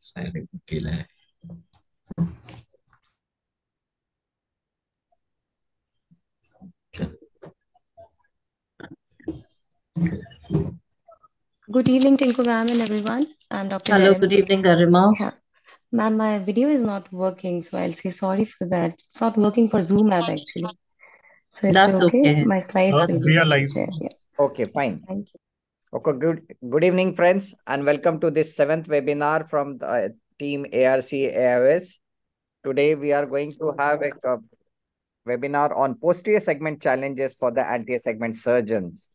Silent killer. Good evening, Tinku ma'am and everyone. I'm Dr. Hello, Helen. good evening, Garima. Yeah. Ma'am, my video is not working, so I'll say sorry for that. It's not working for Zoom app actually. So is it That's okay? okay. My slides Uh, will be are live. Yeah, Okay, fine. thank you. Okay, good good evening, friends, and welcome to this seventh webinar from the uh, team ARC AIOS. Today we are going to have a uh, webinar on posterior segment challenges for the anterior segment surgeons.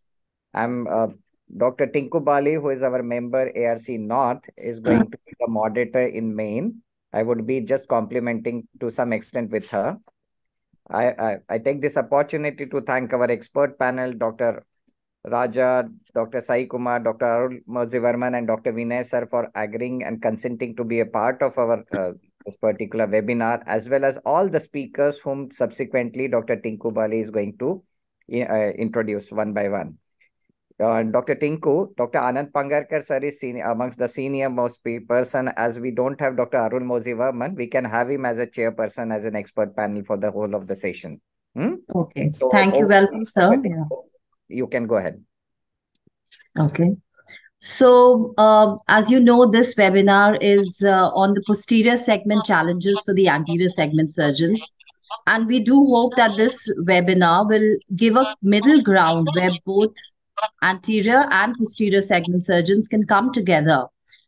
I'm uh, Dr. Tinku Bali, who is our member ARC North, is going to be the moderator in main. I would be just complimenting to some extent with her. I, I, I take this opportunity to thank our expert panel, Dr. Raja, Dr. Sai Kumar, Dr. Arul Mozivarman, and Dr. Vinay sir for agreeing and consenting to be a part of our uh, this particular webinar, as well as all the speakers whom subsequently Dr. Tinku Bali is going to uh, introduce one by one. Uh, Dr. Tinku, Dr. Anand Pangarkar sir is senior, amongst the senior most pe- person. As we don't have Dr. Arul Mozivarman, we can have him as a chairperson, as an expert panel for the whole of the session. Hmm? Okay, So, thank you. Welcome, sir. Yeah. You can go ahead. Okay. So, um, as you know, this webinar is uh, on the posterior segment challenges for the anterior segment surgeons. And we do hope that this webinar will give a middle ground where both anterior and posterior segment surgeons can come together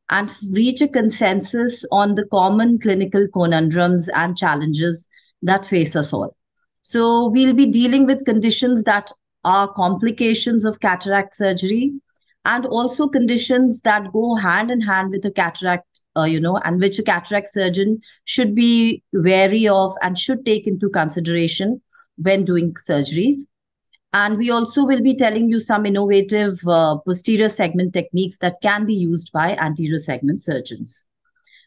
and reach a consensus on the common clinical conundrums and challenges that face us all. So, we'll be dealing with conditions that are complications of cataract surgery and also conditions that go hand in hand with a cataract uh, you know and which a cataract surgeon should be wary of and should take into consideration when doing surgeries. And we also will be telling you some innovative uh, posterior segment techniques that can be used by anterior segment surgeons.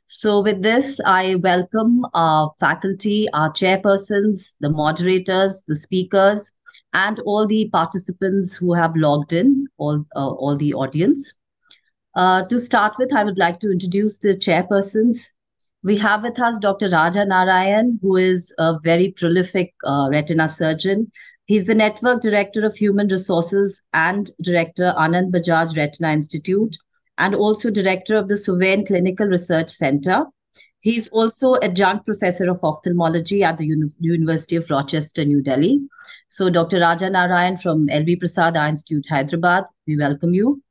So with this i welcome our faculty our chairpersons the moderators the speakers and all the participants who have logged in, all, uh, all the audience. Uh, to start with, I would like to introduce the chairpersons. We have with us Dr. Raja Narayan, who is a very prolific uh, retina surgeon. He's the Network Director of Human Resources and Director Anant Bajaj Retina Institute, and also Director of the Suven Clinical Research Center. He's also adjunct professor of ophthalmology at the Uni- University of Rochester, New Delhi. So, Dr. Raja Narayan from LV Prasad Eye Institute, Hyderabad, we welcome you.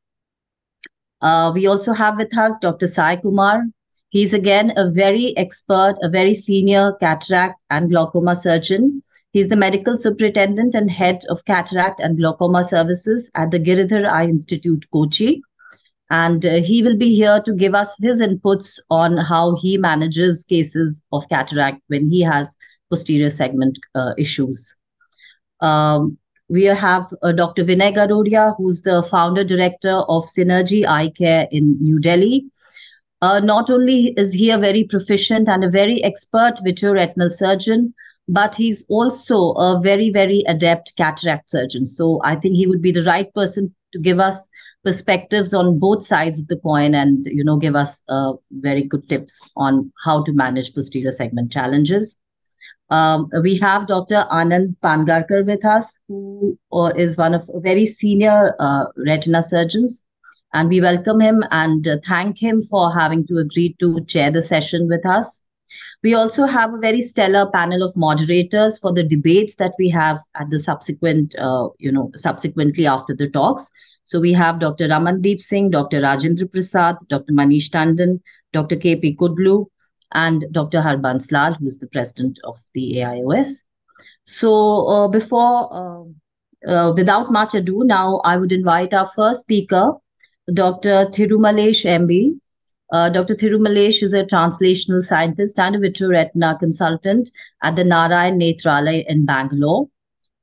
Uh, we also have with us Dr. Sai Kumar. He's again a very expert, a very senior cataract and glaucoma surgeon. He's the medical superintendent and head of cataract and glaucoma services at the Giridhar Eye Institute, Kochi. And uh, he will be here to give us his inputs on how he manages cases of cataract when he has posterior segment uh, issues. Um, we have uh, Dr. Vinay who's the founder director of Synergy Eye Care in New Delhi. Uh, not only is he a very proficient and a very expert vitreoretinal surgeon, but he's also a very, very adept cataract surgeon. So I think he would be the right person to give us perspectives on both sides of the coin and you know give us uh, very good tips on how to manage posterior segment challenges. Um, we have Dr. Anand Pangarkar with us, who uh, is one of very senior uh, retina surgeons. And we welcome him and uh, thank him for having to agree to chair the session with us. We also have a very stellar panel of moderators for the debates that we have at the subsequent, uh, you know, subsequently after the talks. So we have Dr. Ramandeep Singh, Dr. Rajendra Prasad, Dr. Manish Tandon, Dr. KP Kudlu, and Dr. Harbans Lal, who is the president of the AIOS. So uh, before, uh, uh, without much ado, now I would invite our first speaker, Dr. Thirumalesh MB. Uh, Dr. Thirumalesh is a translational scientist and a vitreoretina consultant at the Narayan Nethralaya in Bangalore.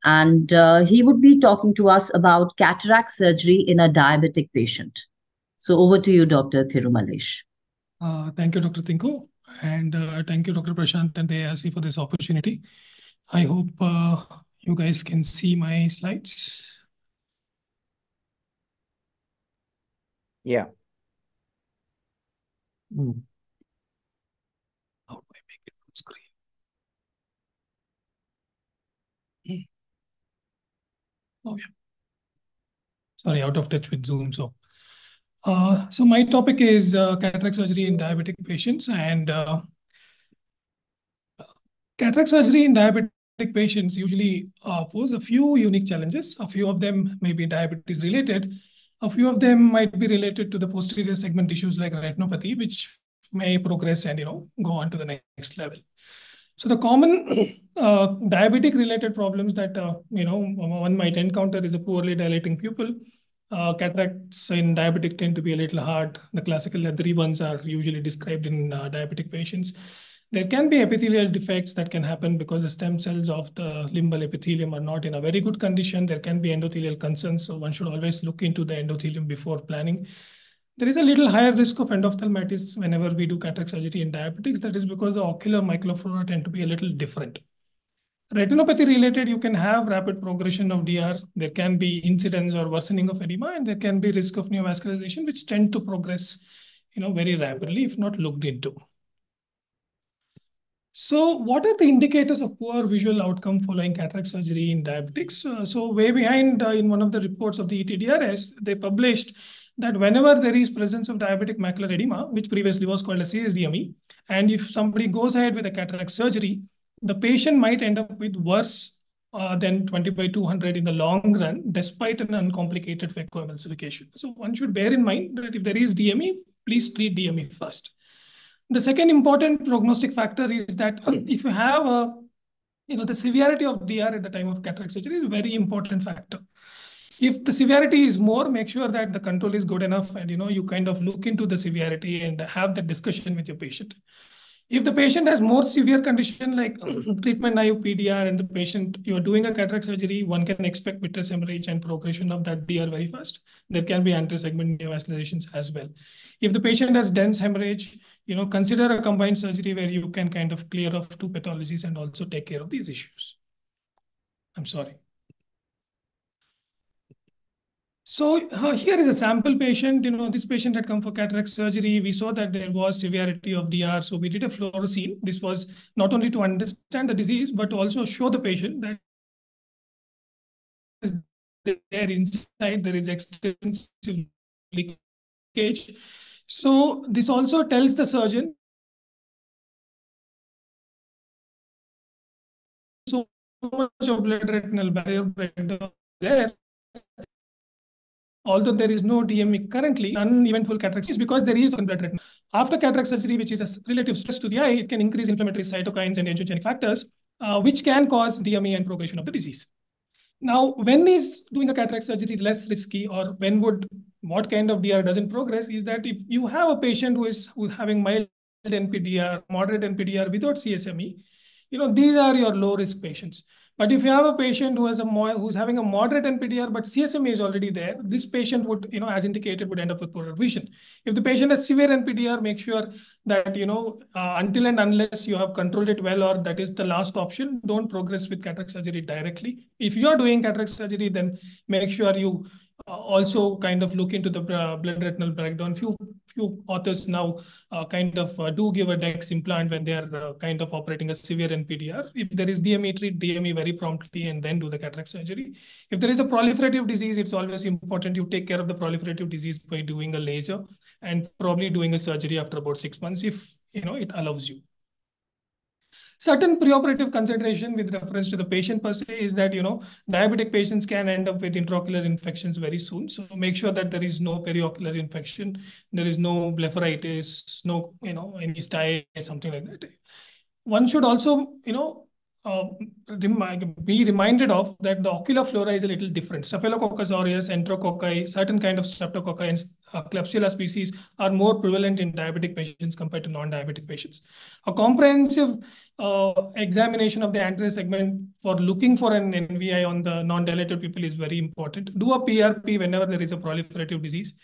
And uh, he would be talking to us about cataract surgery in a diabetic patient. So over to you, Dr. Thirumalesh. Uh, thank you, Dr. Tinku, and uh, thank you, Dr. Prashant and the ARC for this opportunity. I hope uh, you guys can see my slides. Yeah. Mm. How do I make it full screen? Mm. Oh yeah. Sorry, out of touch with Zoom. So, uh, so my topic is uh, cataract surgery in diabetic patients, and uh, cataract surgery in diabetic patients usually pose a few unique challenges. A few of them may be diabetes related, a few of them might be related to the posterior segment issues like retinopathy, which may progress and you know go on to the next level. So the common uh, diabetic related problems that uh, you know one might encounter is a poorly dilating pupil. Uh, cataracts in diabetic tend to be a little hard. The classical leathery ones are usually described in uh, diabetic patients. There can be epithelial defects that can happen because the stem cells of the limbal epithelium are not in a very good condition. There can be endothelial concerns, so one should always look into the endothelium before planning. There is a little higher risk of endophthalmitis whenever we do cataract surgery in diabetics. That is because the ocular microflora tend to be a little different. Retinopathy related, you can have rapid progression of DR. There can be incidence or worsening of edema, and there can be risk of neovascularization, which tend to progress, you know, very rapidly if not looked into. So what are the indicators of poor visual outcome following cataract surgery in diabetics? Uh, so way behind uh, in one of the reports of the ETDRS, they published that whenever there is presence of diabetic macular edema, which previously was called a CSDME, and if somebody goes ahead with a cataract surgery, the patient might end up with worse uh, than 20 by 200 in the long run, despite an uncomplicated phacoemulsification. So one should bear in mind that if there is DME, please treat DME first. The second important prognostic factor is that uh, if you have a, you know, the severity of DR at the time of cataract surgery is a very important factor if the severity is more, make sure that the control is good enough and you know you kind of look into the severity and have the discussion with your patient. If the patient has more severe condition like uh, mm-hmm. treatment naive PDR and the patient, you are doing a cataract surgery, one can expect vitreous hemorrhage and progression of that DR very fast. There can be anterior-segment neovascularizations as well. If the patient has dense hemorrhage, you know, consider a combined surgery where you can kind of clear off two pathologies and also take care of these issues. I'm sorry. So uh, here is a sample patient. You know, this patient had come for cataract surgery. We saw that there was severity of DR. So we did a fluorescein. This was not only to understand the disease, but also show the patient that there inside there is extensive leakage. So this also tells the surgeon so much of blood retinal barrier there although there is no DME currently, uneventful cataract is because there is blood retina. After cataract surgery, which is a relative stress to the eye, it can increase inflammatory cytokines and angiogenic factors, uh, which can cause DME and progression of the disease. Now, when is doing a cataract surgery less risky or when would, what kind of DR doesn't progress is that if you have a patient who is who having mild NPDR, moderate NPDR without CSME, you know, these are your low risk patients. But if you have a patient who has a who's having a moderate NPDR, but CSME is already there, this patient would, you know, as indicated, would end up with poor vision. If the patient has severe NPDR, make sure that, you know, uh, until and unless you have controlled it well, or that is the last option, don't progress with cataract surgery directly. If you are doing cataract surgery, then make sure you also kind of look into the uh, blood retinal breakdown. Few few authors now uh, kind of uh, do give a DEX implant when they are uh, kind of operating a severe NPDR. If there is DME, treat DME very promptly and then do the cataract surgery. If there is a proliferative disease, it's always important you take care of the proliferative disease by doing a laser and probably doing a surgery after about six months if you know it allows you. Certain preoperative consideration with reference to the patient per se is that, you know, diabetic patients can end up with intraocular infections very soon. So make sure that there is no periocular infection, there is no blepharitis, no, you know, any stye, something like that. One should also, you know, uh, be reminded of that the ocular flora is a little different. Staphylococcus aureus, enterococci, certain kind of streptococci and uh, Klebsiella species are more prevalent in diabetic patients compared to non-diabetic patients. A comprehensive uh, examination of the anterior segment for looking for an NVI on the non-dilated people is very important. Do a PRP whenever there is a proliferative disease.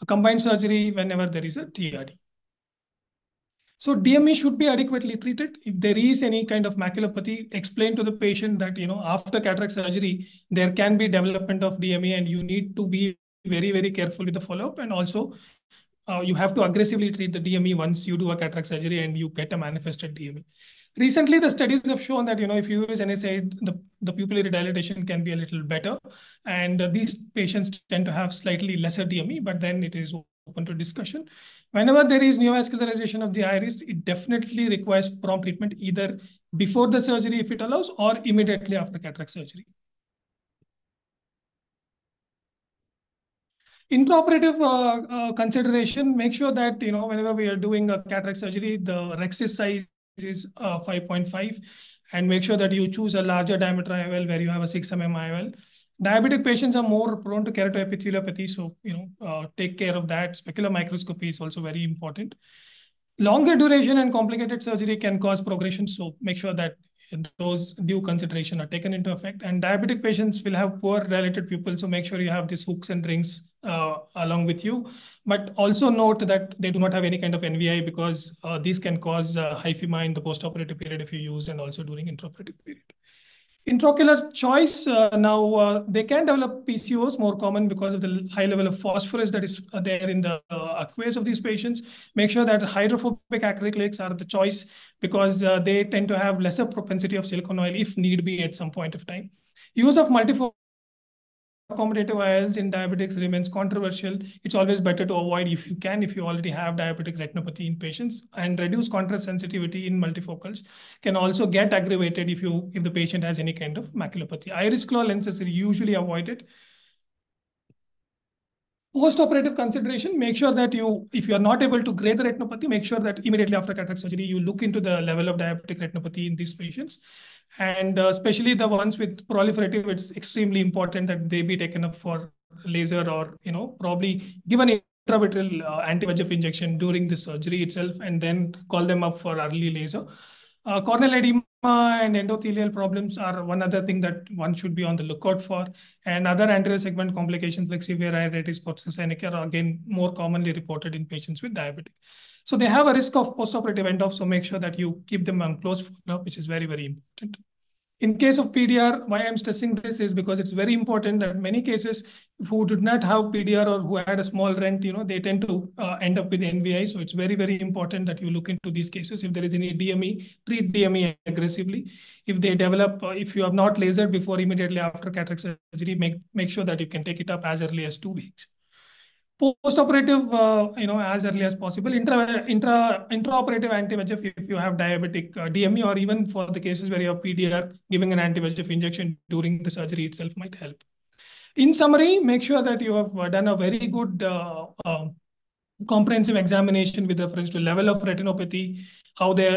A combined surgery whenever there is a TRD. So DME should be adequately treated. If there is any kind of maculopathy, explain to the patient that, you know, after cataract surgery, there can be development of DME and you need to be very, very careful with the follow-up. And also uh, you have to aggressively treat the DME once you do a cataract surgery and you get a manifested DME. Recently, the studies have shown that, you know, if you use NSAID, the, the pupillary dilatation can be a little better. And uh, these patients tend to have slightly lesser DME, but then it is open to discussion. Whenever there is neovascularization of the iris, it definitely requires prompt treatment either before the surgery if it allows or immediately after cataract surgery. Intraoperative uh, uh, consideration, make sure that, you know, whenever we are doing a cataract surgery, the rhexis size is uh, 5.5 and make sure that you choose a larger diameter IOL where you have a 6 mm IOL. Diabetic patients are more prone to keratoepitheliopathy, so you know uh, take care of that. Specular microscopy is also very important. Longer duration and complicated surgery can cause progression, so make sure that those due consideration are taken into effect. And diabetic patients will have poor dilated pupils, so make sure you have these hooks and rings uh, along with you. But also note that they do not have any kind of NVI because uh, these can cause uh, hyphema in the postoperative period if you use and also during intraoperative period. Intraocular choice, uh, now uh, they can develop PCOS more common because of the high level of phosphorus that is uh, there in the uh, aqueous of these patients. Make sure that hydrophobic acrylics are the choice because uh, they tend to have lesser propensity of silicone oil if need be at some point of time. Use of multifocal accommodative IOLs in diabetics remains controversial. It's always better to avoid if you can, if you already have diabetic retinopathy in patients and reduce contrast sensitivity in multifocals can also get aggravated if you if the patient has any kind of maculopathy. Iris claw lenses are usually avoided. Post-operative consideration, make sure that you, if you are not able to grade the retinopathy, make sure that immediately after cataract surgery, you look into the level of diabetic retinopathy in these patients. And uh, especially the ones with proliferative, it's extremely important that they be taken up for laser or, you know, probably given intravitreal uh, anti-VEGF injection during the surgery itself and then call them up for early laser. Uh, corneal edema and endothelial problems are one other thing that one should be on the lookout for. And other anterior segment complications like severe iritis porcine are again more commonly reported in patients with diabetic. So they have a risk of postoperative end-off. So make sure that you keep them on close follow-up, which is very, very important. In case of PDR, why I'm stressing this is because it's very important that many cases who did not have PDR or who had a small rent, you know, they tend to uh, end up with NVI. So it's very, very important that you look into these cases. If there is any DME, treat DME aggressively. If they develop, uh, if you have not lasered before immediately after cataract surgery, make, make sure that you can take it up as early as two weeks post-operative, uh, you know, as early as possible. Intra, intra, intraoperative anti-VEGF if you have diabetic uh, DME or even for the cases where you have PDR, giving an anti-VEGF injection during the surgery itself might help. In summary, make sure that you have uh, done a very good uh, um, comprehensive examination with reference to level of retinopathy, how the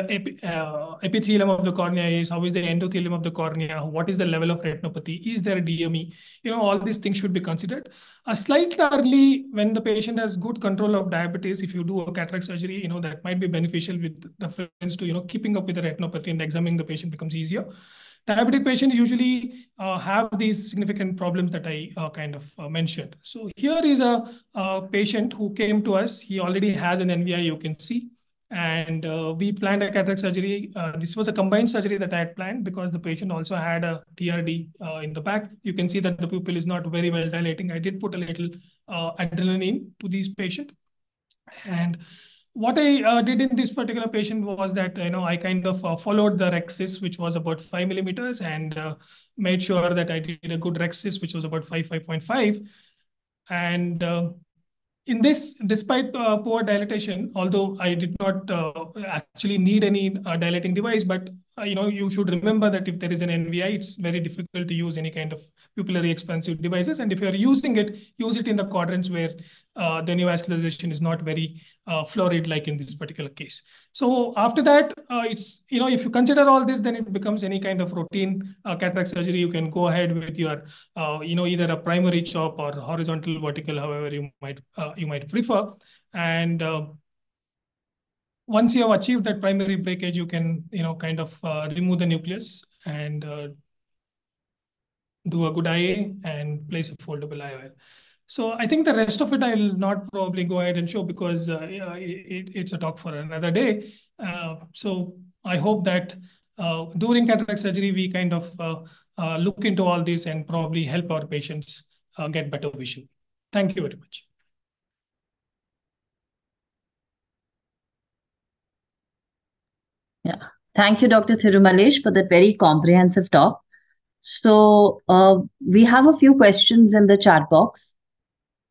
uh, epithelium of the cornea is, how is the endothelium of the cornea, what is the level of retinopathy, is there a DME? You know, all these things should be considered. A slightly early, when the patient has good control of diabetes, if you do a cataract surgery, you know, that might be beneficial with reference to, you know, keeping up with the retinopathy and examining the patient becomes easier. Diabetic patients usually uh, have these significant problems that I uh, kind of uh, mentioned. So here is a, a patient who came to us. He already has an NVI, you can see and uh, we planned a cataract surgery. Uh, this was a combined surgery that I had planned because the patient also had a TRD uh, in the back. You can see that the pupil is not very well dilating. I did put a little uh, adrenaline to this patient. And what I uh, did in this particular patient was that, you know, I kind of uh, followed the rhexis, which was about five millimeters and made sure that I did a good rhexis, which was about five, 5.5. And in this, despite uh, poor dilatation, although I did not uh, actually need any uh, dilating device, but uh, you know, you should remember that if there is an NVI, it's very difficult to use any kind of pupillary expansive devices. And if you're using it, use it in the quadrants where uh, the neovascularization is not very uh, florid like in this particular case. So after that, uh, it's, you know, if you consider all this, then it becomes any kind of routine uh, cataract surgery. You can go ahead with your, uh, you know, either a primary chop or horizontal, vertical, however you might, uh, you might prefer. And once you have achieved that primary breakage, you can, you know, kind of remove the nucleus and do a good IA and place a foldable IOL. So I think the rest of it I will not probably go ahead and show because uh, it, it's a talk for another day. Uh, so I hope that uh, during cataract surgery, we kind of uh, uh, look into all this and probably help our patients uh, get better vision. Thank you very much. Yeah. Thank you, Dr. Thirumalesh, for that very comprehensive talk. So we have a few questions in the chat box.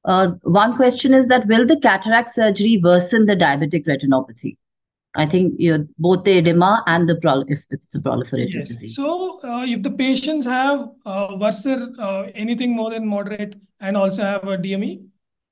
Uh, one question is that will the cataract surgery worsen the diabetic retinopathy? I think you know, both the edema and the prol if it's a proliferative Yes. disease. So uh, if the patients have uh, worse, uh, anything more than moderate and also have a DME,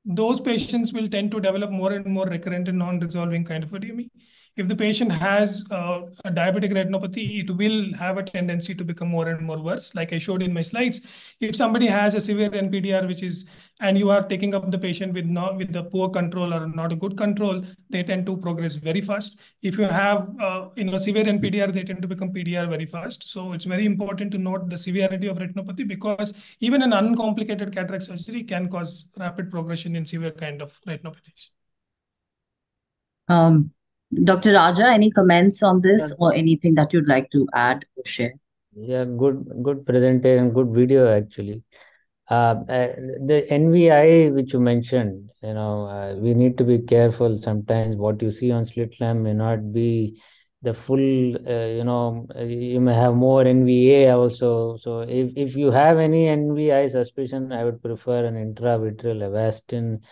those patients will tend to develop more and more recurrent and non-resolving kind of a DME. If the patient has uh, a diabetic retinopathy, it will have a tendency to become more and more worse. Like I showed in my slides, if somebody has a severe NPDR, which is, and you are taking up the patient with not with the poor control or not a good control, they tend to progress very fast. If you have, uh, you know, severe NPDR, they tend to become PDR very fast. So it's very important to note the severity of retinopathy because even an uncomplicated cataract surgery can cause rapid progression in severe kind of retinopathies. Um, Dr. Raja, any comments on this or anything that you'd like to add or share? Yeah, good, good presentation, good video actually. Uh, uh, the NVI which you mentioned, you know, uh, we need to be careful. Sometimes what you see on slit lamp may not be the full. Uh, you know, you may have more NVA also. So if if you have any NVI suspicion, I would prefer an intravitreal Avastin.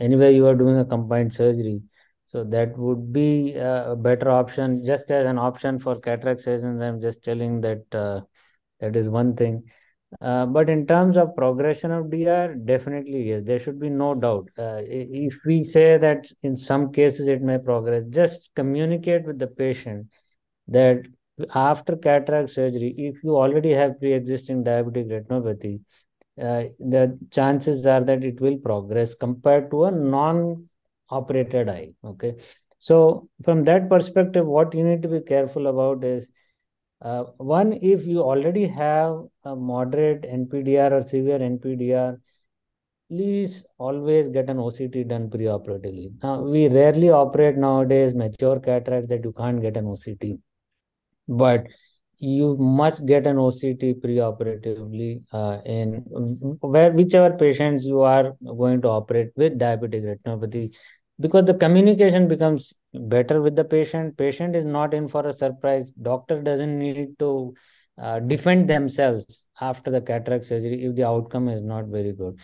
Anyway, you are doing a combined surgery. So that would be a better option, just as an option for cataract surgeons. I'm just telling that uh, that is one thing. Uh, but in terms of progression of DR, definitely yes, there should be no doubt. Uh, if we say that in some cases it may progress, just communicate with the patient that after cataract surgery, if you already have pre-existing diabetic retinopathy, uh, the chances are that it will progress compared to a non operated eye. Okay. So from that perspective, what you need to be careful about is uh, one, if you already have a moderate NPDR or severe NPDR, please always get an OCT done preoperatively. Now, we rarely operate nowadays mature cataracts that you can't get an OCT, but you must get an OCT preoperatively uh, in where whichever patients you are going to operate with diabetic retinopathy because the communication becomes better with the patient. Patient is not in for a surprise. Doctor doesn't need to uh, defend themselves after the cataract surgery if the outcome is not very good.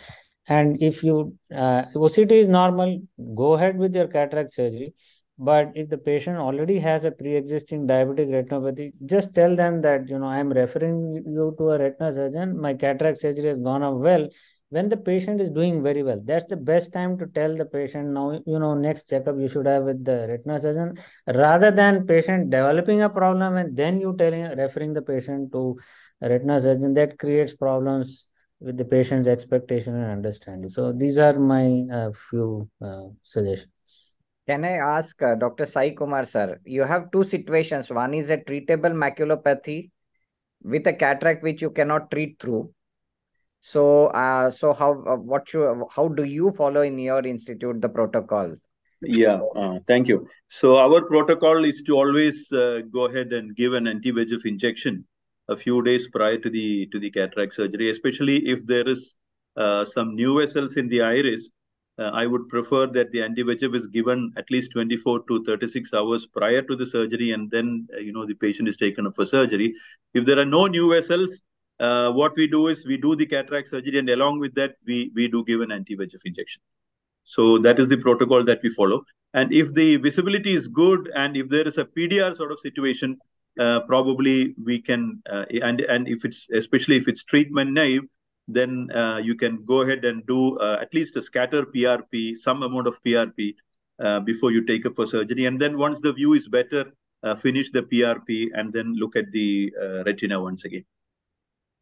And if you uh, OCT is normal go ahead with your cataract surgery. But if the patient already has a pre-existing diabetic retinopathy just tell them that you know i'm referring you to a retina surgeon. My cataract surgery has gone off well when the patient is doing very well that's the best time to tell the patient now you know next checkup you should have with the retina surgeon rather than patient developing a problem and then you telling referring the patient to retina surgeon that creates problems with the patient's expectation and understanding so these are my uh, few uh, suggestions can I ask uh, Dr. Sai Kumar, sir? You have two situations. One is a treatable maculopathy with a cataract which you cannot treat through. So, uh, so how uh, what should how do you follow in your institute the protocol? Yeah, uh, thank you. So our protocol is to always uh, go ahead and give an anti-VEGF injection a few days prior to the to the cataract surgery, especially if there is uh, some new vessels in the iris uh, I would prefer that the anti-VEGF is given at least 24 to 36 hours prior to the surgery, and then you know the patient is taken up for surgery. If there are no new vessels, uh, what we do is we do the cataract surgery, and along with that, we we do give an anti-VEGF injection. So that is the protocol that we follow. And if the visibility is good, and if there is a PDR sort of situation, uh, probably we can, uh, and and if it's especially if it's treatment naive, then uh, you can go ahead and do uh, at least a scatter PRP, some amount of PRP uh, before you take up for surgery. And then once the view is better, uh, finish the PRP and then look at the retina once again.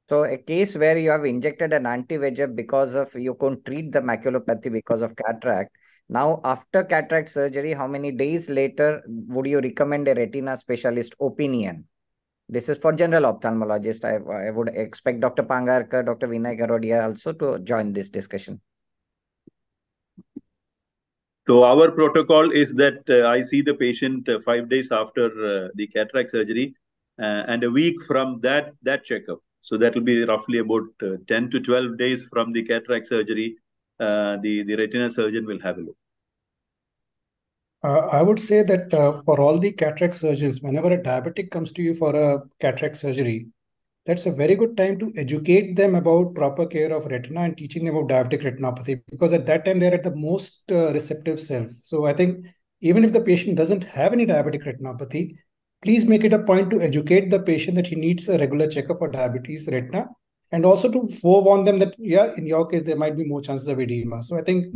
So a case where you have injected an anti-VEGF because of you couldn't treat the maculopathy because of cataract. Now, after cataract surgery, how many days later would you recommend a retina specialist opinion? This is for general ophthalmologist. I, I would expect Dr. Pangarkar, Dr. Vinay Garodia also to join this discussion. So our protocol is that uh, I see the patient uh, five days after uh, the cataract surgery uh, and a week from that that checkup. So that will be roughly about uh, 10 to 12 days from the cataract surgery. Uh, the, the retina surgeon will have a look. Uh, I would say that uh, for all the cataract surgeons, whenever a diabetic comes to you for a cataract surgery, that's a very good time to educate them about proper care of retina and teaching them about diabetic retinopathy because at that time they're at the most uh, receptive self. So I think even if the patient doesn't have any diabetic retinopathy, please make it a point to educate the patient that he needs a regular checkup for diabetes retina and also to forewarn them that, yeah, in your case, there might be more chances of edema. So I think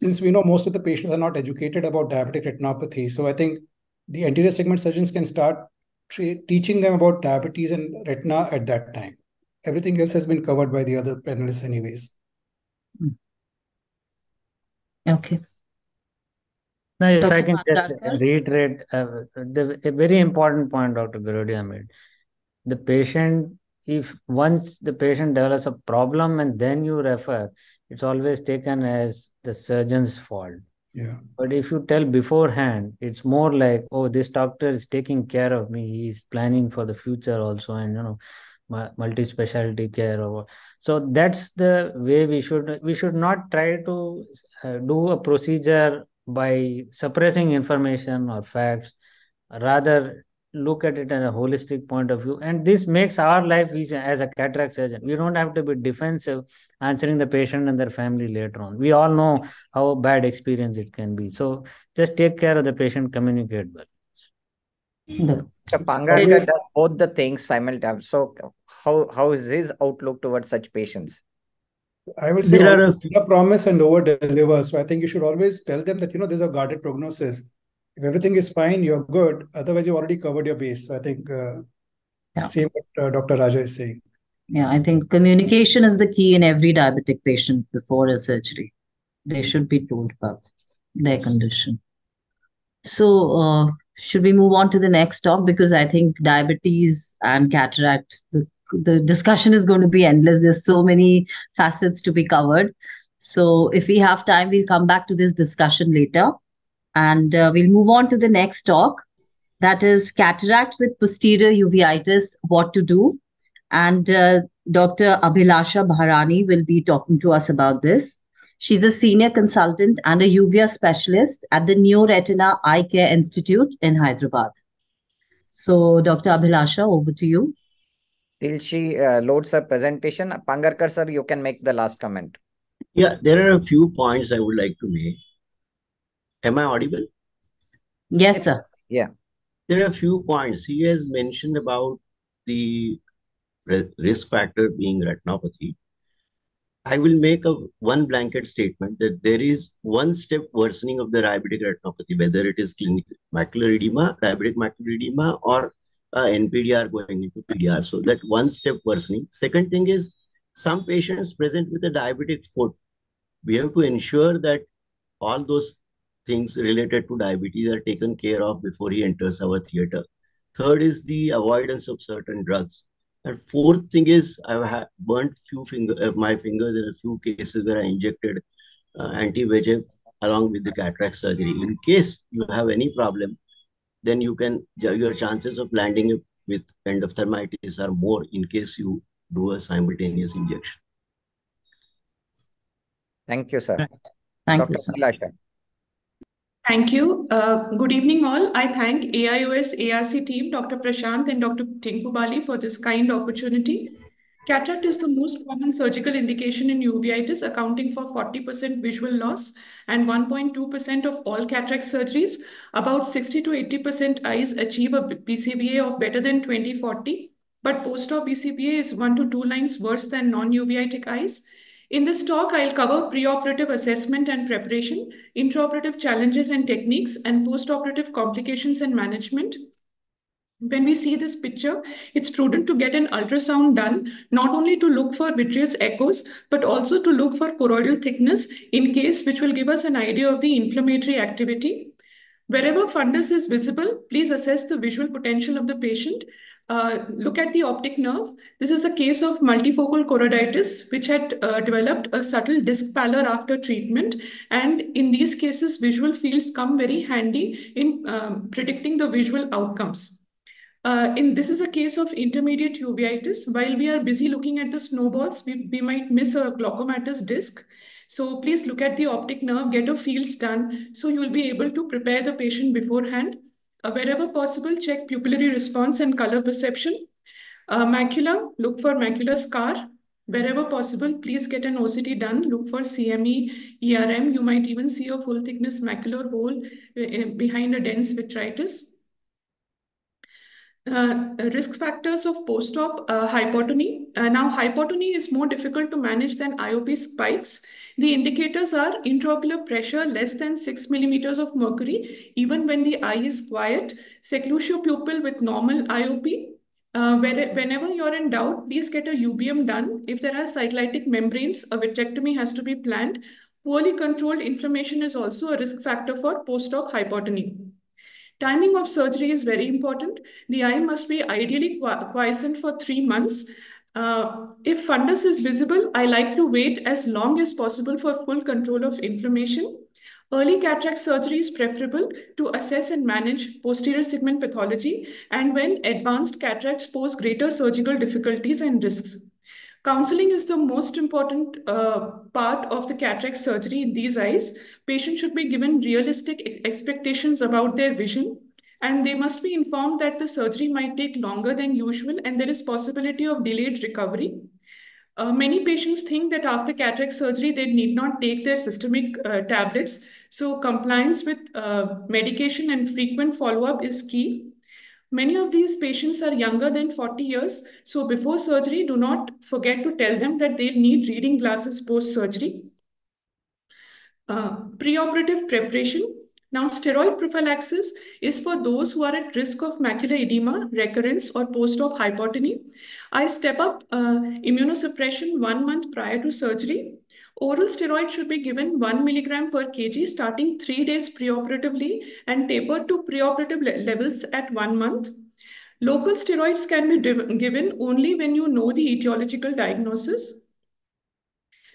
since we know most of the patients are not educated about diabetic retinopathy, so I think the anterior segment surgeons can start teaching them about diabetes and retina at that time. Everything else has been covered by the other panelists, anyways. Okay. Now, if Dr. I can just Pangarkar? reiterate uh, the a very important point Dr. Garodia made. The patient, if once the patient develops a problem and then you refer, it's always taken as the surgeon's fault. Yeah. But if you tell beforehand, it's more like, oh, this doctor is taking care of me. He's planning for the future also, and you know, multi-specialty care. Or so that's the way we should. We should not try to uh, do a procedure by suppressing information or facts. Rather, look at it in a holistic point of view and this makes our life easy as a cataract surgeon we don't have to be defensive answering the patient and their family later on we all know how bad experience it can be so just take care of the patient communicate well No. So Pangarkar does both the things simultaneously. So how how is his outlook towards such patients? I would say There are a promise and over deliver. So I think you should always tell them that you know there's a guarded prognosis. If everything is fine, you're good. Otherwise, you already covered your base. So I think uh, Yeah. same what uh, Dr. Raja is saying. Yeah, I think communication is the key in every diabetic patient before a surgery. They should be told about their condition. So, uh, should we move on to the next talk? Because I think diabetes and cataract, the, the discussion is going to be endless. There's so many facets to be covered. So, if we have time, we'll come back to this discussion later. And uh, we'll move on to the next talk. That is cataract with posterior uveitis, what to do. And uh, Dr. Abhilasha Baharani will be talking to us about this. She's a senior consultant and a uvea specialist at the Neo Retina Eye Care Institute in Hyderabad. So, Dr. Abhilasha, over to you. Till she uh, loads her presentation, Pangarkar sir, you can make the last comment. Yeah, there are a few points I would like to make. Am I audible? Yes, sir. Yeah. There are a few points. He has mentioned about the risk factor being retinopathy. I will make a one blanket statement that there is one step worsening of the diabetic retinopathy, whether it is clinical macular edema, diabetic macular edema, or uh, NPDR going into PDR. So that one step worsening. Second thing is some patients present with a diabetic foot. We have to ensure that all those things related to diabetes are taken care of before he enters our theater. Third is the avoidance of certain drugs. And fourth thing is I've burnt few finger uh, my fingers in a few cases where I injected uh, anti-VEGF along with the cataract surgery. In case you have any problem, then you can your chances of landing it with endophthalmitis are more in case you do a simultaneous injection. Thank you, sir. Thank Dr. you, sir. Abhilasha. Thank you. Uh, good evening, all. I thank AIOS ARC team, Dr. Prashant and Dr. Tinku Bali for this kind opportunity. Cataract is the most common surgical indication in uveitis, accounting for 40% visual loss and 1.2% of all cataract surgeries. About 60 to 80% eyes achieve a BCVA of better than 2040, but post-op BCVA is one to two lines worse than non-uveitic eyes. In this talk, I'll cover preoperative assessment and preparation, intraoperative challenges and techniques, and postoperative complications and management. When we see this picture, it's prudent to get an ultrasound done, not only to look for vitreous echoes, but also to look for choroidal thickness in case, which will give us an idea of the inflammatory activity. Wherever fundus is visible, please assess the visual potential of the patient. Uh, look at the optic nerve. This is a case of multifocal choroiditis, which had uh, developed a subtle disc pallor after treatment. And in these cases, visual fields come very handy in um, predicting the visual outcomes. Uh, in this is a case of intermediate uveitis. While we are busy looking at the snowballs, we, we might miss a glaucomatous disc. So please look at the optic nerve, get a fields done, so you will be able to prepare the patient beforehand. Uh, wherever possible, check pupillary response and color perception. Uh, macula, look for macular scar. Wherever possible, please get an OCT done. Look for CME, ERM. You might even see a full thickness macular hole uh, behind a dense vitritis. Uh, risk factors of post-op uh, hypotony. Uh, now, hypotony is more difficult to manage than IOP spikes. The indicators are intraocular pressure less than 6 millimeters of mercury, even when the eye is quiet, seclusion pupil with normal IOP. Uh, where, whenever you're in doubt, please get a UBM done. If there are cyclitic membranes, a vitrectomy has to be planned. Poorly controlled inflammation is also a risk factor for post-op hypotony. Timing of surgery is very important. The eye must be ideally quiescent for three months. Uh, if fundus is visible, I like to wait as long as possible for full control of inflammation. Early cataract surgery is preferable to assess and manage posterior segment pathology and when advanced cataracts pose greater surgical difficulties and risks. Counseling is the most important uh, part of the cataract surgery in these eyes. Patients should be given realistic expectations about their vision and they must be informed that the surgery might take longer than usual and there is possibility of delayed recovery. Uh, many patients think that after cataract surgery, they need not take their systemic uh, tablets. So compliance with uh, medication and frequent follow-up is key. Many of these patients are younger than 40 years. So before surgery, do not forget to tell them that they need reading glasses post-surgery. Uh, preoperative preparation. Now, steroid prophylaxis is for those who are at risk of macular edema, recurrence, or post-op hypotony. I step up uh, immunosuppression one month prior to surgery. Oral steroid should be given 1 milligram per kg starting three days preoperatively and tapered to preoperative le levels at one month. Local steroids can be given only when you know the etiological diagnosis.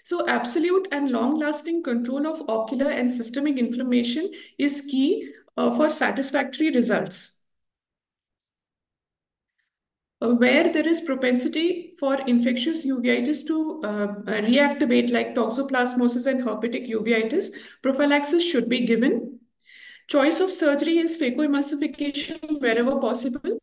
So absolute and long-lasting control of ocular and systemic inflammation is key uh, for satisfactory results. Uh, where there is propensity for infectious uveitis to uh, reactivate like toxoplasmosis and herpetic uveitis, prophylaxis should be given. Choice of surgery is phacoemulsification wherever possible.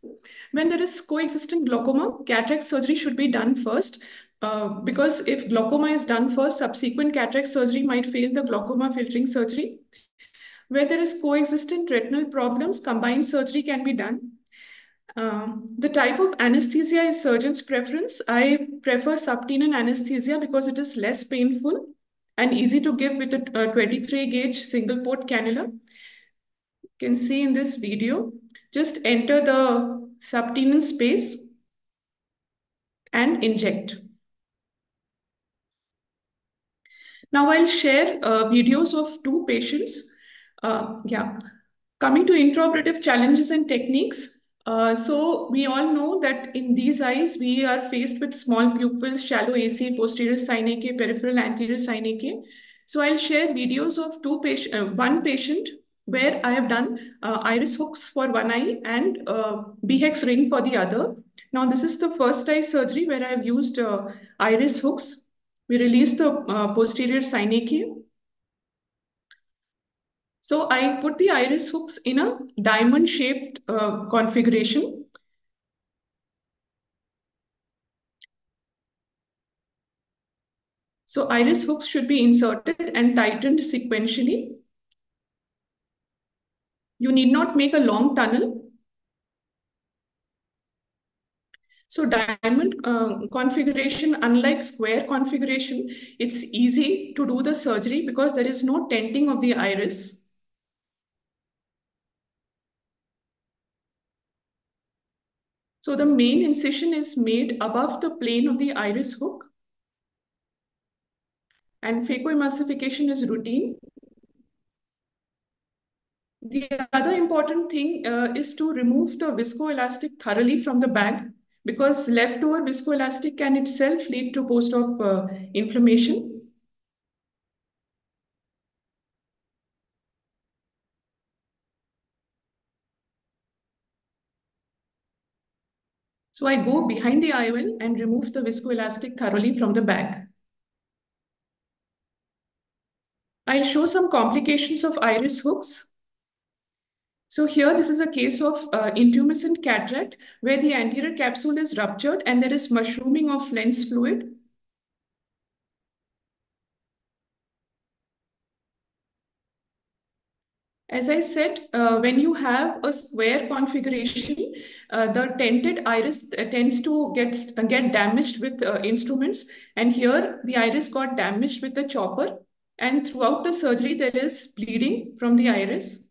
When there is coexistent glaucoma, cataract surgery should be done first uh, because if glaucoma is done first, subsequent cataract surgery might fail the glaucoma filtering surgery. Where there is coexistent retinal problems, combined surgery can be done. Um, the type of anesthesia is surgeon's preference. I prefer subtenon anesthesia because it is less painful and easy to give with a, a 23 gauge single port cannula. You can see in this video, just enter the subtenon space and inject. Now I'll share uh, videos of two patients. Uh, yeah, coming to intraoperative challenges and techniques. Uh, so we all know that in these eyes, we are faced with small pupils, shallow AC, posterior synec, peripheral anterior synec. So I'll share videos of two patient, uh, one patient where I have done uh, iris hooks for one eye and uh, BHEX ring for the other. Now this is the first eye surgery where I have used uh, iris hooks. We release the posterior synec so I put the iris hooks in a diamond shaped uh, configuration. So iris hooks should be inserted and tightened sequentially. You need not make a long tunnel. So diamond uh, configuration, unlike square configuration, it's easy to do the surgery because there is no tenting of the iris. So the main incision is made above the plane of the iris hook. And phacoemulsification is routine. The other important thing uh, is to remove the viscoelastic thoroughly from the bag because leftover viscoelastic can itself lead to post-op uh, inflammation. So I go behind the IOL and remove the viscoelastic thoroughly from the bag. I'll show some complications of iris hooks. So here, this is a case of uh, intumescent cataract where the anterior capsule is ruptured and there is mushrooming of lens fluid. As I said, uh, when you have a square configuration, uh, the tented iris uh, tends to get, uh, get damaged with uh, instruments. And here the iris got damaged with the chopper. And throughout the surgery, there is bleeding from the iris.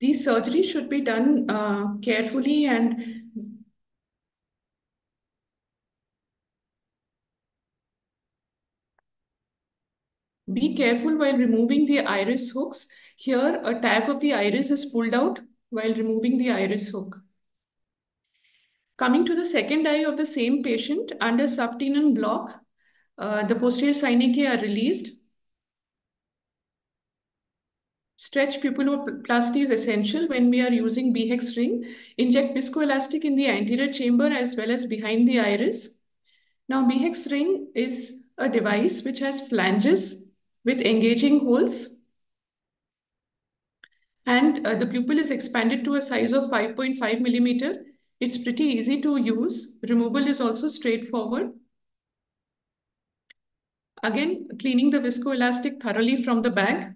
These surgeries should be done uh, carefully and Be careful while removing the iris hooks. Here, a tag of the iris is pulled out while removing the iris hook. Coming to the second eye of the same patient, under subtenon block, uh, the posterior synechiae are released. Stretch pupilloplasty is essential when we are using BHEX ring. Inject viscoelastic in the anterior chamber as well as behind the iris. Now, BHEX ring is a device which has flanges with engaging holes. And uh, the pupil is expanded to a size of 5.5 millimeter. It's pretty easy to use. Removal is also straightforward. Again, cleaning the viscoelastic thoroughly from the bag.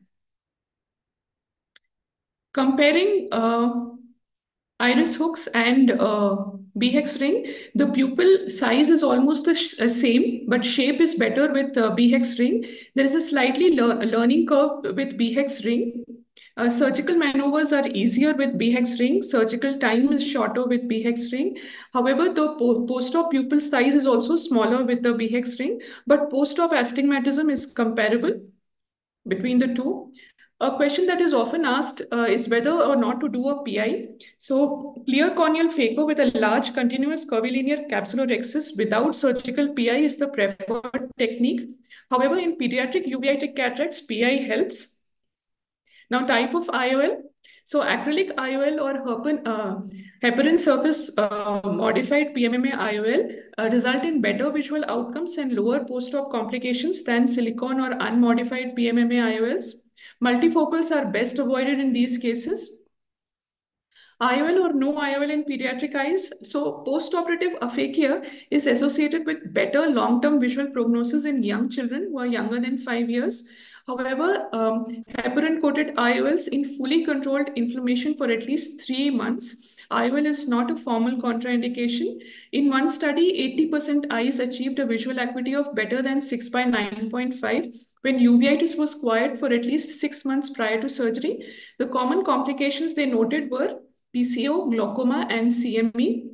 Comparing uh, iris hooks and uh, BHEX ring, the pupil size is almost the uh, same, but shape is better with uh, BHEX ring. There is a slightly le learning curve with BHEX ring. Uh, surgical maneuvers are easier with BHEX ring. Surgical time is shorter with BHEX ring. However, the po post-op pupil size is also smaller with the BHEX ring, but post-op astigmatism is comparable between the two. A question that is often asked uh, is whether or not to do a PI. So clear corneal phaco with a large continuous curvilinear capsulorhexis without surgical PI is the preferred technique. However, in pediatric uveitic cataracts, PI helps. Now type of IOL. So acrylic IOL or heparin, uh, heparin surface uh, modified PMMA IOL uh, result in better visual outcomes and lower post-op complications than silicone or unmodified PMMA IOLs. Multifocals are best avoided in these cases. IOL or no IOL in pediatric eyes. So post-operative aphakia is associated with better long-term visual prognosis in young children who are younger than five years. However, um, heparin-coated IOLs in fully controlled inflammation for at least three months. IOL is not a formal contraindication. In one study, 80% eyes achieved a visual acuity of better than 6 by 9.5 when uveitis was quiet for at least six months prior to surgery. The common complications they noted were PCO, glaucoma, and CME.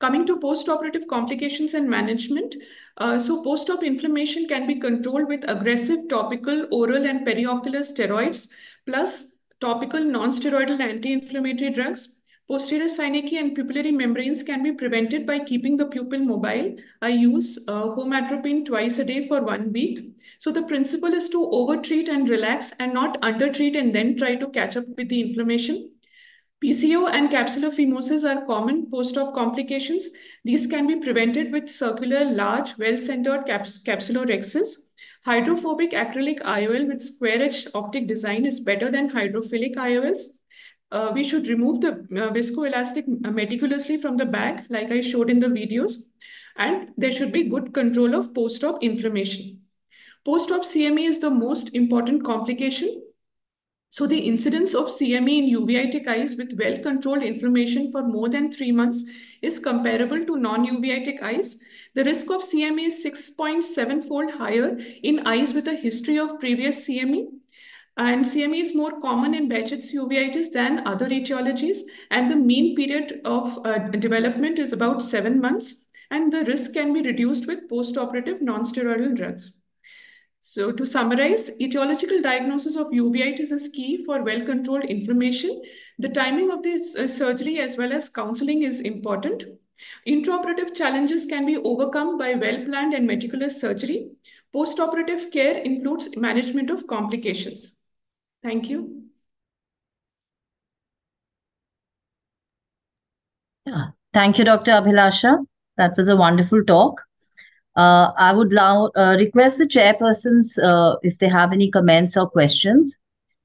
Coming to post-operative complications and management, uh, so post-op inflammation can be controlled with aggressive topical, oral, and periocular steroids, plus topical non-steroidal anti-inflammatory drugs. Posterior synechia and pupillary membranes can be prevented by keeping the pupil mobile. I use uh, homatropine twice a day for one week. So the principle is to over-treat and relax and not under-treat and then try to catch up with the inflammation. PCO and capsular phimosis are common post-op complications. These can be prevented with circular, large, well-centered caps capsulorhexis. Hydrophobic acrylic IOL with square-edge optic design is better than hydrophilic IOLs. Uh, we should remove the uh, viscoelastic meticulously from the bag, like I showed in the videos. And there should be good control of post-op inflammation. Post-op CME is the most important complication so the incidence of CME in uveitic eyes with well-controlled inflammation for more than three months is comparable to non-uveitic eyes. The risk of CME is 6.7-fold higher in eyes with a history of previous CME. And CME is more common in Behçet's uveitis than other etiologies. And the mean period of uh, development is about seven months. And the risk can be reduced with post-operative non-steroidal drugs. So to summarize, etiological diagnosis of uveitis is a key for well-controlled inflammation. The timing of this uh, surgery as well as counseling is important. Intraoperative challenges can be overcome by well-planned and meticulous surgery. Post-operative care includes management of complications. Thank you. Yeah. Thank you, Dr. Abhilasha. That was a wonderful talk. Uh, I would now uh, request the chairpersons uh, if they have any comments or questions.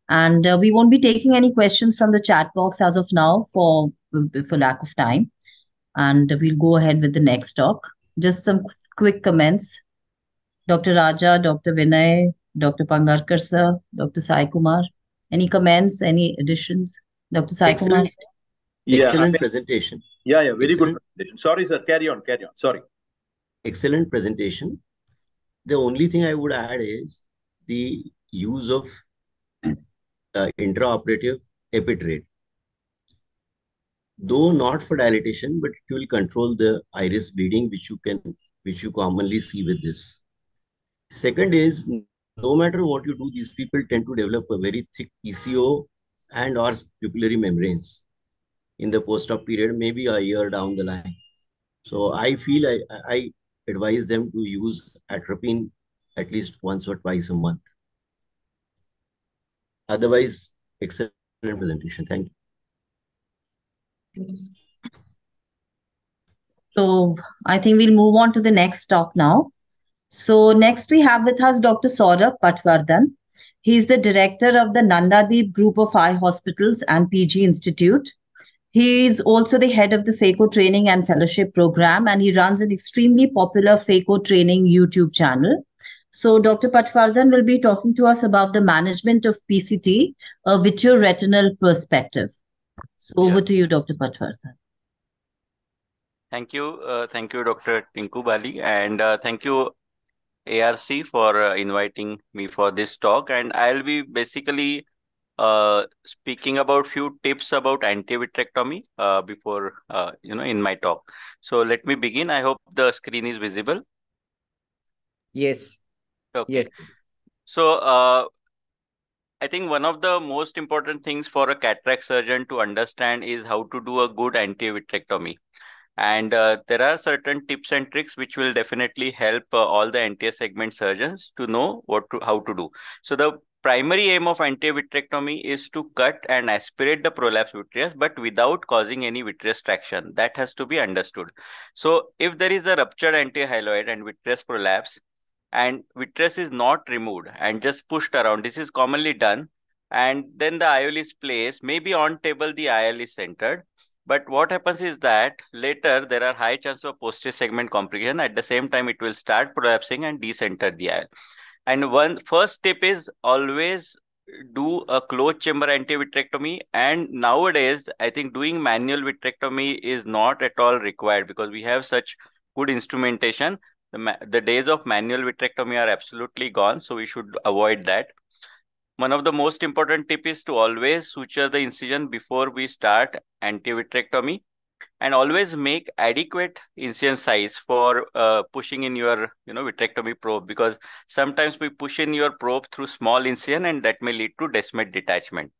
And uh, we won't be taking any questions from the chat box as of now for, for lack of time. And we'll go ahead with the next talk. Just some quick comments. Dr. Raja, Dr. Vinay, Dr. Pangarkar sir, Dr. Sai Kumar. Any comments, any additions? Dr. Sai Kumar? Excellent, Yeah, excellent presentation. Yeah, yeah, very good presentation. Sorry, sir. Carry on, carry on. Sorry. Excellent presentation. The only thing I would add is the use of uh, intraoperative epitrade. Though not for dilatation, but it will control the iris bleeding, which you can, which you commonly see with this. Second is, no matter what you do, these people tend to develop a very thick PCO and or pupillary membranes in the post-op period, maybe a year down the line. So I feel I, I advise them to use atropine at least once or twice a month. Otherwise, excellent presentation. Thank you. So I think we'll move on to the next talk now. So next we have with us Dr. Saurabh Patwardhan. He is the director of the Nandadeep Group of Eye Hospitals and PG Institute. He is also the head of the Phaco Training and Fellowship Program, and he runs an extremely popular Phaco Training YouTube channel. So Dr. Patwardhan will be talking to us about the management of PCT, a vitreoretinal perspective. So over to you, Dr. Patwardhan. Thank you. Uh, thank you, Dr. Tinku Bali. And uh, thank you, ARC, for uh, inviting me for this talk. And I'll be basically uh, speaking about few tips about anti-vitrectomy uh, before, uh, you know, in my talk. So let me begin. I hope the screen is visible. Yes, Okay. yes. So, uh, I think one of the most important things for a cataract surgeon to understand is how to do a good anti-vitrectomy. And uh, there are certain tips and tricks which will definitely help uh, all the anterior segment surgeons to know what to, how to do. So the primary aim of anti-vitrectomy is to cut and aspirate the prolapse vitreous, but without causing any vitreous traction. That has to be understood. So if there is a ruptured antihyaloid and vitreous prolapse, and vitreous is not removed and just pushed around. This is commonly done. And then the IOL is placed, maybe on table the IOL is centered. But what happens is that later there are high chance of posterior segment complication. At the same time, it will start prolapsing and decenter the IOL. And one first tip is always do a closed chamber anti-vitrectomy. And nowadays, I think doing manual vitrectomy is not at all required because we have such good instrumentation the, the days of manual vitrectomy are absolutely gone, so we should avoid that. One of the most important tip is to always suture the incision before we start anti-vitrectomy and always make adequate incision size for uh, pushing in your you know vitrectomy probe because sometimes we push in your probe through small incision and that may lead to descemet detachment.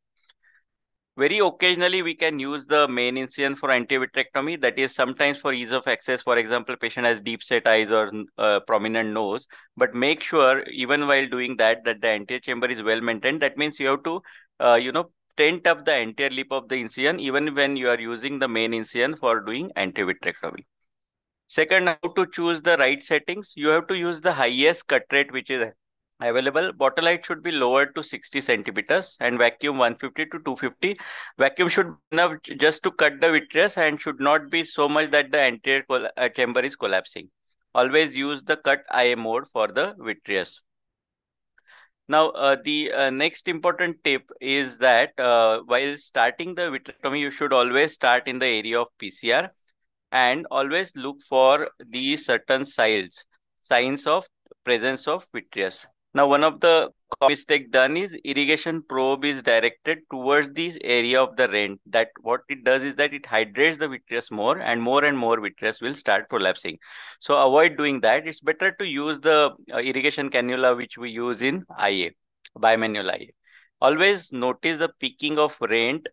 Very occasionally we can use the main incision for anti-vitrectomy. That is sometimes for ease of access for example patient has deep set eyes or uh, prominent nose but make sure even while doing that that the anterior chamber is well maintained. That means you have to uh, you know tent up the anterior lip of the incision even when you are using the main incision for doing anti-vitrectomy. Second how to choose the right settings? You have to use the highest cut rate which is available. Bottle height should be lowered to 60 centimeters and vacuum 150 to 250 vacuum should enough just to cut the vitreous and should not be so much that the anterior uh, chamber is collapsing. Always use the cut eye mode for the vitreous now uh, the uh, next important tip is that uh, while starting the vitrectomy you should always start in the area of pcr and always look for the certain signs signs of presence of vitreous now, one of the mistake done is irrigation probe is directed towards this area of the rent. That what it does is that it hydrates the vitreous more and more and more vitreous will start prolapsing. So avoid doing that. It's better to use the uh, irrigation cannula which we use in IA, bimanual IA. Always notice the peaking of rent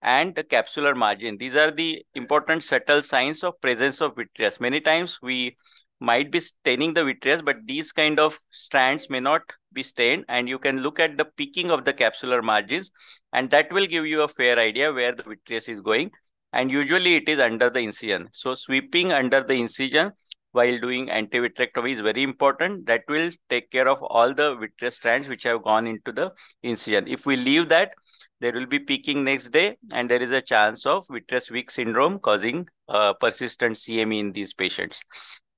and the capsular margin. These are the important subtle signs of presence of vitreous. Many times we might be staining the vitreous, but these kind of strands may not be stained. And you can look at the peaking of the capsular margins, and that will give you a fair idea where the vitreous is going. And usually it is under the incision. So sweeping under the incision while doing antivitrectomy is very important. That will take care of all the vitreous strands which have gone into the incision. If we leave that, there will be peaking next day and there is a chance of vitreous wick syndrome causing uh, persistent CME in these patients.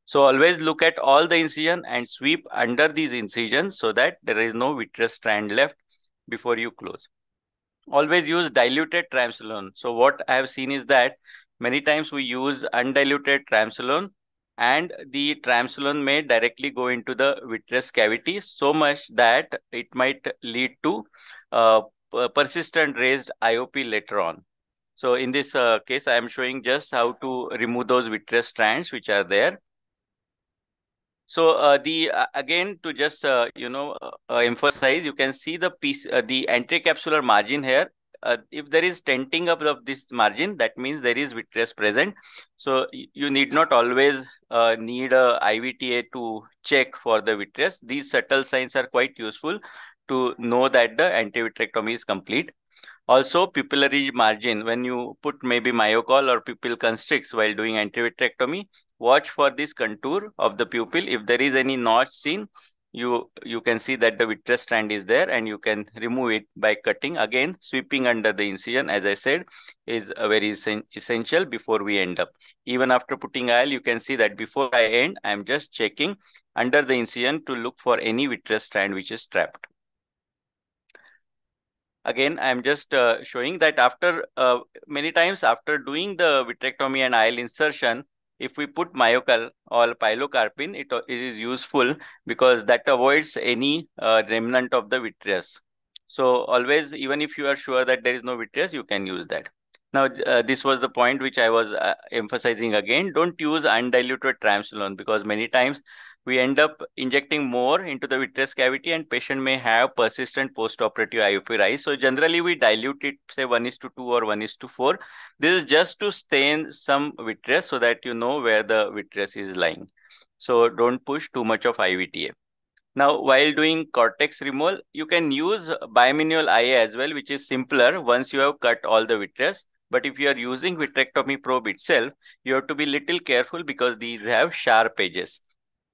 So always look at all the incision and sweep under these incisions so that there is no vitreous strand left before you close. Always use diluted triamcinolone. So what I have seen is that many times we use undiluted triamcinolone and the triamcinolone may directly go into the vitreous cavity so much that it might lead to uh, persistent raised IOP later on. So in this uh, case, I am showing just how to remove those vitreous strands which are there. So uh, the uh, again to just uh, you know uh, uh, emphasize, you can see the piece, the anticapsular margin here uh, if there is tenting up of this margin, that means there is vitreous present. So you need not always uh, need a IVTA to check for the vitreous. These subtle signs are quite useful to know that the antivitrectomy is complete. Also, pupillary margin, when you put maybe Miochol or pupil constricts while doing antivitrectomy, watch for this contour of the pupil. If there is any notch seen, you you can see that the vitreous strand is there and you can remove it by cutting. Again sweeping under the incision as i said is a very essential before we end up. Even after putting IOL you can see that before i end i am just checking under the incision to look for any vitreous strand which is trapped again i am just uh, showing that after uh, many times after doing the vitrectomy and IOL insertion if we put Miochol or pilocarpine, it, it is useful because that avoids any uh, remnant of the vitreous. So always, even if you are sure that there is no vitreous, you can use that. Now, uh, this was the point which I was uh, emphasizing again. Don't use undiluted triamcinolone because many times we end up injecting more into the vitreous cavity and patient may have persistent post-operative IOP rise. So generally we dilute it, say 1 is to 2 or 1 is to 4. This is just to stain some vitreous so that you know where the vitreous is lying. So don't push too much of IVTA. Now, while doing cortex removal, you can use bimanual IA as well, which is simpler once you have cut all the vitreous. But if you are using vitrectomy probe itself, you have to be little careful because these have sharp edges.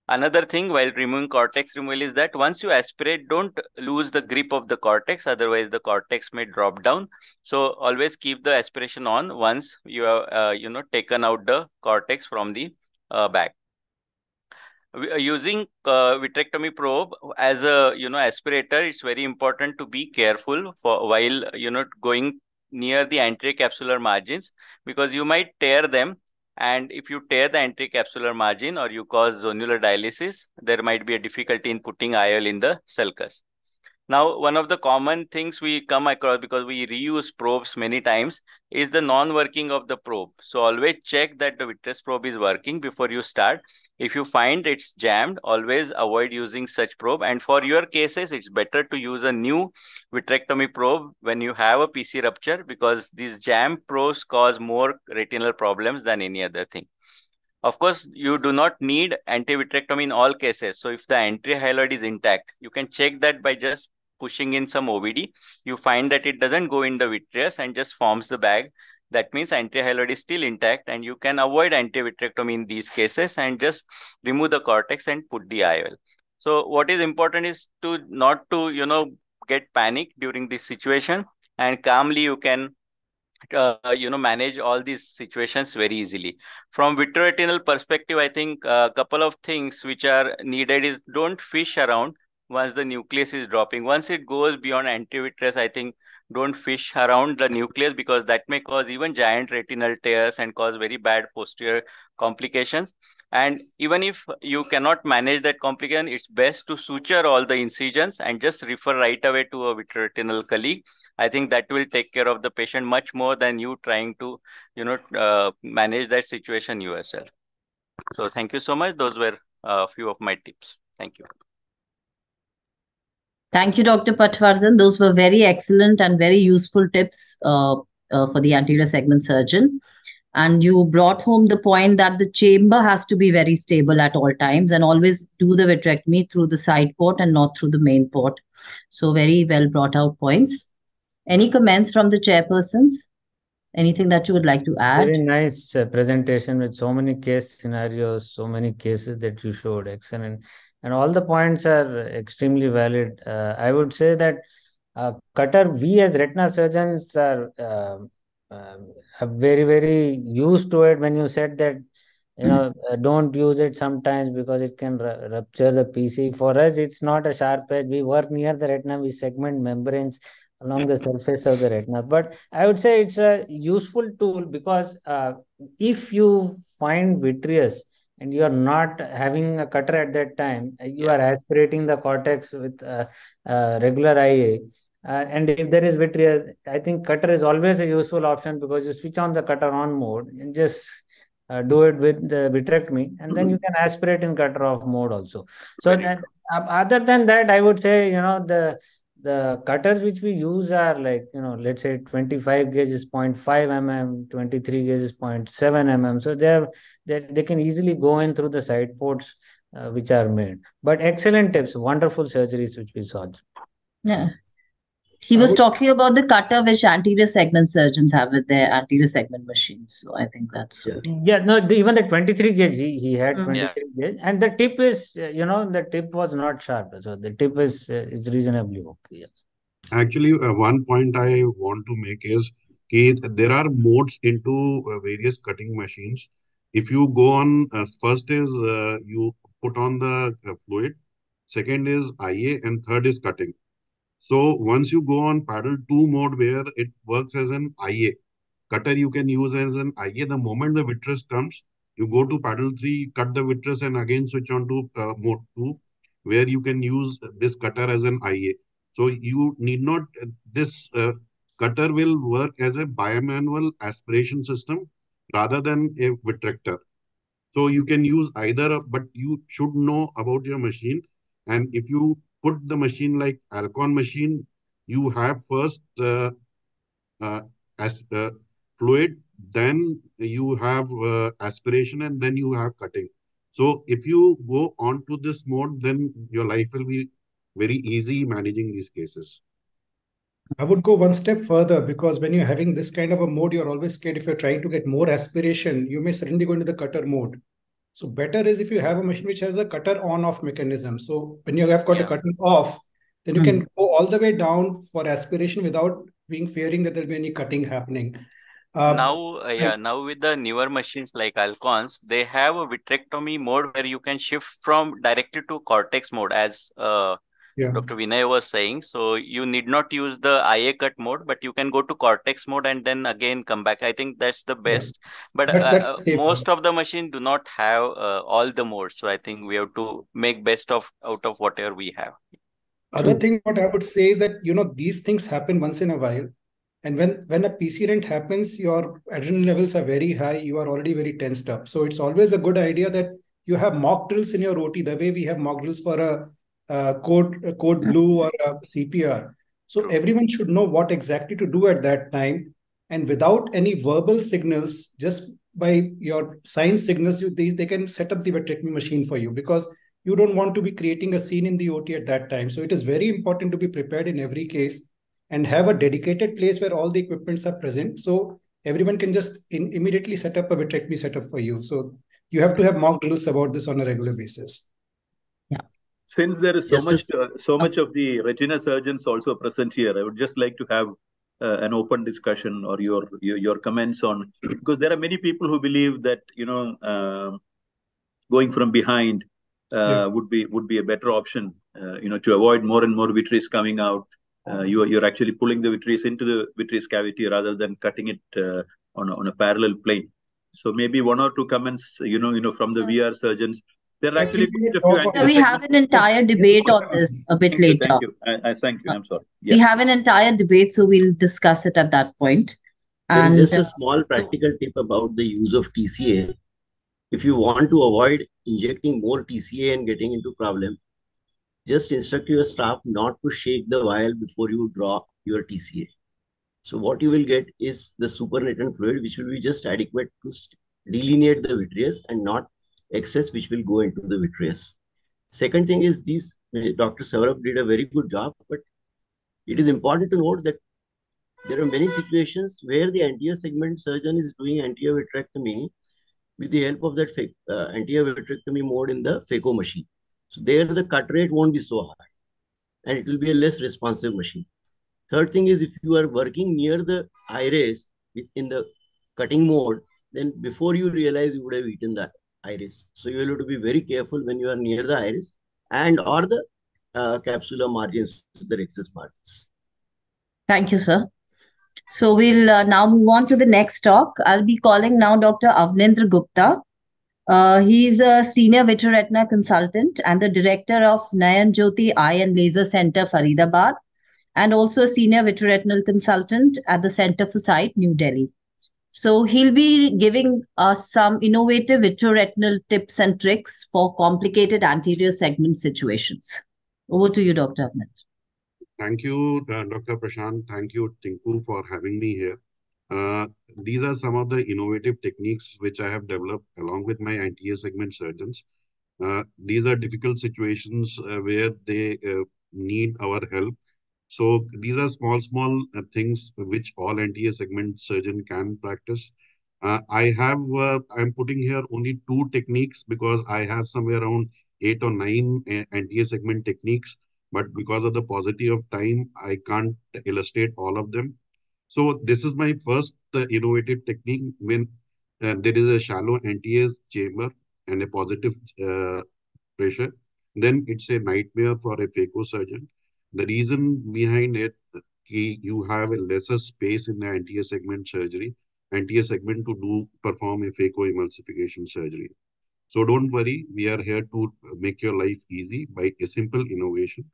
Another thing while removing cortex removal is that once you aspirate, don't lose the grip of the cortex. Otherwise, the cortex may drop down. So always keep the aspiration on once you have, uh, you know, taken out the cortex from the uh, back. Uh, using uh, vitrectomy probe as a, you know, aspirator, it's very important to be careful for while, you know, going near the anterior capsular margins because you might tear them and if you tear the anticapsular margin or you cause zonular dialysis, there might be a difficulty in putting IOL in the sulcus. Now, one of the common things we come across because we reuse probes many times is the non-working of the probe. So always check that the vitreous probe is working before you start. If you find it's jammed, always avoid using such probe. And for your cases, it's better to use a new vitrectomy probe when you have a PC rupture because these jam probes cause more retinal problems than any other thing. Of course, you do not need antivitrectomy in all cases. So if the anterior antihyaloid is intact, you can check that by just pushing in some OVD, you find that it doesn't go in the vitreous and just forms the bag. That means antihyaloid is still intact and you can avoid antivitrectomy in these cases and just remove the cortex and put the IOL. So what is important is to not to, you know, get panic during this situation and calmly you can uh, you know manage all these situations very easily from vitreoretinal perspective i think a couple of things which are needed is don't fish around once the nucleus is dropping. Once it goes beyond antivitreous, I think don't fish around the nucleus because that may cause even giant retinal tears and cause very bad posterior complications. And even if you cannot manage that complication, it's best to suture all the incisions and just refer right away to a vitreoretinal colleague. I think that will take care of the patient much more than you trying to, you know, uh, manage that situation yourself. So thank you so much. Those were a few of my tips. Thank you. Thank you, Dr. Patwardhan. Those were very excellent and very useful tips uh, uh, for the anterior segment surgeon. and you brought home the point that the chamber has to be very stable at all times and always do the vitrectomy through the side port and not through the main port. So very well brought out points. Any comments from the chairpersons? Anything that you would like to add? Very nice uh, presentation with so many case scenarios, so many cases that you showed. Excellent. And all the points are extremely valid. Uh, I would say that uh, cutter, we as retina surgeons are uh, very, very used to it when you said that, you know, uh, don't use it sometimes because it can rupture the PC. For us, it's not a sharp edge. We work near the retina, we segment membranes along the surface of the retina. But I would say it's a useful tool because uh, if you find vitreous and you are not having a cutter at that time, you are aspirating the cortex with a, a regular IA. Uh, and if there is vitreous, I think cutter is always a useful option because you switch on the cutter on mode and just uh, do it with the vitrectomy and then you can aspirate in cutter off mode also. So that, uh, other than that, I would say, you know, the the cutters which we use are like, you know, let's say 25 gauge is 0.5 mm, 23 gauge is 0.7 mm. So they're, they they can easily go in through the side ports uh, which are made. But excellent tips, wonderful surgeries which we saw. Yeah. He was talking about the cutter which anterior segment surgeons have with their anterior segment machines. So I think that's yeah. yeah no, the, even the 23 gauge he, he had mm. 23 yeah. gauge, and the tip is uh, you know the tip was not sharp, so the tip is uh, is reasonably okay. Yeah. Actually, uh, one point I want to make is okay, there are modes into uh, various cutting machines. If you go on, uh, first is uh, you put on the fluid, second is IA, and third is cutting so once you go on paddle 2 mode where it works as an IA, cutter you can use as an IA. The moment the vitreous comes, you go to paddle 3, cut the vitreous and again switch on to uh, mode 2 where you can use this cutter as an IA. So you need not, this uh, cutter will work as a bimanual aspiration system rather than a vitrector. So you can use either, but you should know about your machine. And if you put the machine like Alcon machine, you have first uh, uh, as uh, fluid, then you have uh, aspiration, and then you have cutting. So if you go on to this mode, then your life will be very easy managing these cases. I would go one step further because when you're having this kind of a mode, you're always scared if you're trying to get more aspiration, you may suddenly go into the cutter mode. So better is if you have a machine which has a cutter on off mechanism. So when you have got yeah. a cutter off, then you mm. can go all the way down for aspiration without being fearing that there'll be any cutting happening. Um, now, uh, yeah, now with the newer machines like Alcons, they have a vitrectomy mode where you can shift from directly to cortex mode as uh, yeah. Dr. Vinay was saying. So you need not use the IA cut mode, but you can go to Cortex mode and then again come back. I think that's the best. Yeah. But that's, that's uh, most of the machine do not have uh, all the modes. So I think we have to make best of out of whatever we have. Other thing what I would say is that you know these things happen once in a while. And when, when a PC rent happens, your adrenaline levels are very high. You are already very tensed up. So it's always a good idea that you have mock drills in your OT, the way we have mock drills for a uh, code code blue or CPR. So everyone should know what exactly to do at that time, and without any verbal signals, just by your sign signals, you they, they can set up the vitrectomy machine for you because you don't want to be creating a scene in the OT at that time. So it is very important to be prepared in every case and have a dedicated place where all the equipments are present. So everyone can just in, immediately set up a vitrectomy setup for you. So you have to have mock drills about this on a regular basis since there is so much uh, so much of the retina surgeons also present here, I would just like to have uh, an open discussion or your, your, your comments on because there are many people who believe that you know uh, going from behind uh, yeah. would be would be a better option. Uh, you know to avoid more and more vitreous coming out. Uh, you are, you're actually pulling the vitreous into the vitreous cavity rather than cutting it on a, on a parallel plane. So maybe one or two comments, you know, you know, from the VR surgeons there are actually so we have an entire debate on this a bit later. Thank you. I, I thank you. I'm sorry. Yeah. We have an entire debate, so we'll discuss it at that point. And just a uh, small practical tip about the use of TCA. If you want to avoid injecting more TCA and getting into problem, just instruct your staff not to shake the vial before you draw your TCA. So what you will get is the supernatant fluid, which will be just adequate to delineate the vitreous and not excess, which will go into the vitreous. Second thing is these, Dr. Saurabh did a very good job, but it is important to note that there are many situations where the anterior segment surgeon is doing anterior vitrectomy with the help of that uh, anterior vitrectomy mode in the phaco machine. So there the cut rate won't be so high and it will be a less responsive machine. Third thing is if you are working near the iris in the cutting mode, then before you realize you would have eaten the iris. So you have to be very careful when you are near the iris and or the uh, capsular margins, the rhexis margins. Thank you, sir. So we'll uh, now move on to the next talk. I'll be calling now Dr. Avnindra Gupta. Uh, he's a senior vitreoretina consultant and the director of Nayan Jyoti Eye and Laser Center, Faridabad, and also a senior vitreoretinal consultant at the Center for Sight, New Delhi. So he'll be giving us some innovative vitreoretinal tips and tricks for complicated anterior segment situations. Over to you, Dr. Ahmed. Thank you, uh, Dr. Prashant. Thank you, Tinku, for having me here. Uh, these are some of the innovative techniques which I have developed along with my anterior segment surgeons. Uh, these are difficult situations uh, where they uh, need our help. So these are small, small uh, things which all anterior segment surgeon can practice. I have, I'm putting here only two techniques because I have somewhere around eight or nine anterior segment techniques but because of the paucity of time, I can't illustrate all of them. So this is my first uh, innovative technique when uh, there is a shallow anterior chamber and a positive uh, pressure. Then it's a nightmare for a phaco surgeon. The reason behind it, you have a lesser space in the anterior segment surgery, anterior segment to do perform a phaco emulsification surgery. So don't worry, we are here to make your life easy by a simple innovation.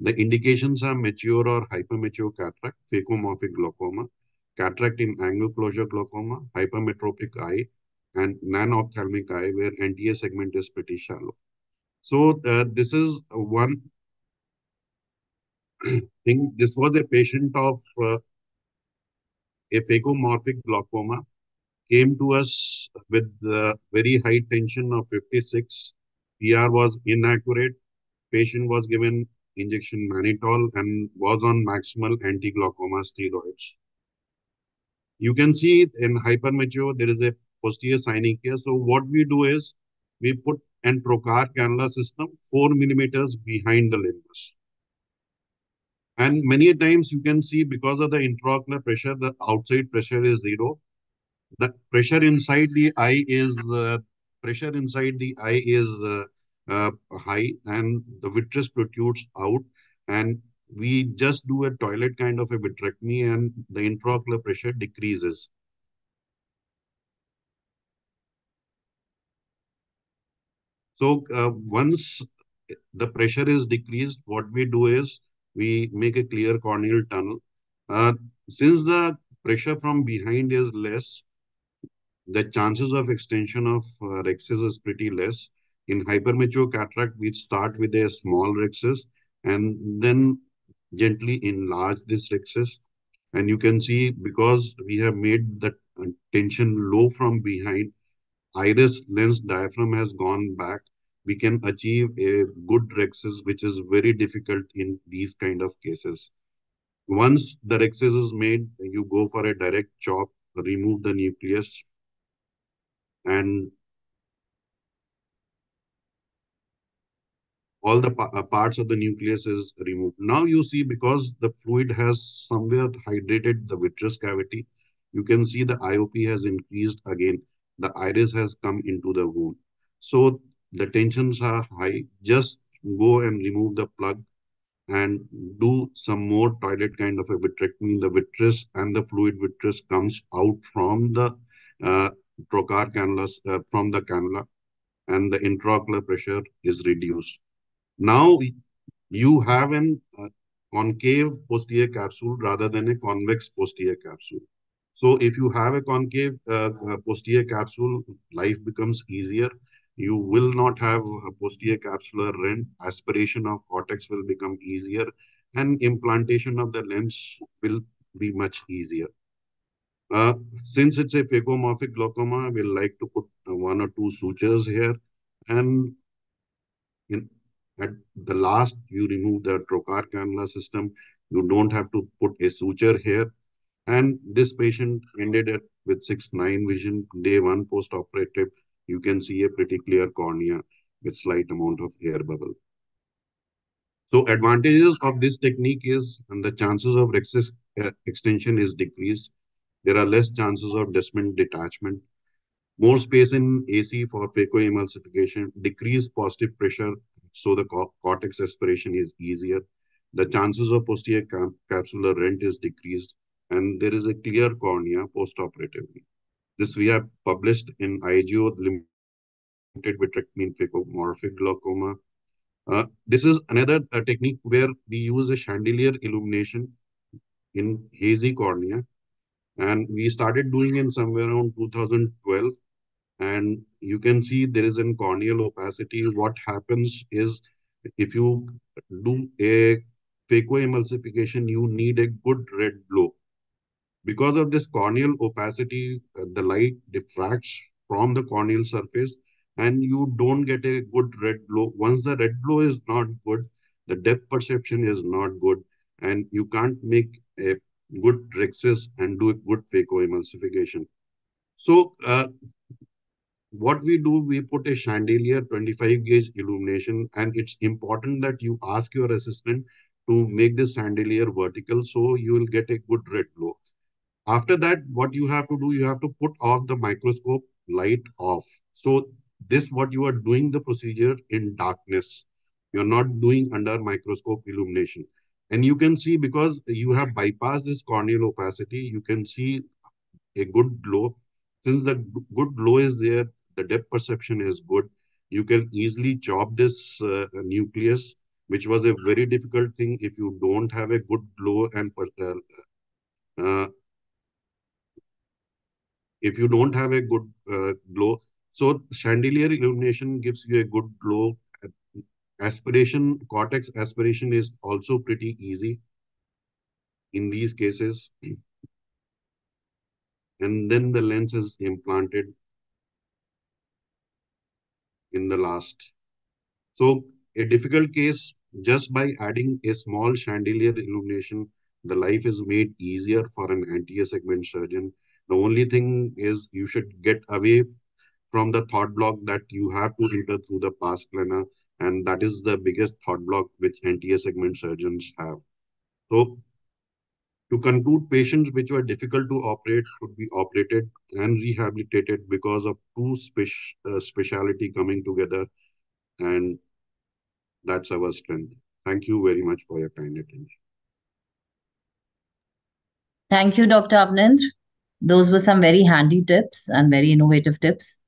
The indications are mature or hypermature cataract, phacomorphic glaucoma, cataract in angle closure glaucoma, hypermetropic eye, and nanophthalmic eye where anterior segment is pretty shallow. So uh, this is one thing. This was a patient of uh, a phacomorphic glaucoma, came to us with uh, very high tension of 56. PR was inaccurate. Patient was given injection mannitol and was on maximal anti-glaucoma steroids. You can see in hypermature, there is a posterior synechia. So what we do is we put an trocar cannula system 4 millimeters behind the limbus. And many times you can see because of the intraocular pressure, the outside pressure is zero. The pressure inside the eye is uh, pressure inside the eye is uh, uh, high and the vitreous protrudes out and we just do a toilet kind of a vitrectomy and the intraocular pressure decreases. So uh, once the pressure is decreased, what we do is we make a clear corneal tunnel. Uh, since the pressure from behind is less, the chances of extension of uh, rhexis is pretty less. In hypermature cataract, we start with a small rhexis and then gently enlarge this rhexis. And you can see because we have made the tension low from behind, iris lens diaphragm has gone back. We can achieve a good rhexis, which is very difficult in these kind of cases. Once the rhexis is made, you go for a direct chop, remove the nucleus, and all the uh, parts of the nucleus is removed. Now you see because the fluid has somewhere hydrated the vitreous cavity, you can see the IOP has increased again. The iris has come into the wound. So the tensions are high. Just go and remove the plug and do some more toilet kind of a vitrectomy. The vitreous and the fluid vitreous comes out from the uh, trocar cannula, uh, from the cannula and the intraocular pressure is reduced. Now you have an uh, concave posterior capsule rather than a convex posterior capsule. So if you have a concave uh, uh, posterior capsule, life becomes easier. You will not have a posterior capsular rent. Aspiration of cortex will become easier and implantation of the lens will be much easier. Uh, since it's a phacomorphic glaucoma, we'll like to put uh, one or two sutures here. And in, at the last, you remove the trocar cannula system. You don't have to put a suture here. And this patient ended it with 6-9 vision, day one post-operative. You can see a pretty clear cornea with slight amount of air bubble. So advantages of this technique is and the chances of rhexis uh, extension is decreased. There are less chances of Descemet detachment. More space in AC for phacoemulsification, decreased positive pressure, so the co cortex aspiration is easier. The chances of posterior capsular rent is decreased, and there is a clear cornea post-operatively. This we have published in IJO limited vitrectomy phacomorphic glaucoma. Uh, this is another uh, technique where we use a chandelier illumination in hazy cornea. And we started doing it somewhere around 2012. And you can see there is a corneal opacity. What happens is if you do a phacoemulsification, you need a good red glow. Because of this corneal opacity, uh, the light diffracts from the corneal surface and you don't get a good red glow. Once the red glow is not good, the depth perception is not good, and you can't make a good rhexis and do a good phacoemulsification. So uh, what we do, we put a chandelier 25 gauge illumination, and it's important that you ask your assistant to make the chandelier vertical so you will get a good red glow. After that, what you have to do, you have to put off the microscope light off. So this what you are doing the procedure in darkness. You're not doing under microscope illumination. And you can see because you have bypassed this corneal opacity, you can see a good glow. Since the good glow is there, the depth perception is good. You can easily chop this uh, nucleus, which was a very difficult thing if you don't have a good glow and uh, uh, if you don't have a good uh, glow, so chandelier illumination gives you a good glow. Aspiration, cortex aspiration is also pretty easy in these cases. And then the lens is implanted in the last. So a difficult case, just by adding a small chandelier illumination, the life is made easier for an anterior segment surgeon. The only thing is you should get away from the thought block that you have to enter through the pars plana. And that is the biggest thought block which anterior segment surgeons have. So to conclude, patients which were difficult to operate could be operated and rehabilitated because of two uh, speciality coming together. And that's our strength. Thank you very much for your kind attention. Thank you, Dr. Avnindra. Those were some very handy tips and very innovative tips.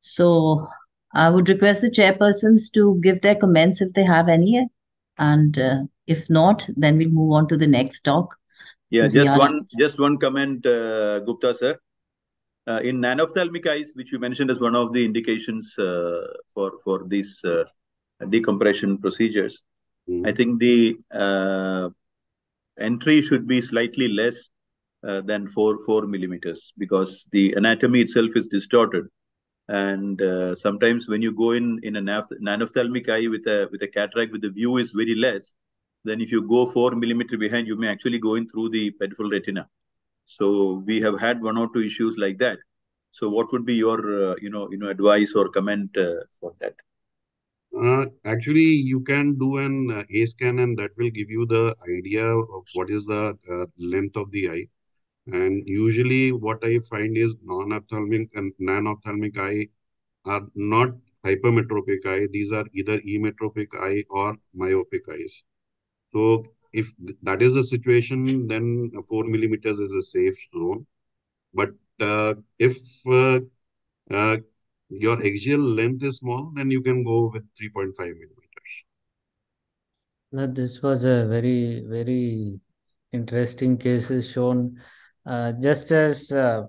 So I would request the chairpersons to give their comments if they have any. And uh, if not, then we'll move on to the next talk. Yeah, just one, just one comment, uh, Gupta sir. Uh, in nanophthalmic eyes, which you mentioned as one of the indications uh, for for these uh, decompression procedures, mm. I think the uh, entry should be slightly less than four four millimeters because the anatomy itself is distorted. And uh, sometimes when you go in in a nanophthalmic eye with a with a cataract with the view is very less then if you go four millimeter behind you may actually go in through the peripheral retina. So we have had one or two issues like that. So what would be your uh, you know you know advice or comment uh, for that? Uh, actually you can do an uh, a scan and that will give you the idea of what is the uh, length of the eye and usually what I find is non-ophthalmic and non-ophthalmic eye are not hypermetropic eye. These are either emetropic eye or myopic eyes. So if that is the situation, then four millimeters is a safe zone. But uh, if uh, uh, your axial length is small, then you can go with 3.5 millimeters. Now, this was a very, very interesting cases shown uh, just as uh,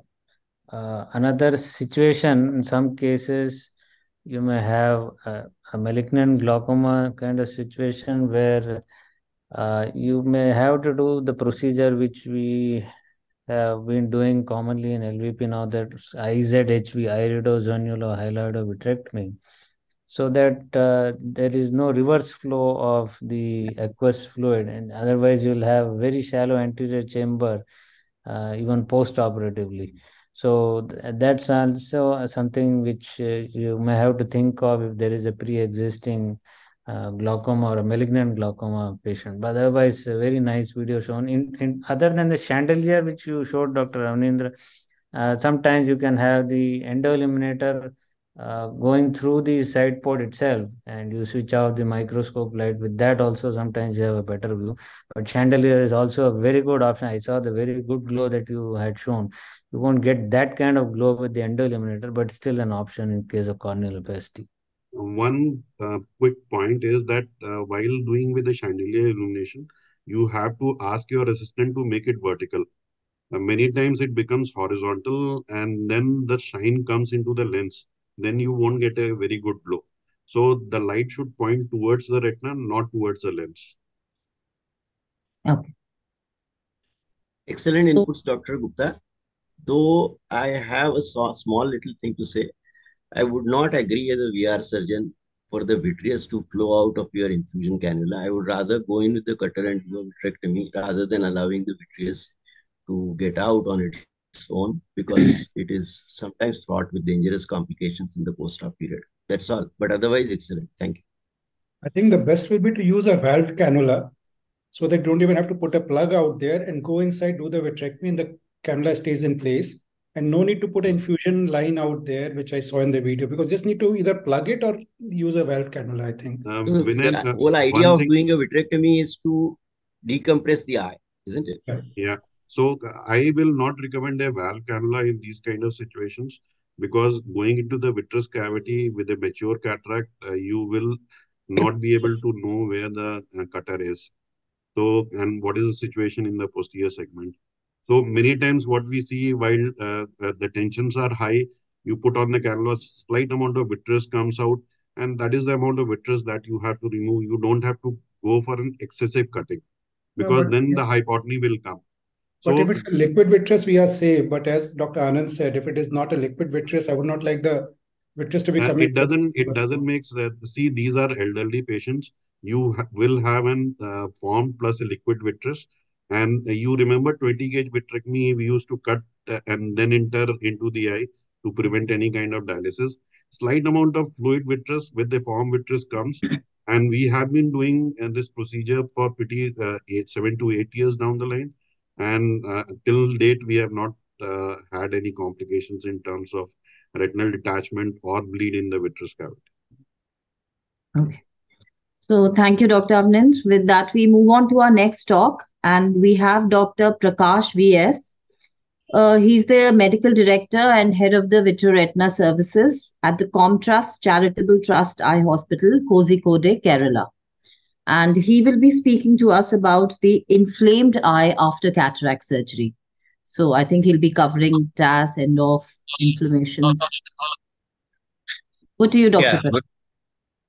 uh, another situation, in some cases, you may have a, a, malignant glaucoma kind of situation where uh, you may have to do the procedure which we have been doing commonly in LVP now that IZHV, iridozonular hyaloidovitrectomy, so that uh, there is no reverse flow of the aqueous fluid, and otherwise you'll have very shallow anterior chamber uh, even post-operatively. So th- that's also something which uh, you may have to think of if there is a pre-existing uh, glaucoma or a malignant glaucoma patient. But otherwise, a very nice video shown. In, in other than the chandelier which you showed, Dr. Ravnindra, uh, sometimes you can have the endoilluminator uh, going through the side port itself and you switch off the microscope light with that also sometimes you have a better view. But chandelier is also a very good option. I saw the very good glow that you had shown. You won't get that kind of glow with the endoilluminator but still an option in case of corneal opacity. One uh, quick point is that uh, while doing with the chandelier illumination you have to ask your assistant to make it vertical. Uh, many times it becomes horizontal and then the shine comes into the lens then you won't get a very good blow. So the light should point towards the retina, not towards the lens. Okay. Excellent inputs, Dr. Gupta. Though I have a small little thing to say, I would not agree as a VR surgeon for the vitreous to flow out of your infusion cannula. I would rather go in with the cutter and do a vitrectomy rather than allowing the vitreous to get out on its own because it is sometimes fraught with dangerous complications in the post-op period. That's all. But otherwise, excellent. Thank you. I think the best will be to use a valve cannula so they don't even have to put a plug out there and go inside, do the vitrectomy, and the cannula stays in place. And no need to put an infusion line out there, which I saw in the video, because just need to either plug it or use a valve cannula, I think. Um, Mm, Vinay, the uh, whole idea of thing- doing a vitrectomy is to decompress the eye, isn't it? Yeah. So I will not recommend a valve cannula in these kind of situations because going into the vitreous cavity with a mature cataract, uh, you will not be able to know where the uh, cutter is. So, and what is the situation in the posterior segment? So many times what we see while uh, uh, the tensions are high, you put on the cannula, slight amount of vitreous comes out, and that is the amount of vitreous that you have to remove. You don't have to go for an excessive cutting No, because but- then the hypotony will come. But So if it's a liquid vitreous, we are safe. But as Dr. Anand said, if it is not a liquid vitreous, I would not like the vitreous to be coming. it doesn't it doesn't make sense. See, these are elderly patients. You ha will have an uh, form plus a liquid vitreous. And uh, you remember 20 gauge vitrectomy, we used to cut uh, and then enter into the eye to prevent any kind of dialysis. Slight amount of fluid vitreous with the form vitreous comes. And we have been doing uh, this procedure for pretty uh, eight, seven to eight years down the line. And uh, till date, we have not uh, had any complications in terms of retinal detachment or bleed in the vitreous cavity. Okay. So thank you, Dr. Avnind. With that, we move on to our next talk, and we have Dr. Prakash V.S. Uh, he's the medical director and head of the Vitreoretina services at the Comtrust Charitable Trust Eye Hospital, Kozhikode, Kerala. And he will be speaking to us about the inflamed eye after cataract surgery. So I think he'll be covering TAS and off inflammations. Good to you, Dr. Yeah.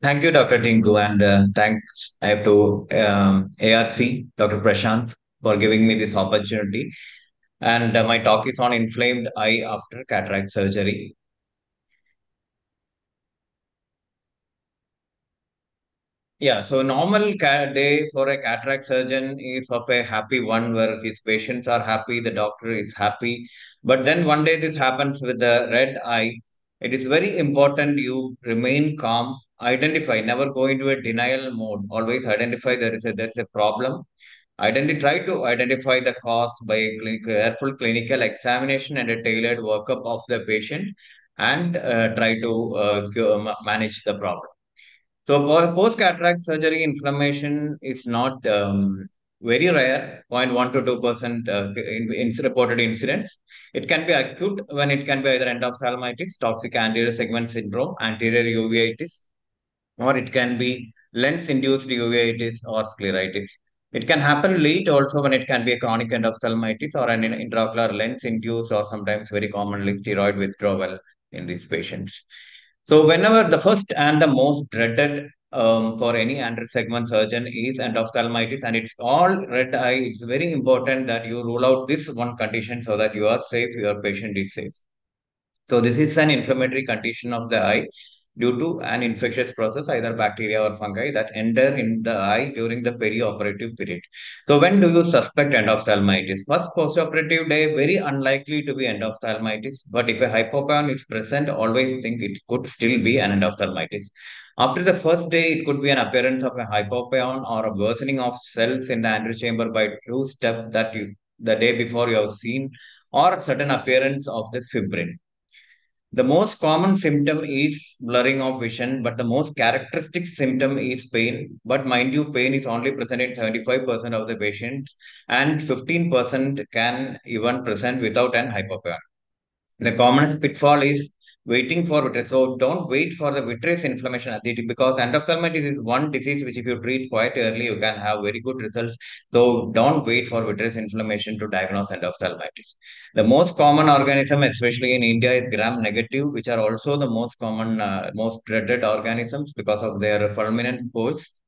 Thank you, Dr. Tinku, and uh, thanks I have to um, ARC, Dr. Prashant, for giving me this opportunity. And uh, my talk is on inflamed eye after cataract surgery. Yeah, so normal day for a cataract surgeon is of a happy one where his patients are happy, the doctor is happy. But then one day this happens with the red eye. It is very important you remain calm, identify, never go into a denial mode. Always identify there is a there is a problem. Identify, try to identify the cause by careful clinical examination and a tailored workup of the patient, and uh, try to uh, manage the problem. So post-cataract surgery, inflammation is not um, very rare, 0.1 to 2 percent uh, in, in reported incidents. It can be acute when it can be either endophthalmitis, toxic anterior segment syndrome, anterior uveitis, or it can be lens-induced uveitis or scleritis. It can happen late also when it can be a chronic endophthalmitis or an intraocular lens-induced or sometimes very commonly steroid withdrawal in these patients. So whenever the first and the most dreaded um, for any segment surgeon is endophthalmitis, and it's all red eye. It's very important that you rule out this one condition so that you are safe, your patient is safe. So this is an inflammatory condition of the eye due to an infectious process, either bacteria or fungi that enter in the eye during the perioperative period. So when do you suspect endophthalmitis? First postoperative day, very unlikely to be endophthalmitis. But if a hypopyon is present, always think it could still be an endophthalmitis. After the first day, it could be an appearance of a hypopyon or a worsening of cells in the antechamber by two step that you the day before you have seen, or certain appearance of the fibrin. The most common symptom is blurring of vision, but the most characteristic symptom is pain. But mind you, pain is only present in 75% of the patients, and 15% can even present without an hypopyon. The commonest pitfall is waiting for vitreous. So don't wait for the vitreous inflammation because endophthalmitis is one disease which if you treat quite early, you can have very good results. So don't wait for vitreous inflammation to diagnose endophthalmitis. The most common organism, especially in India, is gram-negative, which are also the most common, uh, most dreaded organisms because of their fulminant force.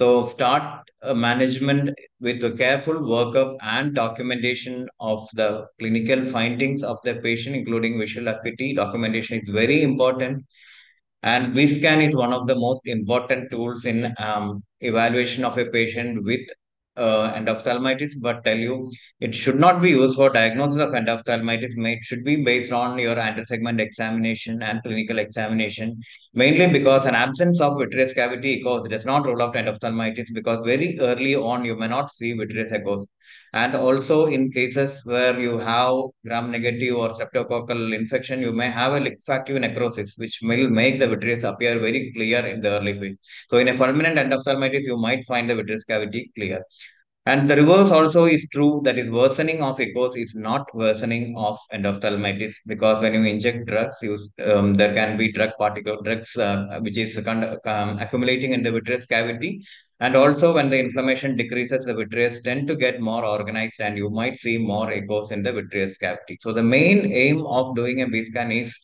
So start a management with a careful workup and documentation of the clinical findings of the patient, including visual acuity. Documentation is very important. And B-scan is one of the most important tools in um, evaluation of a patient with uh, endophthalmitis, but tell you it should not be used for diagnosis of endophthalmitis. It should be based on your intersegment examination and clinical examination, mainly because an absence of vitreous cavity echoes does not rule out endophthalmitis because very early on you may not see vitreous echoes. And also in cases where you have gram-negative or streptococcal infection, you may have a liquefactive necrosis, which will make the vitreous appear very clear in the early phase. So in a fulminant endophthalmitis, you might find the vitreous cavity clear. And the reverse also is true, that is worsening of echoes is not worsening of endophthalmitis because when you inject drugs, you, um, there can be drug particle drugs uh, which is um, accumulating in the vitreous cavity. And also when the inflammation decreases, the vitreous tend to get more organized and you might see more echoes in the vitreous cavity. So the main aim of doing a B-scan is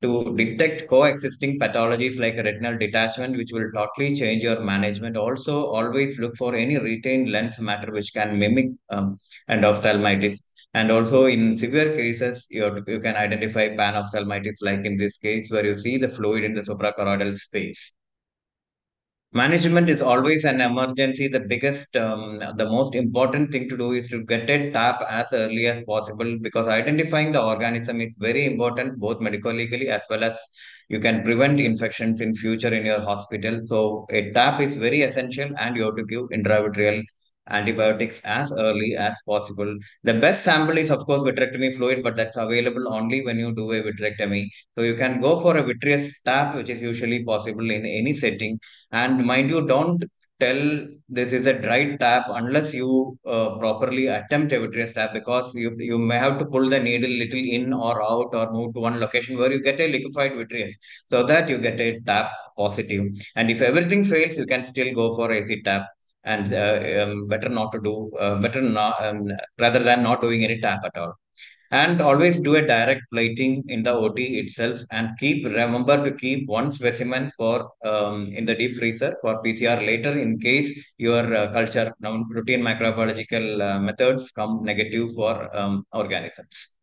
to detect coexisting pathologies like retinal detachment, which will totally change your management. Also, always look for any retained lens matter which can mimic um, endophthalmitis. And also in severe cases, you, you can identify panophthalmitis, like in this case, where you see the fluid in the suprachoroidal space. Management is always an emergency. The biggest, um, the most important thing to do is to get a tap as early as possible because identifying the organism is very important, both medico-legally as well as you can prevent infections in future in your hospital. So a tap is very essential and you have to give intravitreal antibiotics as early as possible. The best sample is, of course, vitrectomy fluid, but that's available only when you do a vitrectomy. So you can go for a vitreous tap, which is usually possible in any setting. And mind you, don't tell this is a dry tap unless you uh, properly attempt a vitreous tap because you, you may have to pull the needle little in or out or move to one location where you get a liquefied vitreous so that you get a tap positive. And if everything fails, you can still go for AC tap and uh, um, better not to do uh, better not um, rather than not doing any tap at all. And always do a direct plating in the ot itself and keep remember to keep one specimen for um, in the deep freezer for pcr later in case your uh, culture routine microbiological uh, methods come negative for um, organisms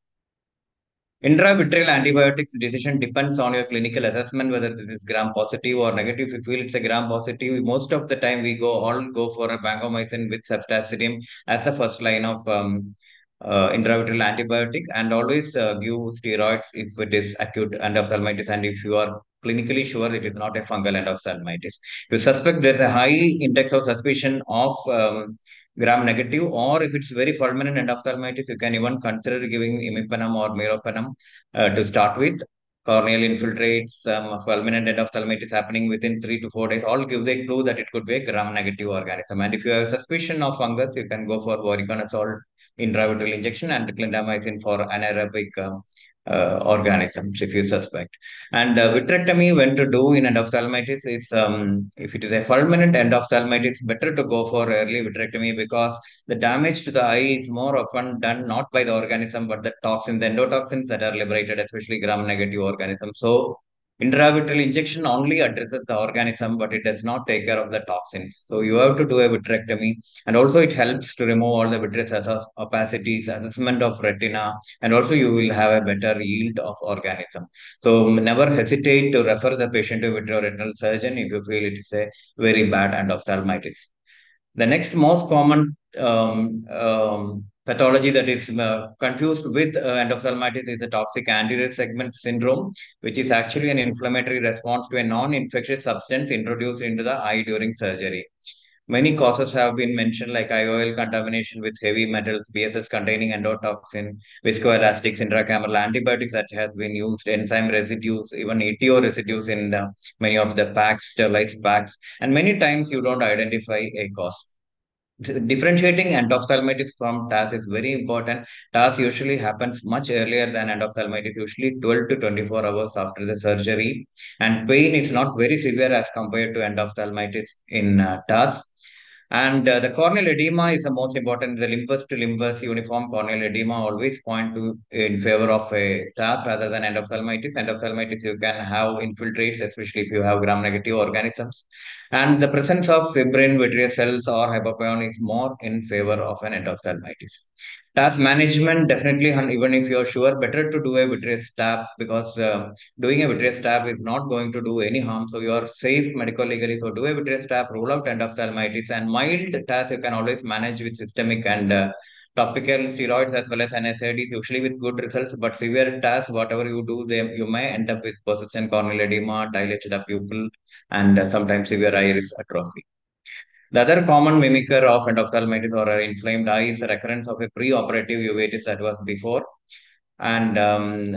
Intravitreal antibiotics decision depends on your clinical assessment, whether this is gram positive or negative. If you feel it's a gram positive, most of the time we go all go for a vancomycin with ceftazidime as the first line of um, uh, intravitreal antibiotic and always uh, give steroids if it is acute endophthalmitis and if you are clinically sure it is not a fungal endophthalmitis. You suspect there's a high index of suspicion of um, gram negative or if it's very fulminant endophthalmitis, you can even consider giving imipenem or meropenem uh, to start with. Corneal infiltrates, um, fulminant endophthalmitis happening within three to four days, all give the clue that it could be a gram-negative organism. And if you have suspicion of fungus, you can go for voriconazole intravitreal injection and clindamycin for anaerobic um, uh, organisms if you suspect. And uh, vitrectomy, when to do in endophthalmitis is, um, if it is a fulminant endophthalmitis, better to go for early vitrectomy because the damage to the eye is more often done not by the organism, but the toxins, the endotoxins that are liberated, especially gram-negative organisms. So Intravitreal injection only addresses the organism, but it does not take care of the toxins. So you have to do a vitrectomy, and also it helps to remove all the vitreous opacities, assessment of retina, and also you will have a better yield of organism. So never hesitate to refer the patient to a vitreoretinal surgeon if you feel it is a very bad endophthalmitis. The next most common um, um, pathology that is uh, confused with uh, endophthalmitis is the toxic anterior segment syndrome, which is actually an inflammatory response to a non-infectious substance introduced into the eye during surgery. Many causes have been mentioned like IOL contamination with heavy metals, BSS containing endotoxin, viscoelastics, intracameral antibiotics that have been used, enzyme residues, even ETO residues in uh, many of the packs, sterilized packs. And many times you don't identify a cause differentiating endophthalmitis from TAS is very important. TAS usually happens much earlier than endophthalmitis, usually 12 to 24 hours after the surgery. And pain is not very severe as compared to endophthalmitis in uh, TAS. And uh, the corneal edema is the most important. The limbus to limbus uniform corneal edema always point to in favor of a TAS rather than endophthalmitis. Endophthalmitis, you can have infiltrates, especially if you have gram-negative organisms. And the presence of fibrin, vitreous cells, or hypopyon is more in favor of an endophthalmitis. TAS management, definitely, even if you're sure, better to do a vitreous tap because uh, doing a vitreous tap is not going to do any harm. So you are safe medical legally. So do a vitreous tap, rule out endophthalmitis, and mild TAS you can always manage with systemic and uh, topical steroids as well as NSAIDs, usually with good results. But severe TAS, whatever you do, they, you may end up with persistent corneal edema, dilated pupil, and uh, sometimes severe iris atrophy. The other common mimicker of endophthalmitis or inflamed eye is the recurrence of a preoperative uveitis that was before. And um,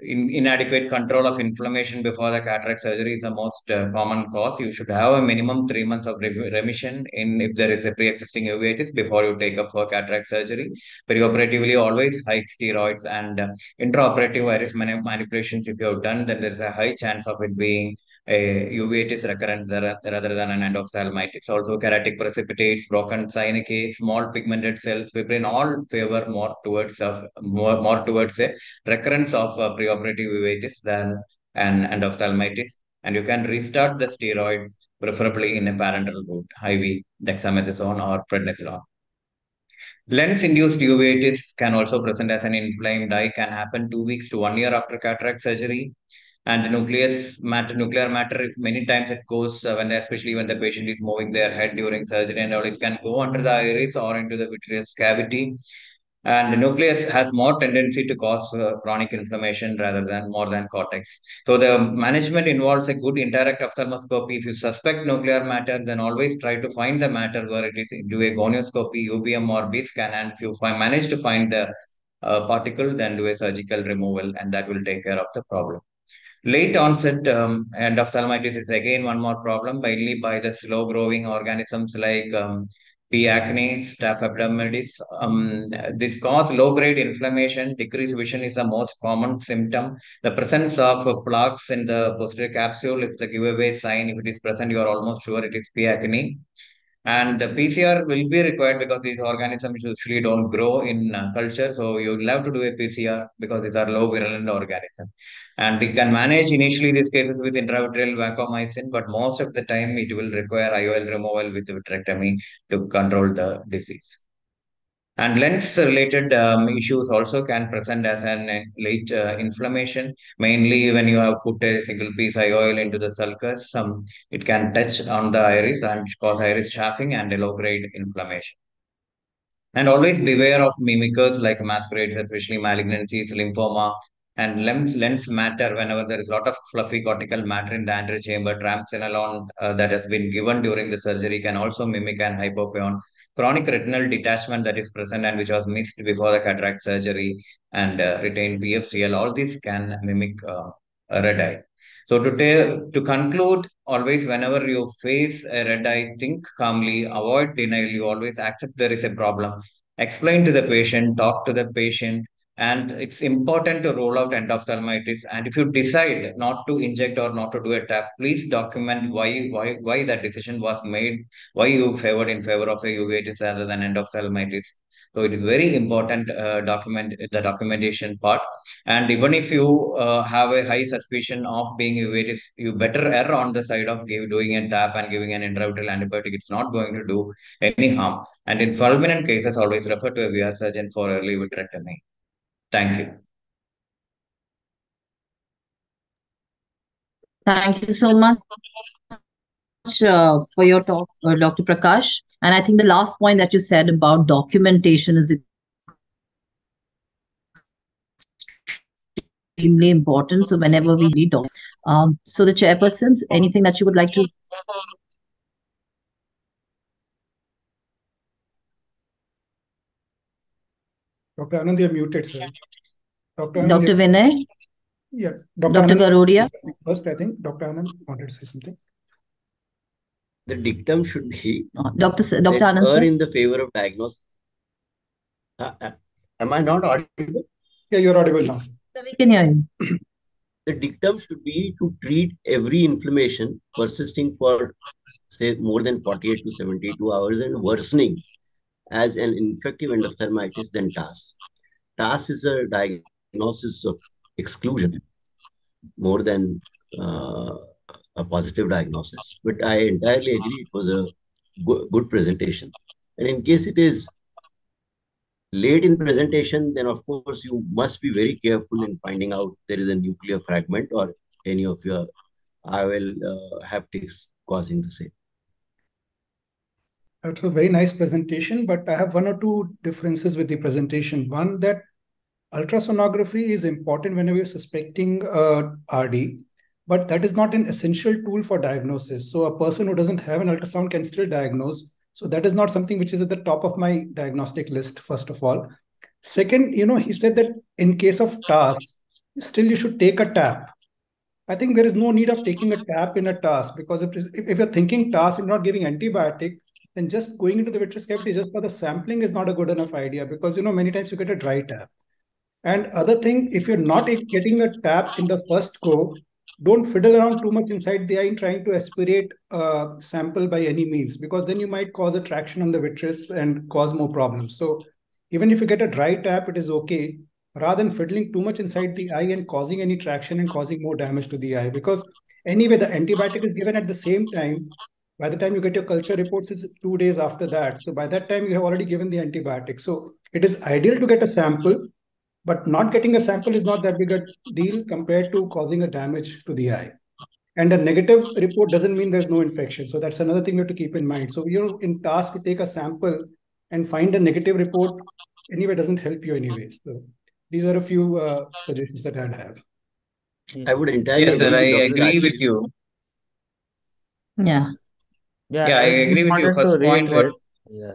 in, inadequate control of inflammation before the cataract surgery is the most uh, common cause. You should have a minimum three months of re remission in if there is a pre-existing uveitis before you take up for cataract surgery. Perioperatively, always high steroids and uh, intraoperative iris manipulations. If you have done, then there is a high chance of it being a uveitis recurrent rather than an endophthalmitis. Also, keratic precipitates, broken synechiae, small pigmented cells, fibrin, all favor more towards of more, more towards a recurrence of uh, preoperative uveitis than an endophthalmitis. And you can restart the steroids, preferably in a parenteral route, IV dexamethasone or prednisolone. Lens-induced uveitis can also present as an inflamed eye, can happen two weeks to one year after cataract surgery and the nucleus matter nuclear matter many times it goes uh, when especially when the patient is moving their head during surgery and all it can go under the iris or into the vitreous cavity and the nucleus has more tendency to cause uh, chronic inflammation rather than more than cortex. So the management involves a good indirect ophthalmoscopy. If you suspect nuclear matter, then always try to find the matter where it is. Do a gonioscopy, UBM or B scan, and if you find, manage to find the uh, particle, then do a surgical removal, and that will take care of the problem. Late onset um, endophthalmitis is again one more problem, mainly by the slow growing organisms like um, P. acne, staph epidermidis. Um, this cause low grade inflammation, decreased vision is the most common symptom. The presence of plaques in the posterior capsule is the giveaway sign. If it is present, you are almost sure it is P. acne. And the PCR will be required because these organisms usually don't grow in uh, culture. So you'll have to do a PCR because these are low virulent organisms. And we can manage initially these cases with intravitreal vancomycin, but most of the time it will require IOL removal with vitrectomy to control the disease. And lens-related um, issues also can present as an uh, late uh, inflammation, mainly when you have put a single piece IOL into the sulcus. Um, it can touch on the iris and cause iris chafing and a low-grade inflammation. And always beware of mimickers like masquerades, especially malignancies, lymphoma, and lens, lens matter whenever there is a lot of fluffy cortical matter in the anterior chamber. Triamcinolone uh, that has been given during the surgery can also mimic an hypopyon chronic retinal detachment that is present and which was missed before the cataract surgery and uh, retained PFCL, all these can mimic uh, a red eye. So to, to conclude, always whenever you face a red eye, think calmly, avoid denial, you always accept there is a problem. Explain to the patient, talk to the patient, and it's important to roll out endophthalmitis. And if you decide not to inject or not to do a tap, please document why why why that decision was made, why you favored in favor of a uveitis rather than endophthalmitis. So it is very important uh, document the documentation part. And even if you uh, have a high suspicion of being innovative, you better err on the side of give, doing a tap and giving an intravitreal antibiotic. It's not going to do any harm. And in fulminant cases, always refer to a VR surgeon for early vitrectomy. Thank you. Thank you so much uh, for your talk, uh, Dr. Prakash. And I think the last point that you said about documentation is extremely important. So whenever we need um, so the chairpersons, anything that you would like to? Dr. Anand, you're muted, sir. Dr. Anand, Dr. Vinay? Yeah, Dr. Dr. Garodia? First, I think Dr. Anand wanted to say something. The dictum should be Dr. Dr. Anand, sir? in the favor of diagnosis. Uh, uh, am I not audible? Yeah, you're audible now. Sir. We can hear you. the dictum should be to treat every inflammation persisting for say more than 48 to 72 hours and worsening as an infective endophthalmitis than TAS. TAS is a diagnosis of exclusion more than uh, a positive diagnosis. But I entirely agree it was a go good presentation. And in case it is late in presentation, then of course you must be very careful in finding out there is a nuclear fragment or any of your IOL uh, haptics causing the same. That's a very nice presentation, but I have one or two differences with the presentation. One that ultrasonography is important whenever you're suspecting uh, RD, but that is not an essential tool for diagnosis. So a person who doesn't have an ultrasound can still diagnose. So that is not something which is at the top of my diagnostic list, first of all. Second, you know, he said that in case of TAS, still you should take a tap. I think there is no need of taking a tap in a TAS because if, if you're thinking TAS and not giving antibiotic, then just going into the vitreous cavity just for the sampling is not a good enough idea because, you know, many times you get a dry tap. And other thing, if you're not getting a tap in the first go, don't fiddle around too much inside the eye in trying to aspirate a sample by any means, because then you might cause a traction on the vitreous and cause more problems. So even if you get a dry tap, it is okay, rather than fiddling too much inside the eye and causing any traction and causing more damage to the eye. Because anyway, the antibiotic is given at the same time. By the time you get your culture reports, is two days after that. So by that time, you have already given the antibiotic. So it is ideal to get a sample but not getting a sample is not that big a deal compared to causing a damage to the eye. And a negative report doesn't mean there's no infection. So that's another thing you have to keep in mind. So you're in task to take a sample and find a negative report anyway doesn't help you anyways. So these are a few uh, suggestions that I'd have. I would entirely yes, sir, I agree with you. Yeah. Yeah, yeah I, I agree with you. First point. What... Yeah.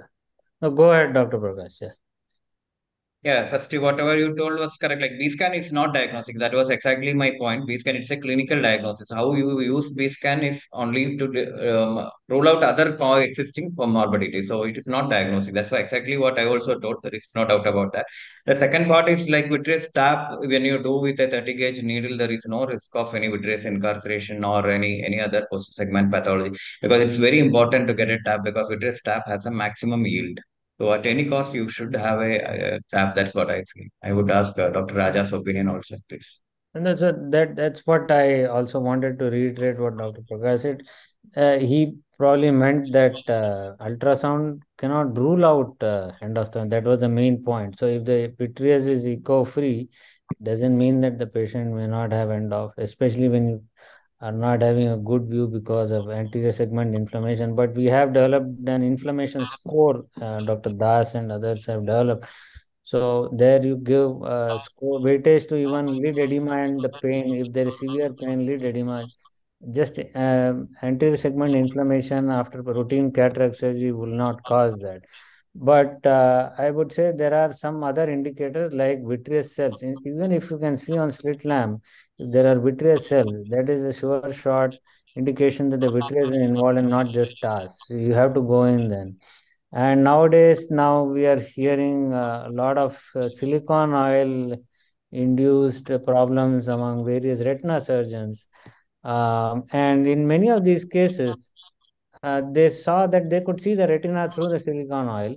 No, go ahead, Dr. Prakash. Yeah. Yeah, firstly, whatever you told was correct. Like B-scan is not diagnostic. That was exactly my point. B-scan it's a clinical diagnosis. How you use B-scan is only to um, rule out other coexisting comorbidities. So it is not diagnostic. That's exactly what I also told. There is no doubt about that. The second part is like vitreous tap. When you do with a 30 gauge needle, there is no risk of any vitreous incarceration or any any other post segment pathology because it's very important to get a tap because vitreous tap has a maximum yield. So at any cost, you should have a, a tap. That's what I feel. I would ask uh, Dr. Raja's opinion also, please. And that's what, that that's what I also wanted to reiterate what Dr. Prakash said. Uh, he probably meant that uh, ultrasound cannot rule out uh, endophthalmitis. That was the main point. So if the vitreous is echo-free, doesn't mean that the patient may not have end of, especially when you are not having a good view because of anterior segment inflammation. But we have developed an inflammation score, uh, Dr. Das and others have developed. So there you give a score weightage to even lid edema and the pain. If there is severe pain, lid edema, just uh, anterior segment inflammation after routine cataract surgery will not cause that. But uh, I would say there are some other indicators like vitreous cells. Even if you can see on slit lamp, there are vitreous cells, that is a sure shot indication that the vitreous is involved and not just TAS. So you have to go in then. And nowadays, now we are hearing a lot of uh, silicone oil induced problems among various retina surgeons. Um, and in many of these cases, uh, they saw that they could see the retina through the silicone oil.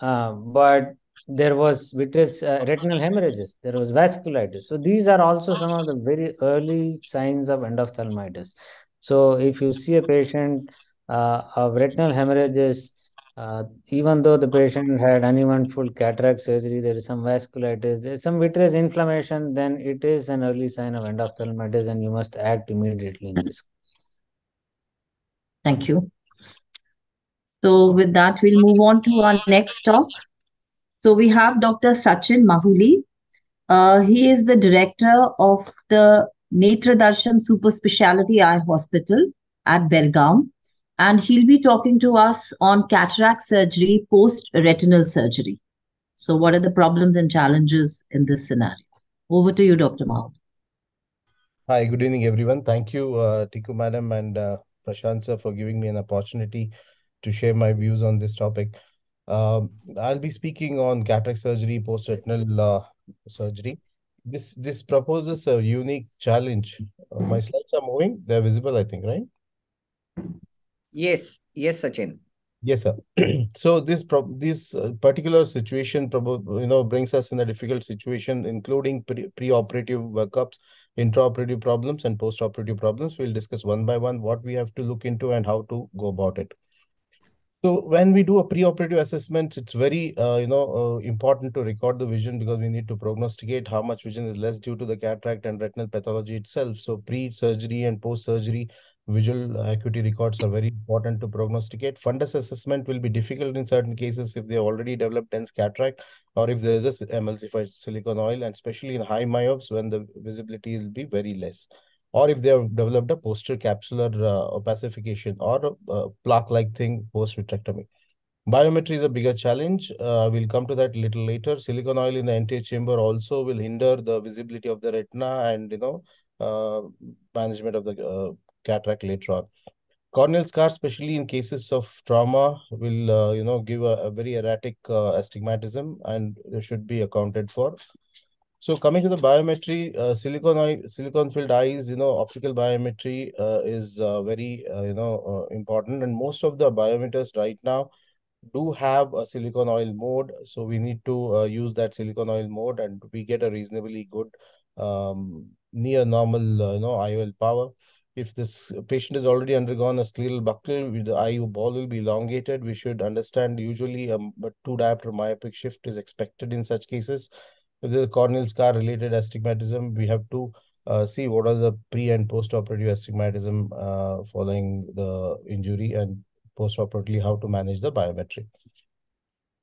uh, but there was vitreous uh, retinal hemorrhages, there was vasculitis. So these are also some of the very early signs of endophthalmitis. So if you see a patient uh, of retinal hemorrhages, uh, even though the patient had uneventful cataract surgery, there is some vasculitis, there is some vitreous inflammation, then it is an early sign of endophthalmitis and you must act immediately in this. Thank you. So with that, we'll move on to our next talk. So we have Dr. Sachin Mahuli. Uh, he is the director of the Netra Darshan Super Speciality Eye Hospital at Belgaum and he'll be talking to us on cataract surgery post retinal surgery. So, what are the problems and challenges in this scenario? Over to you, Dr. Mahal. Hi, good evening, everyone. Thank you, uh, Tiku Madam and uh, Prashant sir, for giving me an opportunity to share my views on this topic. Um, I'll be speaking on cataract surgery post retinal uh, surgery. This this proposes a unique challenge. Uh, my slides are moving; they're visible, I think, right? Yes, yes, Sachin. Yes, sir. so this pro this uh, particular situation, you know, brings us in a difficult situation, including pre pre-operative workups, intraoperative problems, and post-operative problems. We'll discuss one by one what we have to look into and how to go about it. So when we do a pre-operative assessment, it's very uh, you know uh, important to record the vision because we need to prognosticate how much vision is less due to the cataract and retinal pathology itself. So pre-surgery and post-surgery visual acuity records are very important to prognosticate. Fundus assessment will be difficult in certain cases if they already developed dense cataract or if there is a emulsified silicone oil and especially in high myopes when the visibility will be very less or if they have developed a posterior capsular uh, opacification or a plaque-like thing post-vitrectomy. Biometry is a bigger challenge. Uh, we'll come to that a little later. Silicone oil in the anterior chamber also will hinder the visibility of the retina and, you know, uh, management of the uh, cataract later on. Corneal scar, especially in cases of trauma, will uh, you know give a, a very erratic uh, astigmatism and should be accounted for. So coming to the biometry, uh, silicone eye, silicone filled eyes, you know, optical biometry uh, is uh, very uh, you know important, and most of the biometers right now do have a silicone oil mode. So we need to use that silicone oil mode, and we get a reasonably good um, near normal you know IOL power if this patient has already undergone a scleral buckle, the eye ball will be elongated. We should understand usually a, a two diopter myopic shift is expected in such cases. If there's corneal scar related astigmatism, we have to uh, see what are the pre and post operative astigmatism uh, following the injury and post operatively how to manage the biometry.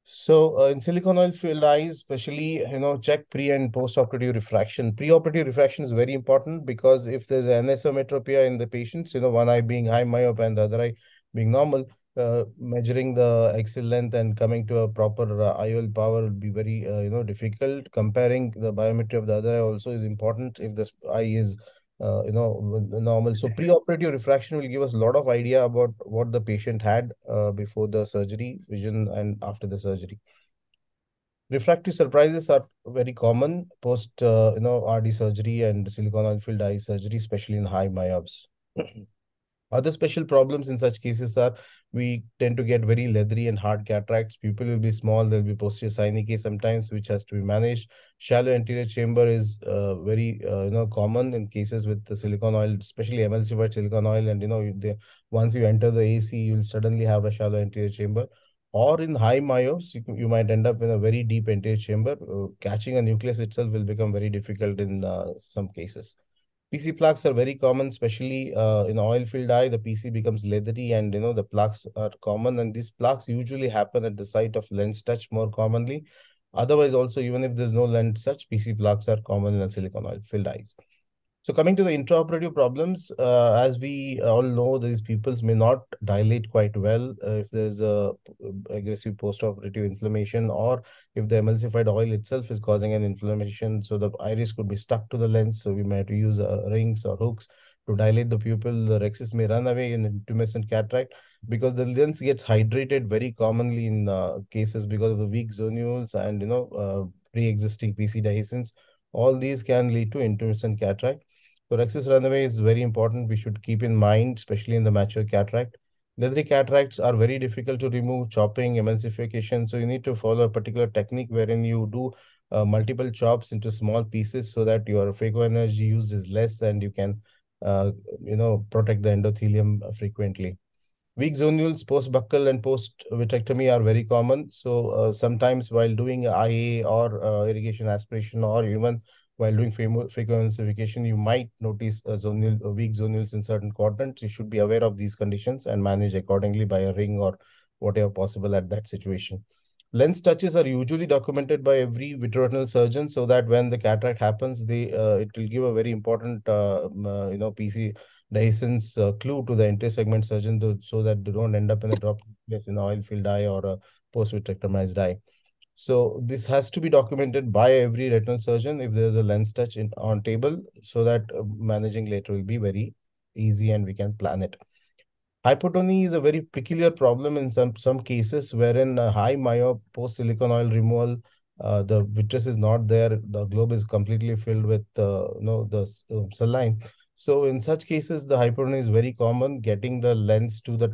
So uh, in silicone oil filled eyes, especially, you know, check pre and post-operative refraction. Pre-operative refraction is very important because if there's an anisometropia in the patients, you know, one eye being high myop and the other eye being normal, uh, measuring the axial length and coming to a proper uh, IOL power would be very, uh, you know, difficult. Comparing the biometry of the other eye also is important if the eye is uh, you know, normal. So pre-operative refraction will give us a lot of idea about what the patient had uh, before the surgery, vision, and after the surgery. Refractive surprises are very common post, uh, you know, RD surgery and silicone oil filled eye surgery, especially in high myopes. Other special problems in such cases are we tend to get very leathery and hard cataracts. Pupil will be small. There will be posterior synechiae sometimes, which has to be managed. Shallow anterior chamber is uh, very uh, you know common in cases with the silicone oil, especially emulsified silicone oil. And you know, they, once you enter the AC, you will suddenly have a shallow anterior chamber. Or in high myopes, you, you might end up in a very deep anterior chamber. Uh, catching a nucleus itself will become very difficult in uh, some cases. PC plaques are very common, especially uh, in oil-filled eye. The PC becomes leathery, and you know the plaques are common. And these plaques usually happen at the site of lens touch more commonly. Otherwise, also even if there's no lens touch, PC plaques are common in silicone oil-filled eyes. So coming to the intraoperative problems, uh, as we all know, these pupils may not dilate quite well uh, if there's a uh, aggressive postoperative inflammation or if the emulsified oil itself is causing an inflammation. So the iris could be stuck to the lens. So we might to use uh, rings or hooks to dilate the pupil. The rhexis may run away in intumescent cataract because the lens gets hydrated very commonly in uh, cases because of the weak zonules and you know uh, pre-existing PC dehiscence all these can lead to intumescent cataract. So rhexis runaway is very important. We should keep in mind, especially in the mature cataract. Leathery cataracts are very difficult to remove, chopping, emulsification. So you need to follow a particular technique wherein you do uh, multiple chops into small pieces so that your phaco energy used is less and you can, uh, you know, protect the endothelium frequently. Weak zonules post-buckle and post-vitrectomy are very common. So uh, sometimes while doing IA or uh, irrigation aspiration or even while doing phacoemulsification, you might notice a zonule, a weak zonules in certain quadrants. You should be aware of these conditions and manage accordingly by a ring or whatever possible at that situation. Lens touches are usually documented by every vitreoretinal surgeon so that when the cataract happens, they uh, it will give a very important uh, uh, you know PC dehiscence uh, clue to the intersegment surgeon to, so that they don't end up in a drop in oil filled eye or a post vitrectomized eye. So this has to be documented by every retinal surgeon if there's a lens touch in, on table so that uh, managing later will be very easy and we can plan it. Hypotony is a very peculiar problem in some, some cases wherein a high myop post silicone oil removal, uh, the vitreous is not there, the globe is completely filled with uh, you know, the uh, saline. So in such cases, the hypotony is very common. Getting the lens to the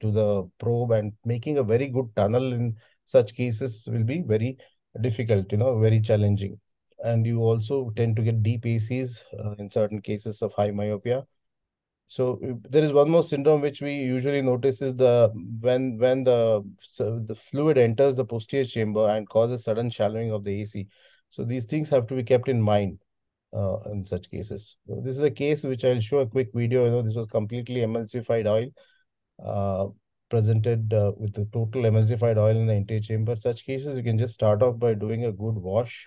to the probe and making a very good tunnel in such cases will be very difficult, you know, very challenging. And you also tend to get deep ACs uh, in certain cases of high myopia. So there is one more syndrome which we usually notice is the when when the so the fluid enters the posterior chamber and causes sudden shallowing of the AC. So these things have to be kept in mind uh, in such cases. So this is a case which I'll show a quick video. You know, this was completely emulsified oil. Uh, presented uh, with the total emulsified oil in the anterior chamber. Such cases, you can just start off by doing a good wash.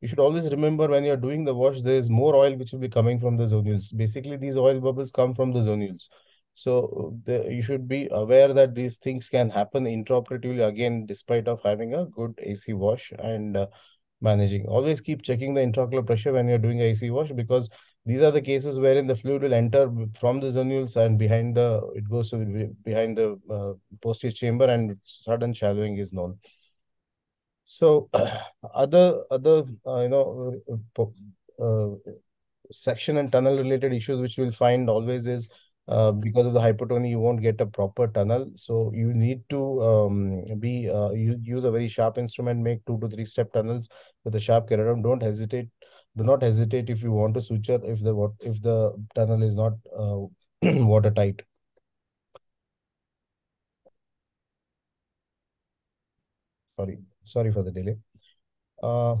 You should always remember when you're doing the wash, there is more oil which will be coming from the zonules. Basically, these oil bubbles come from the zonules. So the, you should be aware that these things can happen intraoperatively again, despite of having a good AC wash and uh, managing. Always keep checking the intraocular pressure when you're doing AC wash because these are the cases wherein the fluid will enter from the zonules and behind the, it goes to behind the uh, posterior chamber and sudden shallowing is known. So other, other uh, you know, uh, uh, section and tunnel related issues which you'll find always is uh, because of the hypotony, you won't get a proper tunnel. So you need to um, be uh, you use a very sharp instrument, make two to three step tunnels with a sharp keratome. Don't hesitate do not hesitate if you want to suture if the what if the tunnel is not uh, watertight. Sorry, sorry for the delay. Uh,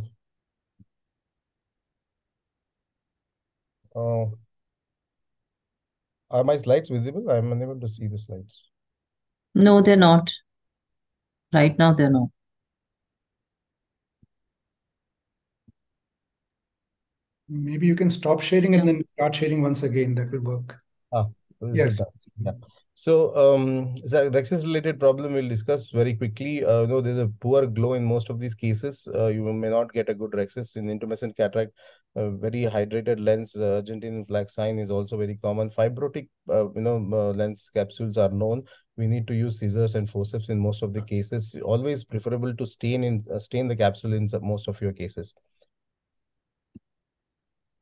uh, are my slides visible? I'm unable to see the slides. No, they're not. Right now, they're not. Maybe you can stop sharing and then start sharing once again. That will work. Ah, yes. Yeah. So, um, the Rhexis related problem we'll discuss very quickly. Uh, you know, there's a poor glow in most of these cases. Uh, you may not get a good Rhexis in intumescent cataract. Uh, very hydrated lens, uh, Argentine flag sign is also very common. Fibrotic, uh, you know, uh, lens capsules are known. We need to use scissors and forceps in most of the cases. Always preferable to stain in uh, stain the capsule in most of your cases.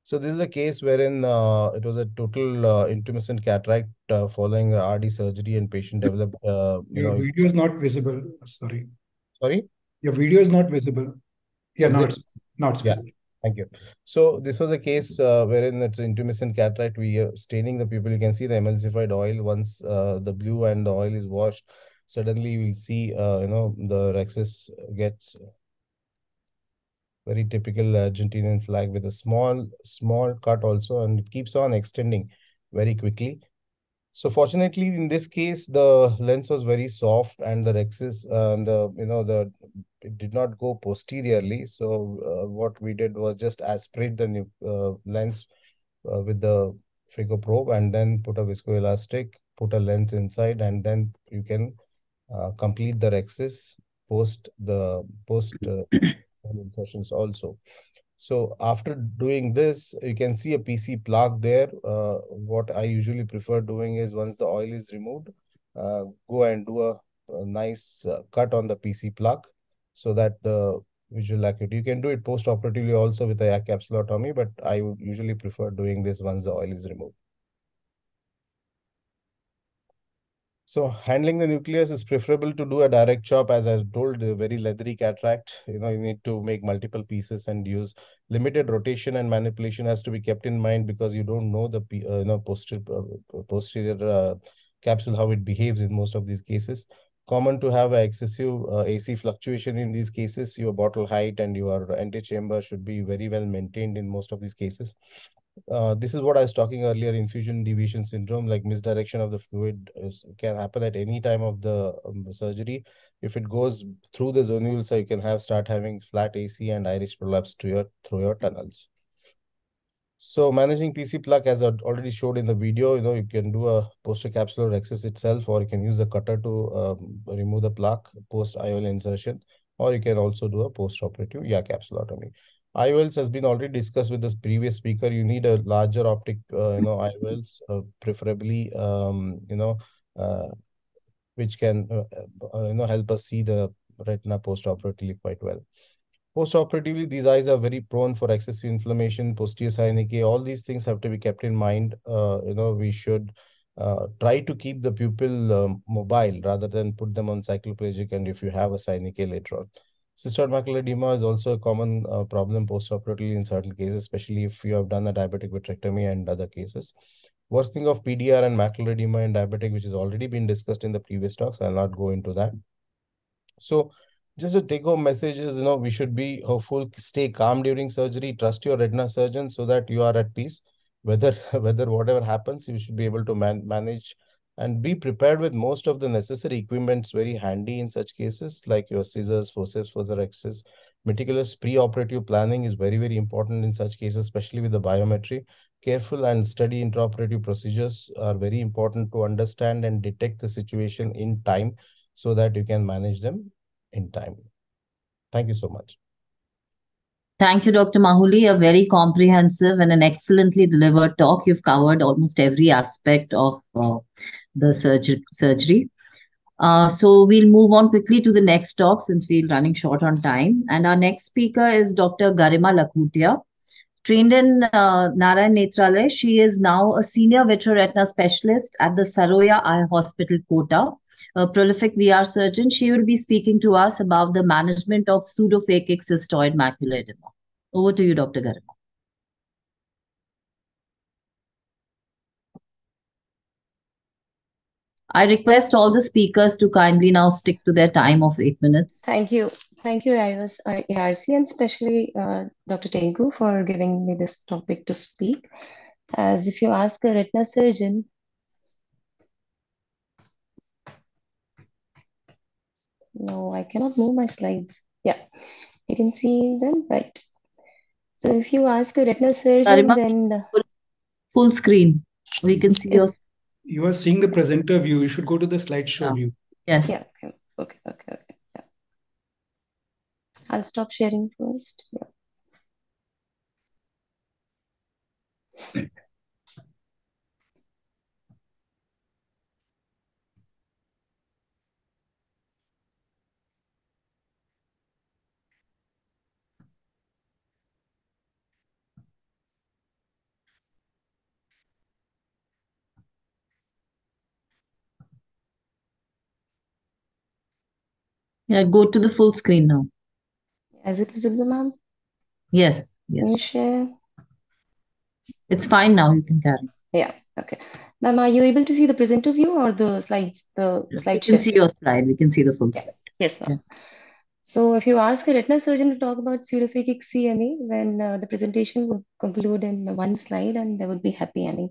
So this is a case wherein uh, it was a total uh, intumescent cataract uh, following RD surgery and patient developed. Uh, you Your know, video is not visible. Sorry. Sorry? Your video is not visible. Yeah, Is now it? it's, now it's Yeah. Thank you. So this was a case uh, wherein it's intumescent cataract. We are staining the pupil. You can see the emulsified oil. Once uh, the blue and the oil is washed, suddenly will see, uh, you know, the rhexis gets very typical Argentinian flag with a small, small cut also, and it keeps on extending very quickly. So fortunately, in this case, the lens was very soft and the rhexis, uh, the, you know, the, it did not go posteriorly. So uh, what we did was just aspirate the new, uh, lens uh, with the phaco probe and then put a viscoelastic, put a lens inside, and then you can uh, complete the rhexis post the post uh, insertions also. So after doing this, you can see a PC plaque there. Uh, what I usually prefer doing is once the oil is removed, uh, go and do a, a nice uh, cut on the PC plaque so that the visual acuity. You can do it post-operatively also with a capsulotomy, but I would usually prefer doing this once the oil is removed. So handling the nucleus is preferable to do a direct chop, as I told, a very leathery cataract. You know, you need to make multiple pieces and use limited rotation and manipulation has to be kept in mind because you don't know the uh, you know posterior uh, posterior uh, capsule how it behaves in most of these cases. Common to have excessive uh, AC fluctuation in these cases. Your bottle height and your antechamber should be very well maintained in most of these cases uh, this is what I was talking earlier, infusion deviation syndrome, like misdirection of the fluid is, can happen at any time of the um, surgery. If it goes through the zonule, so you can have start having flat AC and iris prolapse through your, through your tunnels. So managing PC plaque, as I already showed in the video, you know, you can do a posterior capsulorhexis itself, or you can use a cutter to um, remove the plaque post-IOL insertion, or you can also do a post-operative yeah capsulotomy. IOLs has been already discussed with this previous speaker. You need a larger optic, uh, you know, IOLs, uh, preferably, um, you know, uh, which can, uh, uh, you know, help us see the retina post-operatively quite well. Post-operatively, these eyes are very prone for excessive inflammation, posterior synechiae. All these things have to be kept in mind. Uh, you know, we should try to keep the pupil um, mobile rather than put them on cycloplegic and if you have a synechiae later on. Cystoid macular edema is also a common uh, problem post-operatively in certain cases, especially if you have done a diabetic vitrectomy and other cases. Worsening of PDR and macular edema in diabetic, which has already been discussed in the previous talks. I'll not go into that. So just a take-home message is, you know, we should be hopeful, stay calm during surgery, trust your retina surgeon so that you are at peace. Whether, whether whatever happens, you should be able to man manage and be prepared with most of the necessary equipments very handy in such cases like your scissors, forceps for the access. Meticulous pre-operative planning is very, very important in such cases, especially with the biometry. Careful and steady intraoperative procedures are very important to understand and detect the situation in time so that you can manage them in time. Thank you so much. Thank you, Dr. Mahuli. A very comprehensive and an excellently delivered talk. You've covered almost every aspect of uh, the surgery. surgery. Uh, so we'll move on quickly to the next talk since we're running short on time. And our next speaker is Dr. Garima Lakhutia. Trained in uh, Narayan she is now a senior vitreoretina specialist at the Saroya Eye Hospital, Kota. A prolific VR surgeon, she will be speaking to us about the management of pseudophakic cystoid macular edema. Over to you, Dr. Garima. I request all the speakers to kindly now stick to their time of eight minutes. Thank you. Thank you, IOS, uh, ARC, and especially uh, Dr. Tinku for giving me this topic to speak. As if you ask a retina surgeon, no, I cannot move my slides. Yeah, you can see them, right? So if you ask a retina surgeon, then full, full screen. We can see your You are seeing the presenter view. You should go to the slideshow Yeah. view. yes. yeah, okay, okay, okay, okay. Yeah. I'll stop sharing first. Yeah. Yeah, go to the full screen now. Is it visible, ma'am? Yes, yes. Can you share? It's fine now. You can carry. Yeah, okay. Ma'am, are you able to see the presenter view or the slides, the We slide can share? see your slide. We can see the full Yeah. slide. Yes, Yeah. So if you ask a retina surgeon to talk about pseudophakic CME, then uh, the presentation would conclude in one slide and there would be happy ending.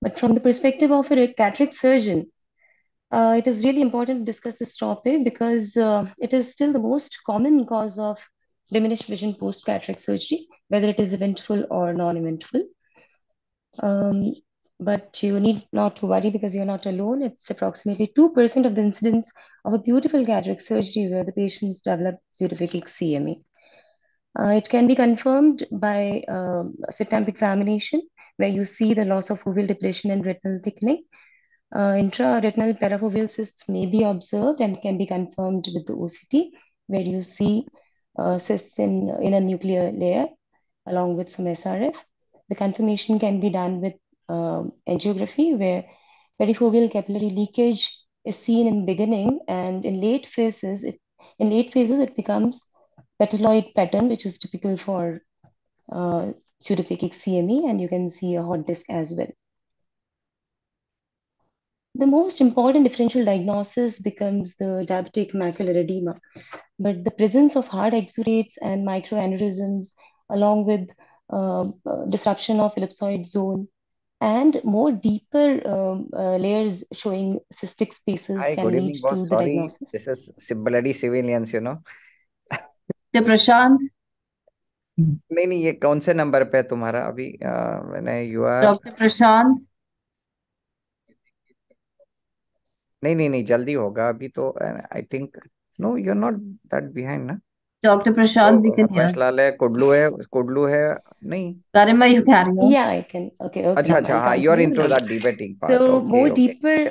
But from the perspective of a cataract surgeon, uh, it is really important to discuss this topic because uh, it is still the most common cause of diminished vision post cataract surgery, whether it is eventful or non-eventful. Um, but you need not to worry because you're not alone. It's approximately 2% of the incidence of a beautiful cataract surgery where the patients develop pseudophakic CME. Uh, it can be confirmed by slit-lamp examination where you see the loss of foveal depression and retinal thickening. Uh, intraretinal parafoveal cysts may be observed and can be confirmed with the OCT, where you see uh, cysts in, in a nuclear layer along with some SRF. The confirmation can be done with um, angiography, where perifoveal capillary leakage is seen in beginning, and in late phases, it in late phases it becomes petaloid pattern, which is typical for uh, pseudophakic CME, and you can see a hot disk as well. The most important differential diagnosis becomes the diabetic macular edema, but the presence of hard exudates and microaneurysms, along with uh, uh, disruption of ellipsoid zone and more deeper um, uh, layers showing cystic spaces Hi, can good lead evening, boss. to the Sorry, diagnosis. this is ci- bloody civilians, you know. Dr. Prashant, नहीं नहीं ये कौन से number पे है तुम्हारा अभी अ, मैंने यू आर Dr. Prashant, नहीं नहीं नहीं जल्दी होगा अभी तो I think no you are not that behind ना। डॉक्टर प्रशांत तो जी कैन हियर लाल है कुडलू है कुडलू है नहीं। सारे मैं यू कैन या आई कैन ओके ओके अच्छा अच्छा हाँ you are into that debating part so वो डीपर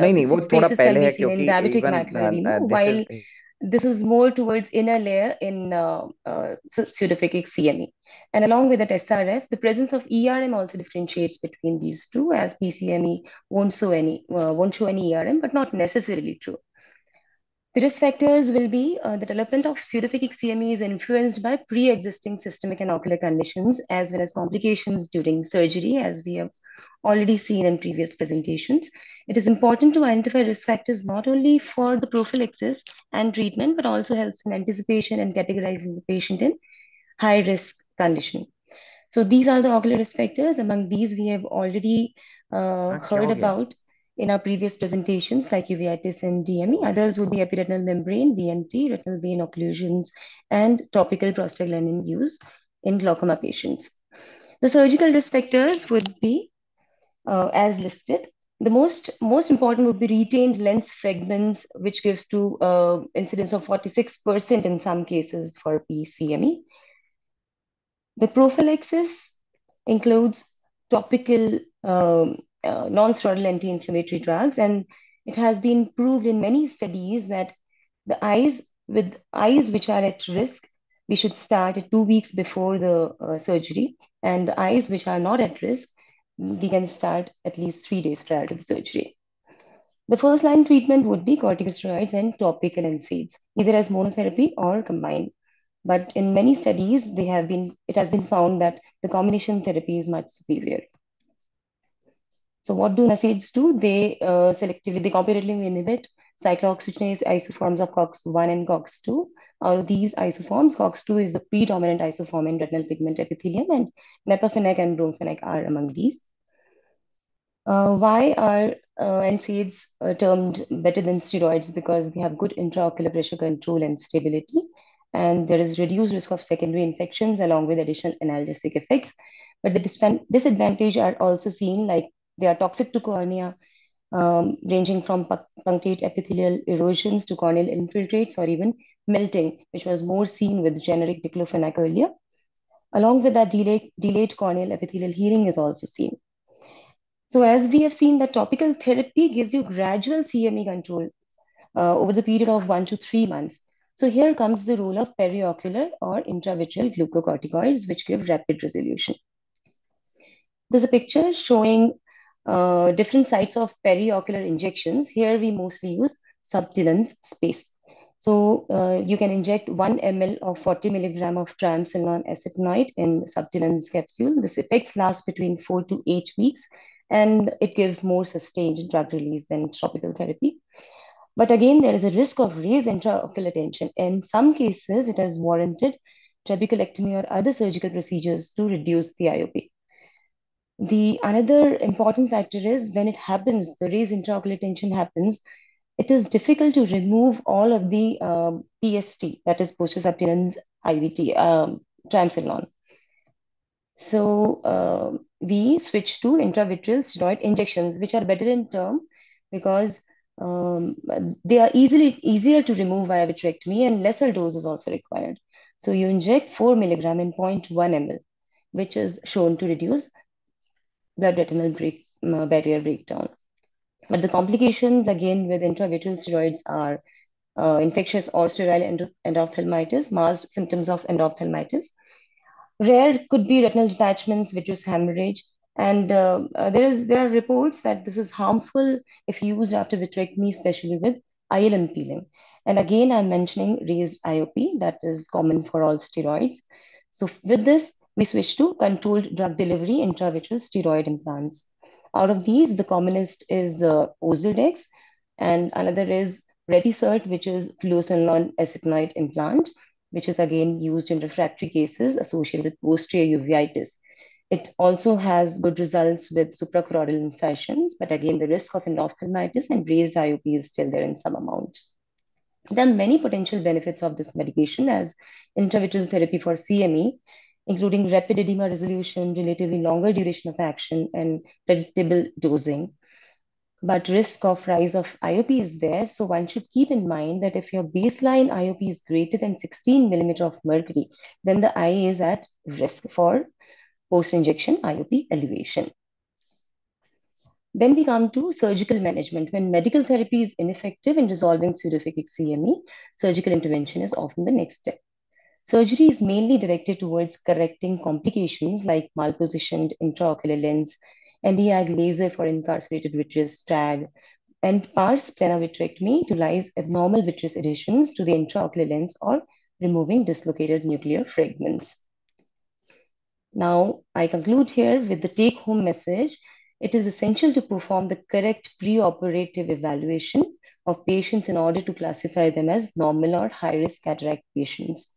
नहीं नहीं वो थोड़ा पहले है क्योंकि diabetic macular while this is more towards inner layer in uh, uh, CME. And along with that SRF, the presence of ERM also differentiates between these two, as PCME won't show any uh, won't show any ERM, but not necessarily true. The risk factors will be uh, the development of pseudophakic CME is influenced by pre-existing systemic and ocular conditions as well as complications during surgery, as we have already seen in previous presentations. It is important to identify risk factors not only for the prophylaxis and treatment, but also helps in anticipation and categorizing the patient in high risk condition. So these are the ocular risk factors. Among these, we have already uh, heard about in our previous presentations like uveitis and DME. Others would be epiretinal membrane, VMT, retinal vein occlusions, and topical prostaglandin use in glaucoma patients. The surgical risk factors would be as listed. The most most important would be retained lens fragments, which gives to uh, incidence of 46% in some cases for PCME. The prophylaxis includes topical um, uh, non-steroidal anti-inflammatory drugs, and it has been proved in many studies that the eyes with eyes which are at risk, we should start at two weeks before the uh, surgery, and the eyes which are not at risk, we can start at least three days prior to the surgery. The first line treatment would be corticosteroids and topical NSAIDs, either as monotherapy or combined. But in many studies, they have been it has been found that the combination therapy is much superior. So what do NSAIDs do? They uh, selectively, they competitively inhibit cyclooxygenase isoforms of COX-1 and COX-2. Out of these isoforms, COX-2 is the predominant isoform in retinal pigment epithelium, and Nepafenac and Bromfenac are among these. Uh, why are uh, NSAIDs uh, termed better than steroids? Because they have good intraocular pressure control and stability, and there is reduced risk of secondary infections along with additional analgesic effects. But the disadvantage are also seen, like they are toxic to cornea, um, ranging from punctate epithelial erosions to corneal infiltrates or even melting, which was more seen with generic diclofenac earlier. Along with that, delayed corneal epithelial healing is also seen. So as we have seen that topical therapy gives you gradual CME control uh, over the period of one to three months. So here comes the role of periocular or intravitreal glucocorticoids, which give rapid resolution. There's a picture showing uh, different sites of periocular injections. Here we mostly use sub-Tenon's space. So uh, you can inject 1 ml of 40 milligram of triamcinolone acetonide in sub-Tenon's capsule. This effects last between 4 to 8 weeks and it gives more sustained drug release than topical therapy. But again, there is a risk of raised intraocular tension. In some cases, it has warranted trabeculectomy or other surgical procedures to reduce the IOP. The another important factor is when it happens, the raised intraocular tension happens, it is difficult to remove all of the um, PST, that is post-sub-Tenon's IVT, um, triamcinolone. So uh, we switch to intravitreal steroid injections, which are better in term because um, they are easily easier to remove via vitrectomy and lesser dose is also required. So you inject 4 milligram in 0.1 ml, which is shown to reduce blood retinal break, uh, barrier breakdown. But the complications again with intravitreal steroids are uh, infectious or sterile endo- endophthalmitis, masked symptoms of endophthalmitis. Rare could be retinal detachments, vitreous hemorrhage, And uh, uh, there is there are reports that this is harmful if used after vitrectomy, especially with ILM peeling. And again, I'm mentioning raised IOP that is common for all steroids. So with this, we switch to controlled drug delivery intravitreal steroid implants. Out of these, the commonest is uh, and another is Retisert, which is fluocinolone acetonide implant, which is again used in refractory cases associated with posterior uveitis. It also has good results with suprachoroidal incisions, but again, the risk of endophthalmitis and raised IOP is still there in some amount. There are many potential benefits of this medication as intravitreal therapy for CME, including rapid edema resolution, relatively longer duration of action, and predictable dosing. But risk of rise of IOP is there, so one should keep in mind that if your baseline IOP is greater than 16 millimeter of mercury, then the eye is at risk for post-injection IOP elevation. Then we come to surgical management. When medical therapy is ineffective in resolving pseudophakic CME, surgical intervention is often the next step. Surgery is mainly directed towards correcting complications like malpositioned intraocular lens, Nd:YAG laser for incarcerated vitreous TAG, and pars plana vitrectomy to lyse abnormal vitreous adhesions to the intraocular lens or removing dislocated nuclear fragments. Now, I conclude here with the take home message. It is essential to perform the correct preoperative evaluation of patients in order to classify them as normal or high risk cataract patients.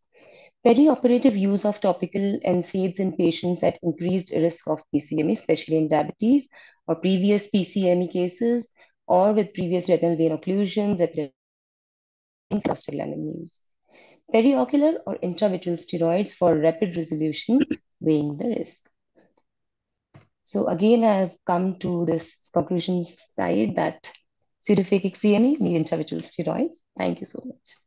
Perioperative use of topical NSAIDs in patients at increased risk of PCME, especially in diabetes or previous PCME cases, or with previous retinal vein occlusions, prostaglandin use. Periocular or intravitreal steroids for rapid resolution, weighing the risk. So again, I've come to this conclusion slide that pseudophakic CME need intravitreal steroids. Thank you so much.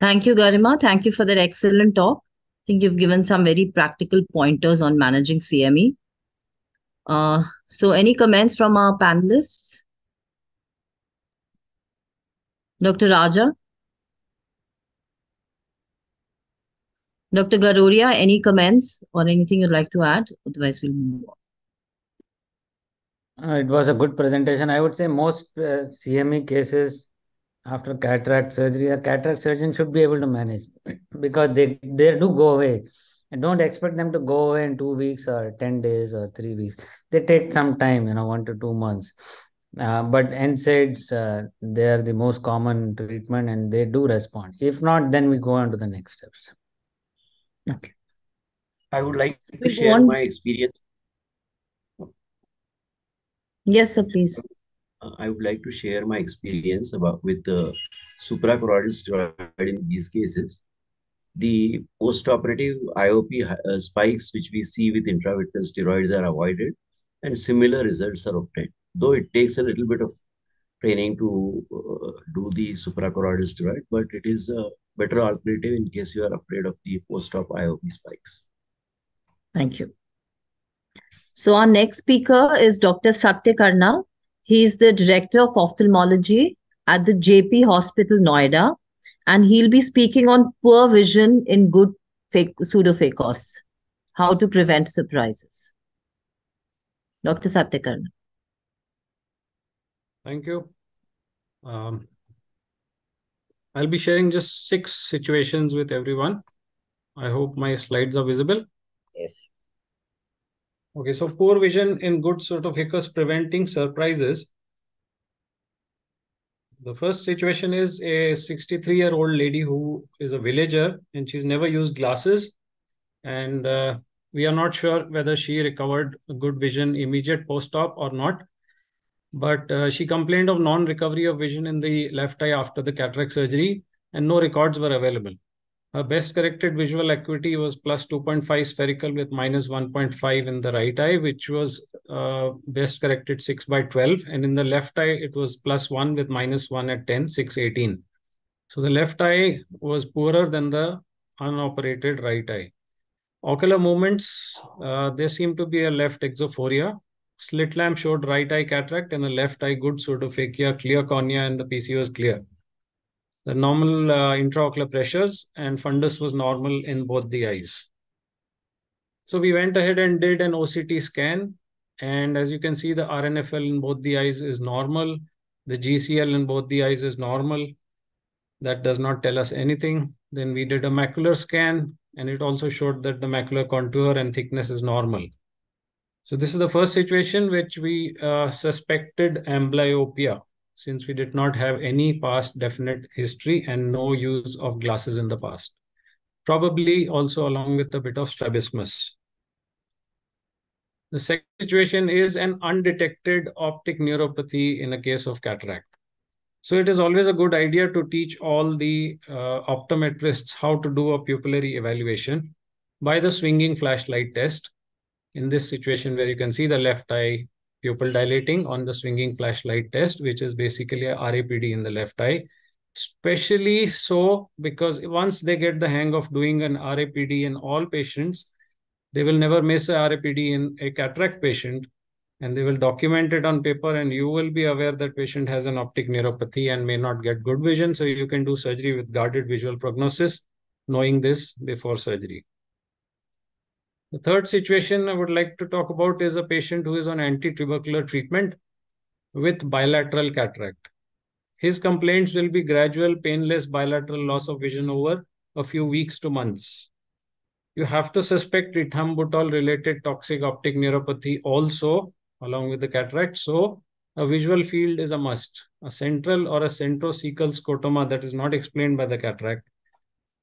Thank you, Garima. Thank you for that excellent talk. I think you've given some very practical pointers on managing CME. Uh, so any comments from our panelists? Dr. Raja? Dr. Garodia, any comments or anything you'd like to add? Otherwise, we'll move on. Uh, it was a good presentation. I would say most uh, CME cases after cataract surgery, a cataract surgeon should be able to manage because they, they do go away. And don't expect them to go away in two weeks or 10 days or three weeks. They take some time, you know, one to two months. Uh, but NSAIDs, uh, they are the most common treatment and they do respond. If not, then we go on to the next steps. Okay. I would like to share my experience. Yes, sir, please. I would like to share my experience about with the suprachoroidal steroid in these cases. The post-operative IOP uh, spikes which we see with intravitreal steroids are avoided and similar results are obtained. Though it takes a little bit of training to uh, do the suprachoroidal steroid, but it is a better alternative in case you are afraid of the post-op IOP spikes. Thank you. So our next speaker is Dr. Satya Karna. He is the director of ophthalmology at the JP Hospital, Noida, and he'll be speaking on poor vision in good fake, pseudophakic, how to prevent surprises. Dr. Satyakarna. Thank you. Um, I'll be sharing just six situations with everyone. I hope my slides are visible. Yes. Okay, so poor vision in good sort of pseudophakic preventing surprises. The first situation is a 63 year old lady who is a villager and she's never used glasses. And uh, we are not sure whether she recovered good vision immediate post op or not. But uh, she complained of non recovery of vision in the left eye after the cataract surgery, and no records were available. Her best corrected visual acuity was plus 2.5 spherical with minus 1.5 in the right eye, which was uh, best corrected 6 by 12. And in the left eye, it was plus 1 with minus 1 at 10, 6, 18. So the left eye was poorer than the unoperated right eye. Ocular movements, uh, there seemed to be a left exophoria. Slit lamp showed right eye cataract and the left eye good pseudophakia, clear cornea, and the PC was clear the normal uh, intraocular pressures and fundus was normal in both the eyes. So we went ahead and did an OCT scan. And as you can see, the RNFL in both the eyes is normal. The GCL in both the eyes is normal. That does not tell us anything. Then we did a macular scan, and it also showed that the macular contour and thickness is normal. So this is the first situation which we uh, suspected amblyopia since we did not have any past definite history and no use of glasses in the past. Probably also along with a bit of strabismus. The second situation is an undetected optic neuropathy in a case of cataract. So it is always a good idea to teach all the uh, optometrists how to do a pupillary evaluation by the swinging flashlight test. In this situation where you can see the left eye pupil dilating on the swinging flashlight test, which is basically a RAPD in the left eye. Especially so because once they get the hang of doing an RAPD in all patients, they will never miss a RAPD in a cataract patient and they will document it on paper and you will be aware that patient has an optic neuropathy and may not get good vision. So you can do surgery with guarded visual prognosis, knowing this before surgery. The third situation I would like to talk about is a patient who is on anti-tubercular treatment with bilateral cataract. His complaints will be gradual, painless bilateral loss of vision over a few weeks to months you have to suspect ethambutol related toxic optic neuropathy also along with the cataract. So a visual field is a must. A central or a centrocecal scotoma that is not explained by the cataract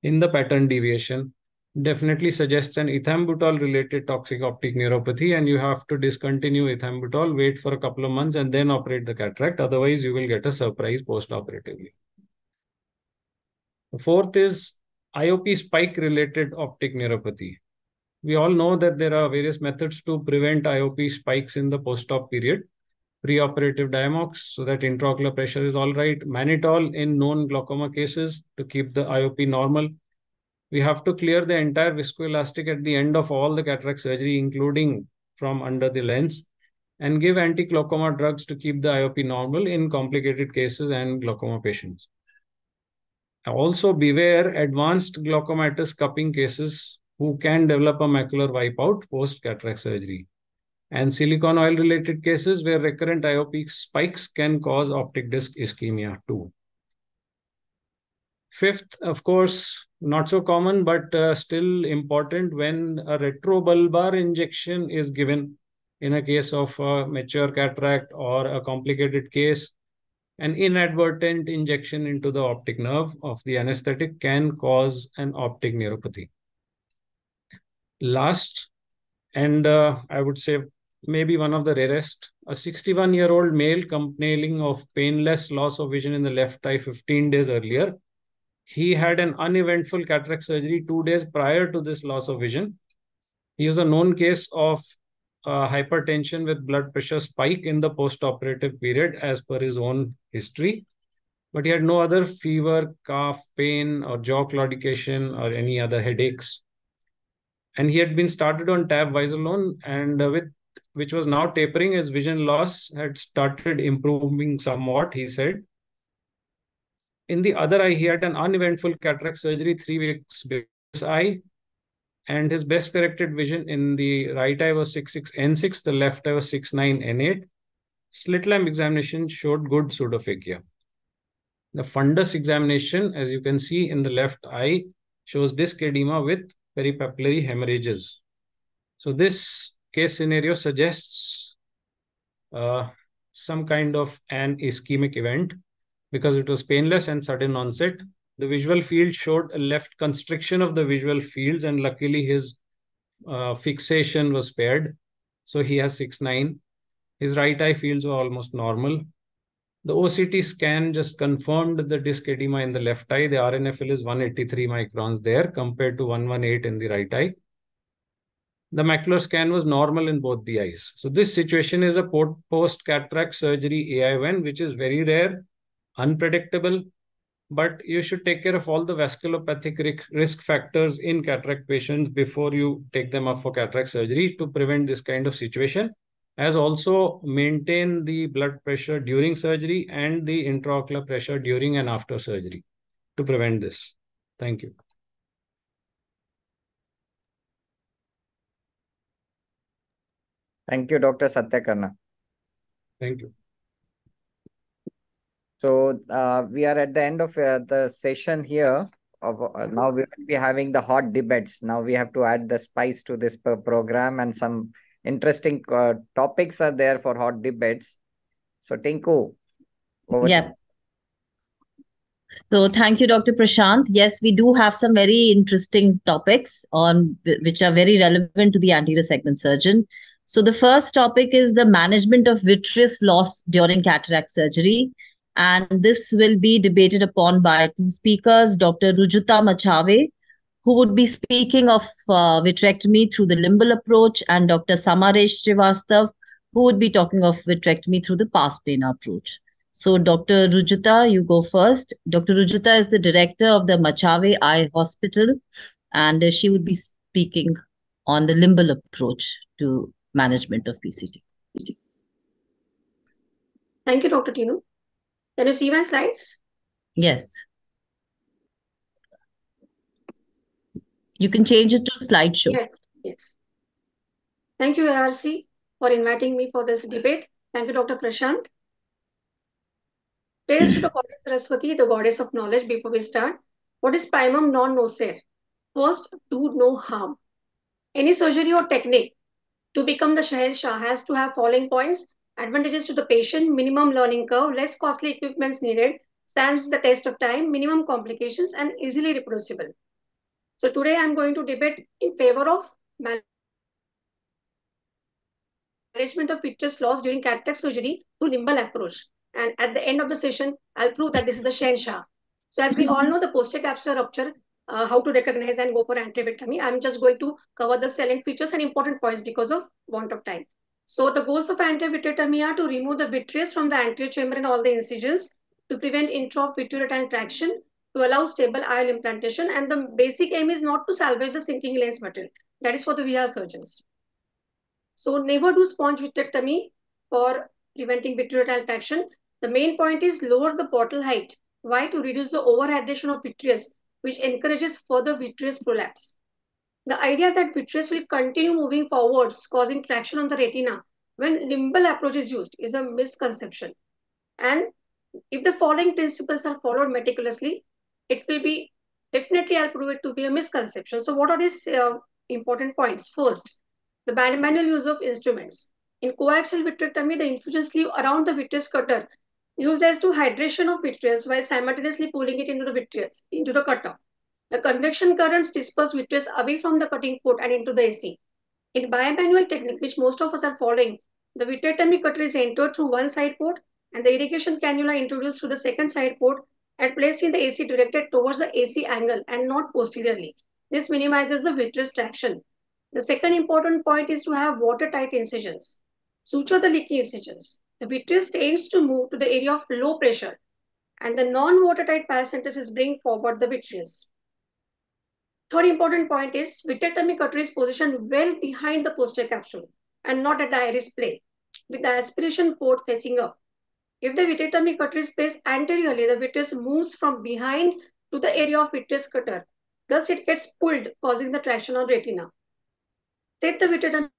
in the pattern deviation definitely suggests an ethambutol related toxic optic neuropathy and you have to discontinue ethambutol, wait for a couple of months and then operate the cataract. Otherwise, you will get a surprise post-operatively. The fourth is IOP spike related optic neuropathy. We all know that there are various methods to prevent IOP spikes in the post-op period. Preoperative Diamox so that intraocular pressure is all right. Mannitol in known glaucoma cases to keep the IOP normal. We have to clear the entire viscoelastic at the end of all the cataract surgery, including from under the lens, and give anti-glaucoma drugs to keep the IOP normal in complicated cases and glaucoma patients. Also beware advanced glaucomatous cupping cases who can develop a macular wipeout post cataract surgery. And silicone oil related cases where recurrent IOP spikes can cause optic disc ischemia too. Fifth, of course, not so common, but uh, still important when a retrobulbar injection is given in a case of a mature cataract or a complicated case an inadvertent injection into the optic nerve of the anesthetic can cause an optic neuropathy. Last, and uh, I would say maybe one of the rarest, a 61 year old male complaining of painless loss of vision in the left eye 15 days earlier. He had an uneventful cataract surgery two days prior to this loss of vision. He was a known case of uh, hypertension with blood pressure spike in the post-operative period as per his own history. But he had no other fever, cough, pain, or jaw claudication, or any other headaches. And he had been started on tab-Wysolone, and uh, with which was now tapering, his vision loss had started improving somewhat, he said. In the other eye, he had an uneventful cataract surgery three weeks before his eye, and his best corrected vision in the right eye was 66 N6, the left eye was 69 N8. Slit lamp examination showed good pseudophakia. The fundus examination, as you can see in the left eye, shows disc edema with peripapillary hemorrhages. So this case scenario suggests uh, some kind of an ischemic event because it was painless and sudden onset the visual field showed a left constriction of the visual fields, and luckily his uh, fixation was spared. So he has 6-9. His right eye fields were almost normal. The OCT scan just confirmed the disc edema in the left eye. The RNFL is 183 microns there compared to 118 in the right eye. The macular scan was normal in both the eyes. So this situation is a post-cataract surgery AION, which is very rare, unpredictable, but you should take care of all the vasculopathic risk factors in cataract patients before you take them up for cataract surgery to prevent this kind of situation as also maintain the blood pressure during surgery and the intraocular pressure during and after surgery to prevent this. Thank you. Thank you, Dr. Satyakarna. Thank you. So uh, we are at the end of uh, the session here. Of, uh, now we will be having the hot debates. Now we have to add the spice to this program and some interesting uh, topics are there for hot debates. So Tinku. Yeah. So thank you, Dr. Prashant. Yes, we do have some very interesting topics on which are very relevant to the anterior segment surgeon. So the first topic is the management of vitreous loss during cataract surgery. And this will be debated upon by two speakers, Dr. Rujuta Machave, who would be speaking of uh, vitrectomy through the limbal approach, and Dr. Samaresh Srivastav, who would be talking of vitrectomy through the pars plana approach. So, Dr. Rujuta, you go first. Dr. Rujuta is the director of the Machave Eye Hospital, and uh, she would be speaking on the limbal approach to management of PCT. Thank you, Dr. Tinu. Can you see my slides? Yes. You can change it to slideshow. Yes, yes. Thank you, ARC, for inviting me for this debate. Thank you, Dr. Prashant. Praise to the goddess Saraswati, the goddess of knowledge. Before we start, what is primum non nocere? First, do no harm. Any surgery or technique to become the Shah has to have following points Advantages to the patient, minimum learning curve, less costly equipments needed, stands the test of time, minimum complications, and easily reproducible. So today I'm going to debate in favor of management of vitreous loss during cataract surgery through limbal approach. And at the end of the session, I'll prove that this is the Shahenshah. So as we all know, the posterior capsular rupture, uh, how to recognize and go for anti-vitrectomy. I'm just going to cover the salient features and important points because of want of time. So the goals of anti-vitrectomy are to remove the vitreous from the anterior chamber and all the incisions, to prevent intravitreal traction, to allow stable IOL implantation. And the basic aim is not to salvage the sinking lens material. That is for the VR surgeons. So never do sponge vitrectomy for preventing vitreal traction. The main point is lower the portal height. Why? To reduce the overhydration of vitreous, which encourages further vitreous prolapse. The idea that vitreous will continue moving forwards, causing traction on the retina when limbal approach is used is a misconception. And if the following principles are followed meticulously, it will be definitely I'll prove it to be a misconception. So what are these uh, important points? First, the manual use of instruments. In coaxial vitrectomy, the infusion sleeve around the vitreous cutter used as to hydration of vitreous while simultaneously pulling it into the vitreous, into the cutter. The convection currents disperse vitreous away from the cutting port and into the AC. In bimanual technique, which most of us are following, the vitrectomy cutter is entered through one side port and the irrigation cannula introduced through the second side port and placed in the AC directed towards the AC angle and not posteriorly. This minimizes the vitreous traction. The second important point is to have watertight incisions. Suture the leaky incisions. The vitreous tends to move to the area of low pressure and the non-watertight paracentesis bring forward the vitreous. Third important point is vitrectomy cutter is positioned well behind the posterior capsule and not at the iris plane with the aspiration port facing up. If the vitrectomy cutter is placed anteriorly, the vitreous moves from behind to the area of vitreous cutter. Thus, it gets pulled, causing the traction on retina. Set the vitrectomy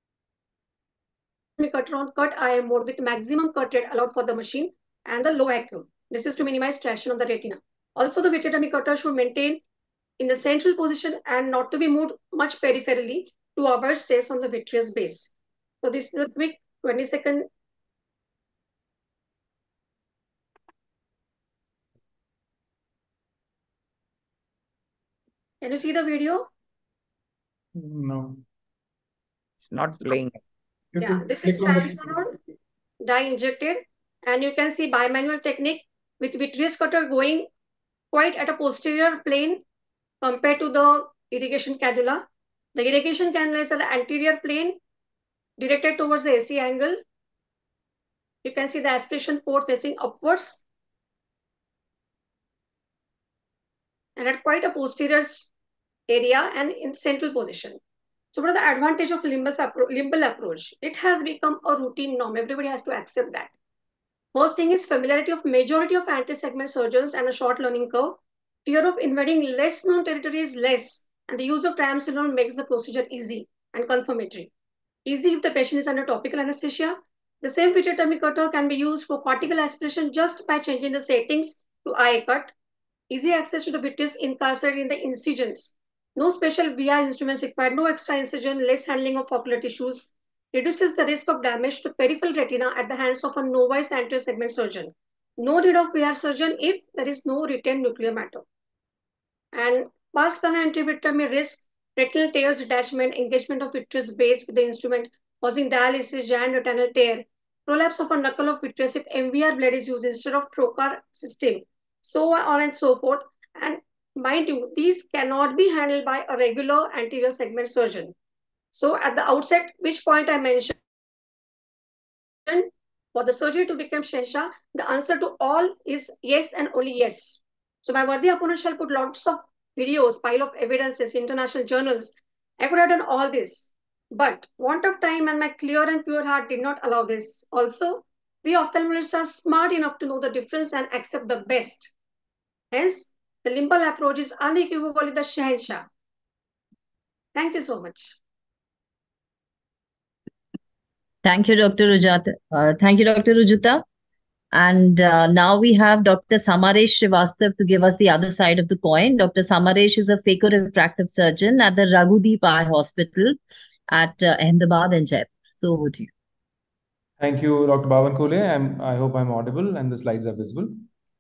cutter on cut IM mode with maximum cut rate allowed for the machine and the low vacuum. This is to minimize traction on the retina. Also, the vitrectomy cutter should maintain in the central position and not to be moved much peripherally to avoid stress on the vitreous base. So this is a quick 20 second Can you see the video? No. It's not playing. Yeah, this is transferred, dye injected, and you can see bimanual technique with vitreous cutter going quite at a posterior plane compared to the irrigation cannula. The irrigation cannula is an anterior plane directed towards the AC angle. You can see the aspiration port facing upwards. And at quite a posterior area and in central position. So what are the advantage of limbus appro limbal approach? It has become a routine norm. Everybody has to accept that. First thing is familiarity of majority of anti-segment surgeons and a short learning curve Fear of invading less known territory is less, and the use of triamcinolone makes the procedure easy and confirmatory. easy if the patient is under topical anesthesia. The same vitrectomy cutter can be used for cortical aspiration just by changing the settings to eye cut. Easy access to the vitreous incarcerated in the incisions. No special VR instruments required, no extra incision, less handling of ocular tissues. Reduces the risk of damage to peripheral retina at the hands of a novice anterior segment surgeon. No need of VR surgeon if there is no retained nuclear matter. And pars plana antivitrectomy risk retinal tears detachment, engagement of vitreous base with the instrument, causing dialysis, giant retinal tear, prolapse of a knuckle of vitreous if MVR blade is used instead of trocar system, so on and so forth. And mind you, these cannot be handled by a regular anterior segment surgeon. So at the outset, which point I mentioned, for the surgery to become Shahenshah, the answer to all is yes and only yes. So my worthy opponent shall put lots of videos, pile of evidences, international journals. I could have done all this, but want of time and my clear and pure heart did not allow this. Also, we ophthalmologists are smart enough to know the difference and accept the best. Hence, the limbal approach is unequivocally the Shahenshah. Thank you so much. Thank you, Dr. Rujuta. Uh, thank you, Dr. Rujuta. And uh, now we have Dr. Samaresh Srivastav to give us the other side of the coin. Dr. Samaresh is a phaco-refractive surgeon at the Raghudeep Eye Hospital at uh, Ahmedabad and Jaipur. So over to you. Thank you, Dr. Bavankule. I'm, I hope I'm audible and the slides are visible.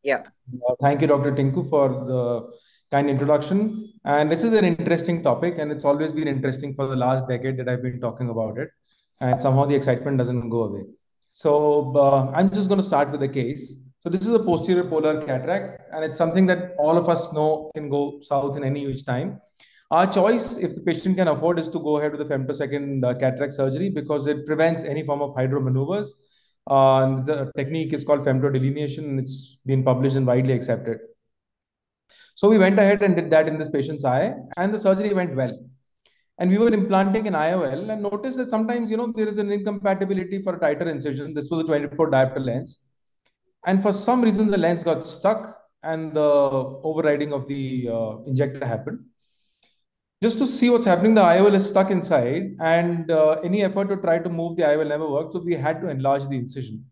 Yeah. Uh, thank you, Dr. Tinku, for the kind introduction. And this is an interesting topic, and it's always been interesting for the last decade that I've been talking about it. And somehow the excitement doesn't go away. So uh, I'm just going to start with the case. So this is a posterior polar cataract, and it's something that all of us know can go south in any which time. Our choice, if the patient can afford, is to go ahead with the femtosecond uh, cataract surgery because it prevents any form of hydro maneuvers. Uh, the technique is called femtodelineation, and it's been published and widely accepted. So we went ahead and did that in this patient's eye, and the surgery went well and we were implanting an IOL and noticed that sometimes, you know, there is an incompatibility for a tighter incision. This was a 24 diopter lens. And for some reason, the lens got stuck and the overriding of the uh, injector happened. Just to see what's happening, the IOL is stuck inside and uh, any effort to try to move the IOL never worked. So we had to enlarge the incision.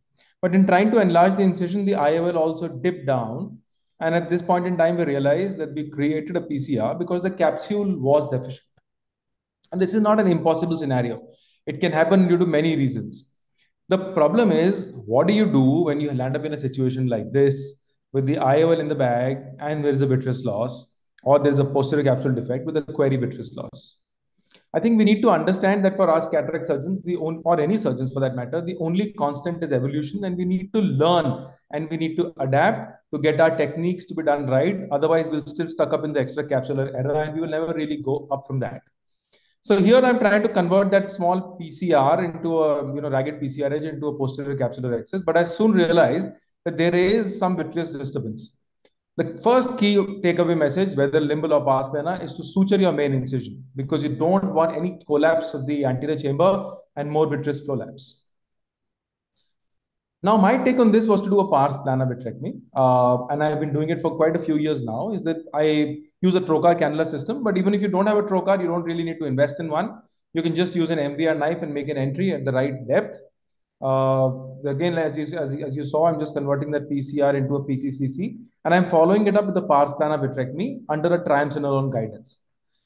But in trying to enlarge the incision, the IOL also dipped down. And at this point in time, we realized that we created a PCR because the capsule was deficient. And this is not an impossible scenario. It can happen due to many reasons. The problem is, what do you do when you land up in a situation like this with the IOL in the bag and there is a vitreous loss or there's a posterior capsule defect with a query vitreous loss? I think we need to understand that for us cataract surgeons, the or any surgeons for that matter, the only constant is evolution, and we need to learn and we need to adapt to get our techniques to be done right. Otherwise, we'll still stuck up in the extra extracapsular error, and we will never really go up from that. So here I'm trying to convert that small PCR into a you know ragged PCR edge into a posterior capsulorhexis, but I soon realized that there is some vitreous disturbance. The first key takeaway message, whether limbal or pars plana, is to suture your main incision because you don't want any collapse of the anterior chamber and more vitreous prolapse. Now, my take on this was to do a pars plana vitrectomy, uh, and I've been doing it for quite a few years now. Is that I use a trocar cannula system. But even if you don't have a trocar, you don't really need to invest in one. You can just use an MVR knife and make an entry at the right depth. Uh, again, as you, as, as, you saw, I'm just converting that PCR into a PCCC, and I'm following it up with the pars plana vitrectomy under a triamcinolone guidance.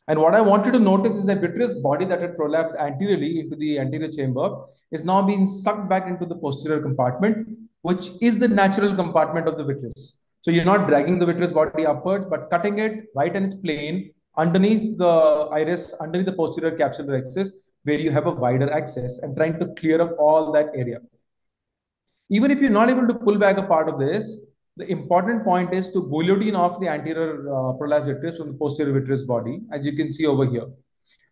And what I want you to notice is that vitreous body that had prolapsed anteriorly into the anterior chamber is now being sucked back into the posterior compartment, which is the natural compartment of the vitreous. So you're not dragging the vitreous body upwards, but cutting it right in its plane underneath the iris, underneath the posterior capsulorhexis, where you have a wider access and trying to clear up all that area. Even if you're not able to pull back a part of this, the important point is to guillotine off the anterior uh, prolapse vitreous from the posterior vitreous body, as you can see over here.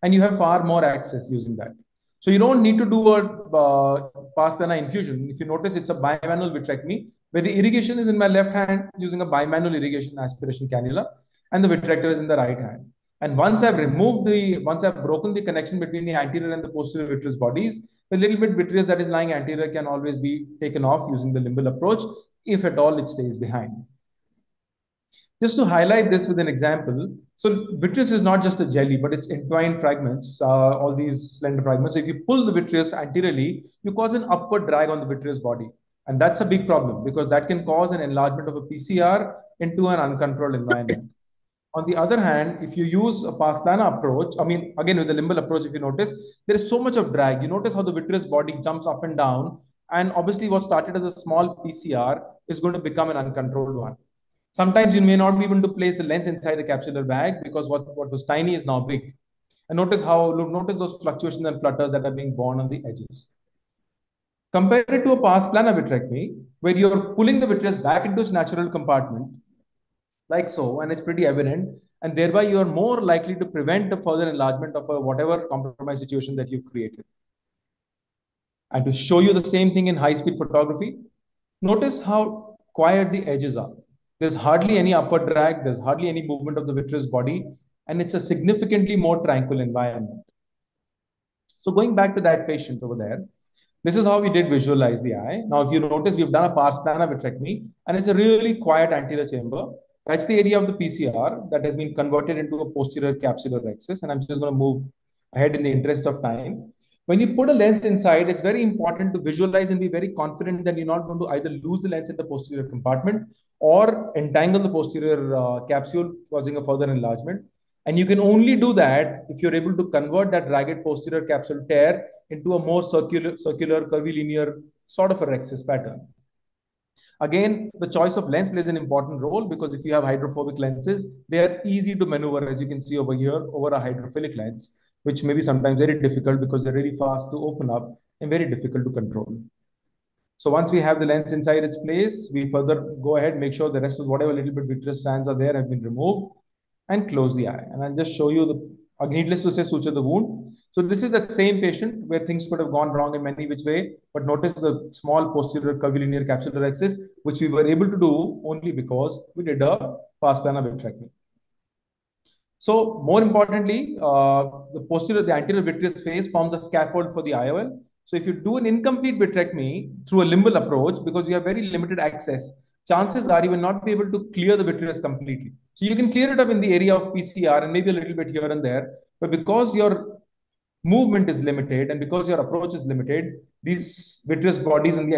And you have far more access using that. So you don't need to do a uh, infusion. If you notice, it's a bimanual vitrectomy where the irrigation is in my left hand using a bimanual irrigation aspiration cannula and the vitrector is in the right hand. And once I've removed the, once I've broken the connection between the anterior and the posterior vitreous bodies, the little bit vitreous that is lying anterior can always be taken off using the limbal approach, if at all it stays behind. Just to highlight this with an example, so vitreous is not just a jelly, but it's entwined fragments, uh, all these slender fragments. So if you pull the vitreous anteriorly, you cause an upward drag on the vitreous body. And that's a big problem because that can cause an enlargement of a PCR into an uncontrolled environment. On the other hand, if you use a pars plana approach, I mean, again, with the limbal approach, if you notice, there is so much of drag. You notice how the vitreous body jumps up and down. And obviously, what started as a small PCR is going to become an uncontrolled one. Sometimes you may not be able to place the lens inside the capsular bag because what, what was tiny is now big. And notice how, notice those fluctuations and flutters that are being born on the edges. Compare it to a pars plana vitrectomy, where you're pulling the vitreous back into its natural compartment, like so, and it's pretty evident. And thereby, you are more likely to prevent a further enlargement of a whatever compromised situation that you've created. And to show you the same thing in high-speed photography, notice how quiet the edges are. There's hardly any upward drag. There's hardly any movement of the vitreous body. And it's a significantly more tranquil environment. So going back to that patient over there, this is how we did visualize the eye. Now, if you notice, we've done a pars plana vitrectomy, and it's a really quiet anterior chamber. That's the area of the PCR that has been converted into a posterior capsular rhexis. And I'm just going to move ahead in the interest of time. When you put a lens inside, it's very important to visualize and be very confident that you're not going to either lose the lens in the posterior compartment or entangle the posterior uh, capsule, causing a further enlargement. And you can only do that if you're able to convert that ragged posterior capsule tear into a more circular, circular curvilinear sort of a rhexis pattern. Again, the choice of lens plays an important role because if you have hydrophobic lenses, they are easy to maneuver, as you can see over here, over a hydrophilic lens, which may be sometimes very difficult because they're really fast to open up and very difficult to control. So once we have the lens inside its place, we further go ahead, make sure the rest of whatever little bit vitreous strands are there have been removed and close the eye. And I'll just show you the, needless to say, suture the wound. So this is that same patient where things could have gone wrong in many which way, but notice the small posterior curvilinear capsular rhexis, which we were able to do only because we did a pars plana vitrectomy. So more importantly, uh, the posterior, the anterior vitreous face forms a scaffold for the IOL. So if you do an incomplete vitrectomy through a limbal approach, because you have very limited access, chances are you will not be able to clear the vitreous completely. So you can clear it up in the area of PCR and maybe a little bit here and there. But because your movement is limited and because your approach is limited, these vitreous bodies in the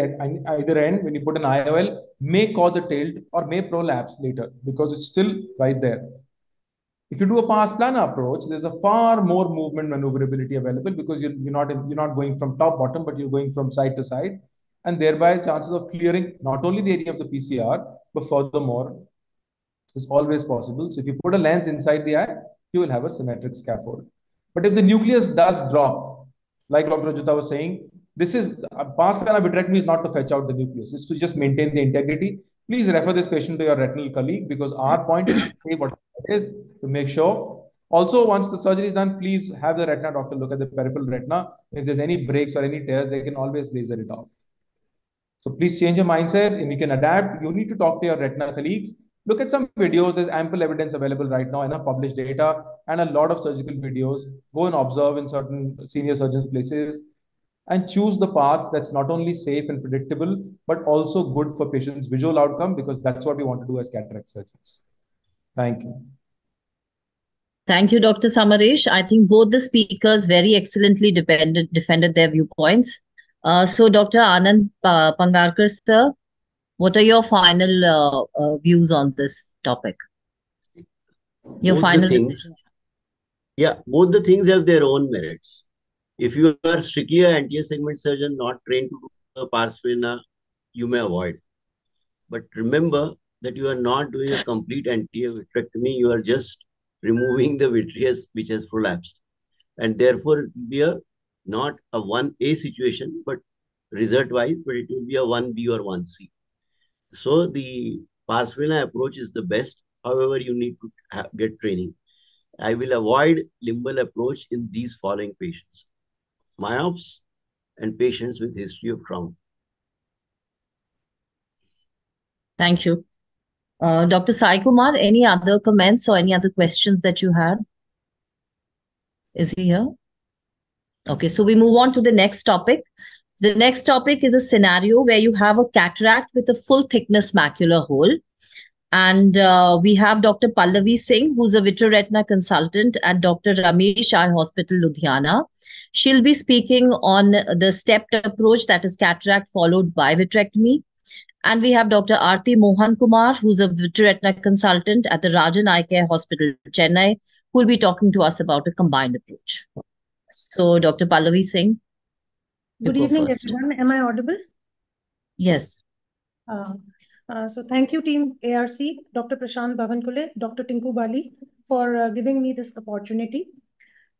either end, when you put an IOL, may cause a tilt or may prolapse later because it's still right there. If you do a pars plana approach, there's a far more movement maneuverability available because you're, you're not you're not going from top bottom, but you're going from side to side, and thereby chances of clearing not only the area of the PCR but furthermore is always possible. So if you put a lens inside the eye, you will have a symmetric scaffold. But if the nucleus does drop, like Dr. Rujuta was saying, this is uh, a pars plana vitrectomy is not to fetch out the nucleus; it's to just maintain the integrity please refer this patient to your retinal colleague because our point is to say what it is to make sure. Also, once the surgery is done, please have the retina doctor look at the peripheral retina. If there's any breaks or any tears, they can always laser it off. So please change your mindset and you can adapt. You need to talk to your retina colleagues. Look at some videos. There's ample evidence available right now, enough published data, and a lot of surgical videos. Go and observe in certain senior surgeons' places and choose the path that's not only safe and predictable, but also good for patients' visual outcome because that's what we want to do as cataract surgeons. Thank you. Thank you, Dr. Samaresh. I think both the speakers very excellently defended, defended their viewpoints. Uh, so, Dr. Anand uh, Pangarkar, sir, what are your final uh, uh views on this topic? Your both final things, Yeah, both the things have their own merits. If you are strictly an anterior segment surgeon, not trained to do a pars plana, you may avoid. But remember that you are not doing a complete anterior vitrectomy. You are just removing the vitreous which has prolapsed. And therefore, it will be a not a 1A situation, but result-wise, but it will be a 1B or 1C. So the pars plana approach is the best. However, you need to get training. I will avoid limbal approach in these following patients Myopes and patients with history of trauma. Thank you. Uh, Dr. Sai Kumar, any other comments or any other questions that you had? Is he here? Okay, so we move on to the next topic. The next topic is a scenario where you have a cataract with a full thickness macular hole. And uh, we have Dr. Pallavi Singh, who's a vitreoretina consultant at Dr. Ramesh Eye Hospital, Ludhiana. She'll be speaking on the stepped approach that is cataract followed by vitrectomy. And we have Dr. Aarti Mohan Kumar, who's a vitreoretina consultant at the Rajan Eye Care Hospital, Chennai, who will be talking to us about a combined approach. So, Dr. Pallavi Singh. Good evening, everyone. Am I audible? Yes. Uh, uh, so thank you, team ARC, Dr. Prashant Bawankule, Dr. Tinku Bali, for uh, giving me this opportunity.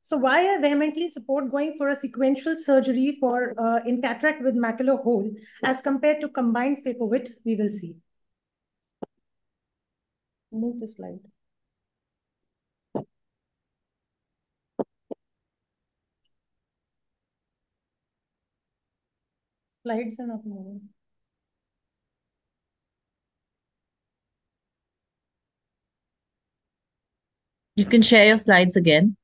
So why I vehemently support going for a sequential surgery for uh, in cataract with macular hole as compared to combined phaco-vit, we will see. Move the slide. Slides are not moving. You can share your slides again.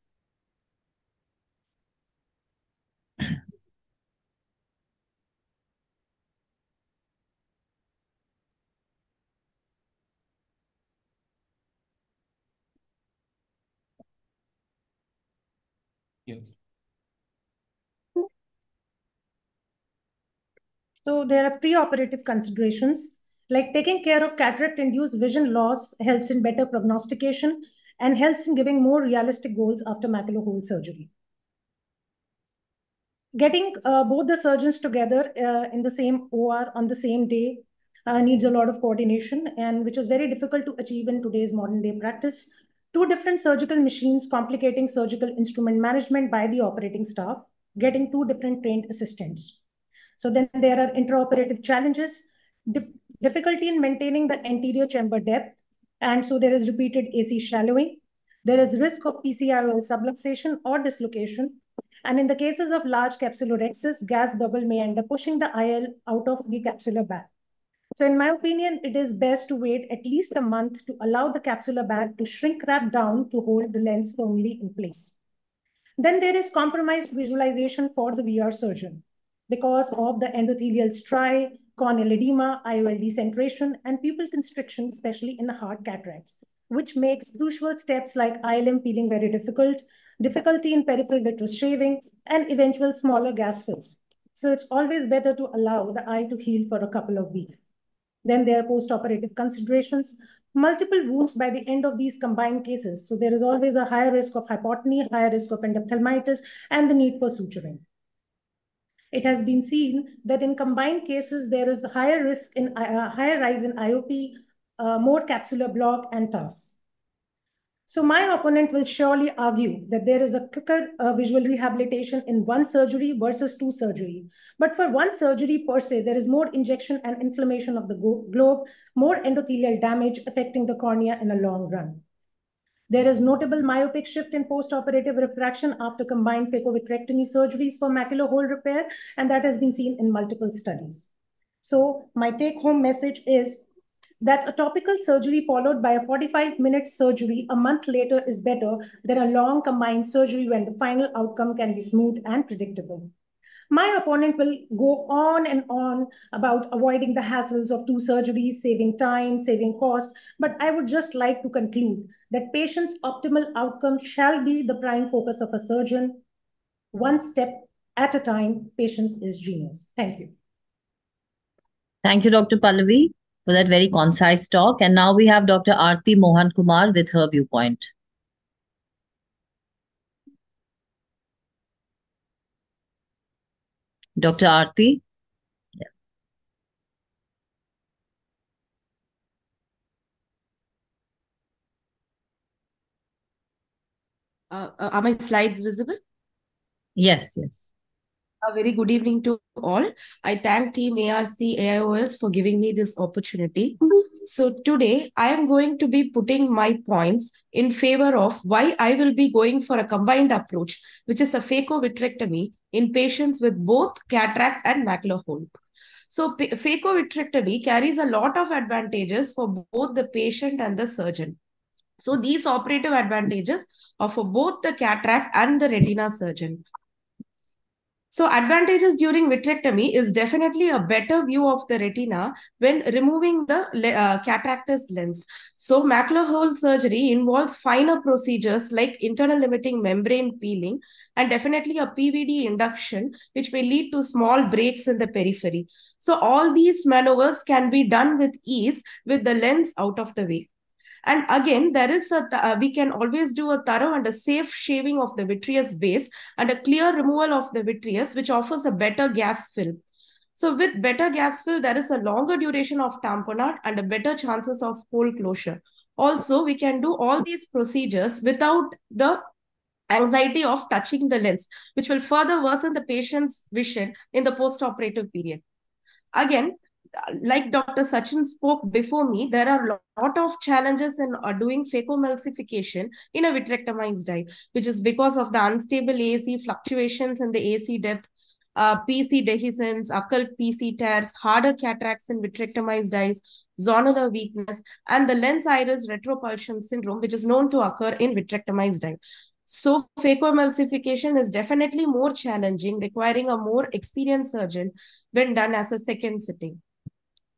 Yes. So there are preoperative considerations like taking care of cataract-induced vision loss helps in better prognostication and helps in giving more realistic goals after macular hole surgery. Getting uh, both the surgeons together uh, in the same OR on the same day uh, needs a lot of coordination and which is very difficult to achieve in today's modern day practice. Two different surgical machines complicating surgical instrument management by the operating staff, getting two different trained assistants. So then there are intraoperative challenges, dif difficulty in maintaining the anterior chamber depth, and so there is repeated AC shallowing. There is risk of PCIOL subluxation or dislocation. And in the cases of large capsulorhexis, gas bubble may end up pushing the IL out of the capsular bag. So in my opinion, it is best to wait at least a month to allow the capsular bag to shrink wrap down to hold the lens firmly in place. Then there is compromised visualization for the VR surgeon because of the endothelial striae, corneal edema, IOL decentration, and pupil constriction, especially in hard cataracts, which makes crucial steps like ILM peeling very difficult, difficulty in peripheral vitreous shaving, and eventual smaller gas fills. So it's always better to allow the eye to heal for a couple of weeks. Then there are post-operative considerations, multiple wounds by the end of these combined cases. So there is always a higher risk of hypotony, higher risk of endophthalmitis, and the need for suturing. It has been seen that in combined cases, there is higher risk in uh, higher rise in IOP, uh, more capsular block and TAS. So my opponent will surely argue that there is a quicker uh, visual rehabilitation in one surgery versus two surgery. But for one surgery per se, there is more injection and inflammation of the globe, more endothelial damage affecting the cornea in a long run. There is notable myopic shift in post-operative refraction after combined phaco-vitrectomy surgeries for macular hole repair, and that has been seen in multiple studies. So my take-home message is that a topical surgery followed by a 45-minute surgery a month later is better than a long combined surgery when the final outcome can be smooth and predictable. My opponent will go on and on about avoiding the hassles of two surgeries, saving time, saving cost, but I would just like to conclude that patient's optimal outcome shall be the prime focus of a surgeon. One step at a time, patience is genius. Thank you. Thank you, Dr. Pallavi, for that very concise talk. And now we have Dr. Aarti Mohan Kumar with her viewpoint. Dr. Aarti? Yeah. Uh, uh, are my slides visible? Yes, yes. A very good evening to all. I thank Team ARC AIOS for giving me this opportunity. So today I am going to be putting my points in favor of why I will be going for a combined approach, which is a phaco-vitrectomy in patients with both cataract and macular hole. So phaco-vitrectomy carries a lot of advantages for both the patient and the surgeon. So these operative advantages are for both the cataract and the retina surgeon. So advantages during vitrectomy is definitely a better view of the retina when removing the uh, cataractous lens. So macular hole surgery involves finer procedures like internal limiting membrane peeling and definitely a PVD induction, which may lead to small breaks in the periphery. So all these maneuvers can be done with ease with the lens out of the way. And again, there is a uh, we can always do a thorough and a safe shaving of the vitreous base and a clear removal of the vitreous, which offers a better gas fill. So with better gas fill, there is a longer duration of tamponade and a better chances of hole closure. Also, we can do all these procedures without the anxiety of touching the lens, which will further worsen the patient's vision in the post-operative period. Again, like Dr. Sachin spoke before me, there are a lot of challenges in uh, doing phacoemulsification in a vitrectomized eye, which is because of the unstable AC fluctuations in the AC depth, uh, PC dehiscence, occult PC tears, harder cataracts in vitrectomized eyes, zonular weakness, and the lens iris retropulsion syndrome, which is known to occur in vitrectomized eye. So phacoemulsification is definitely more challenging, requiring a more experienced surgeon when done as a second sitting.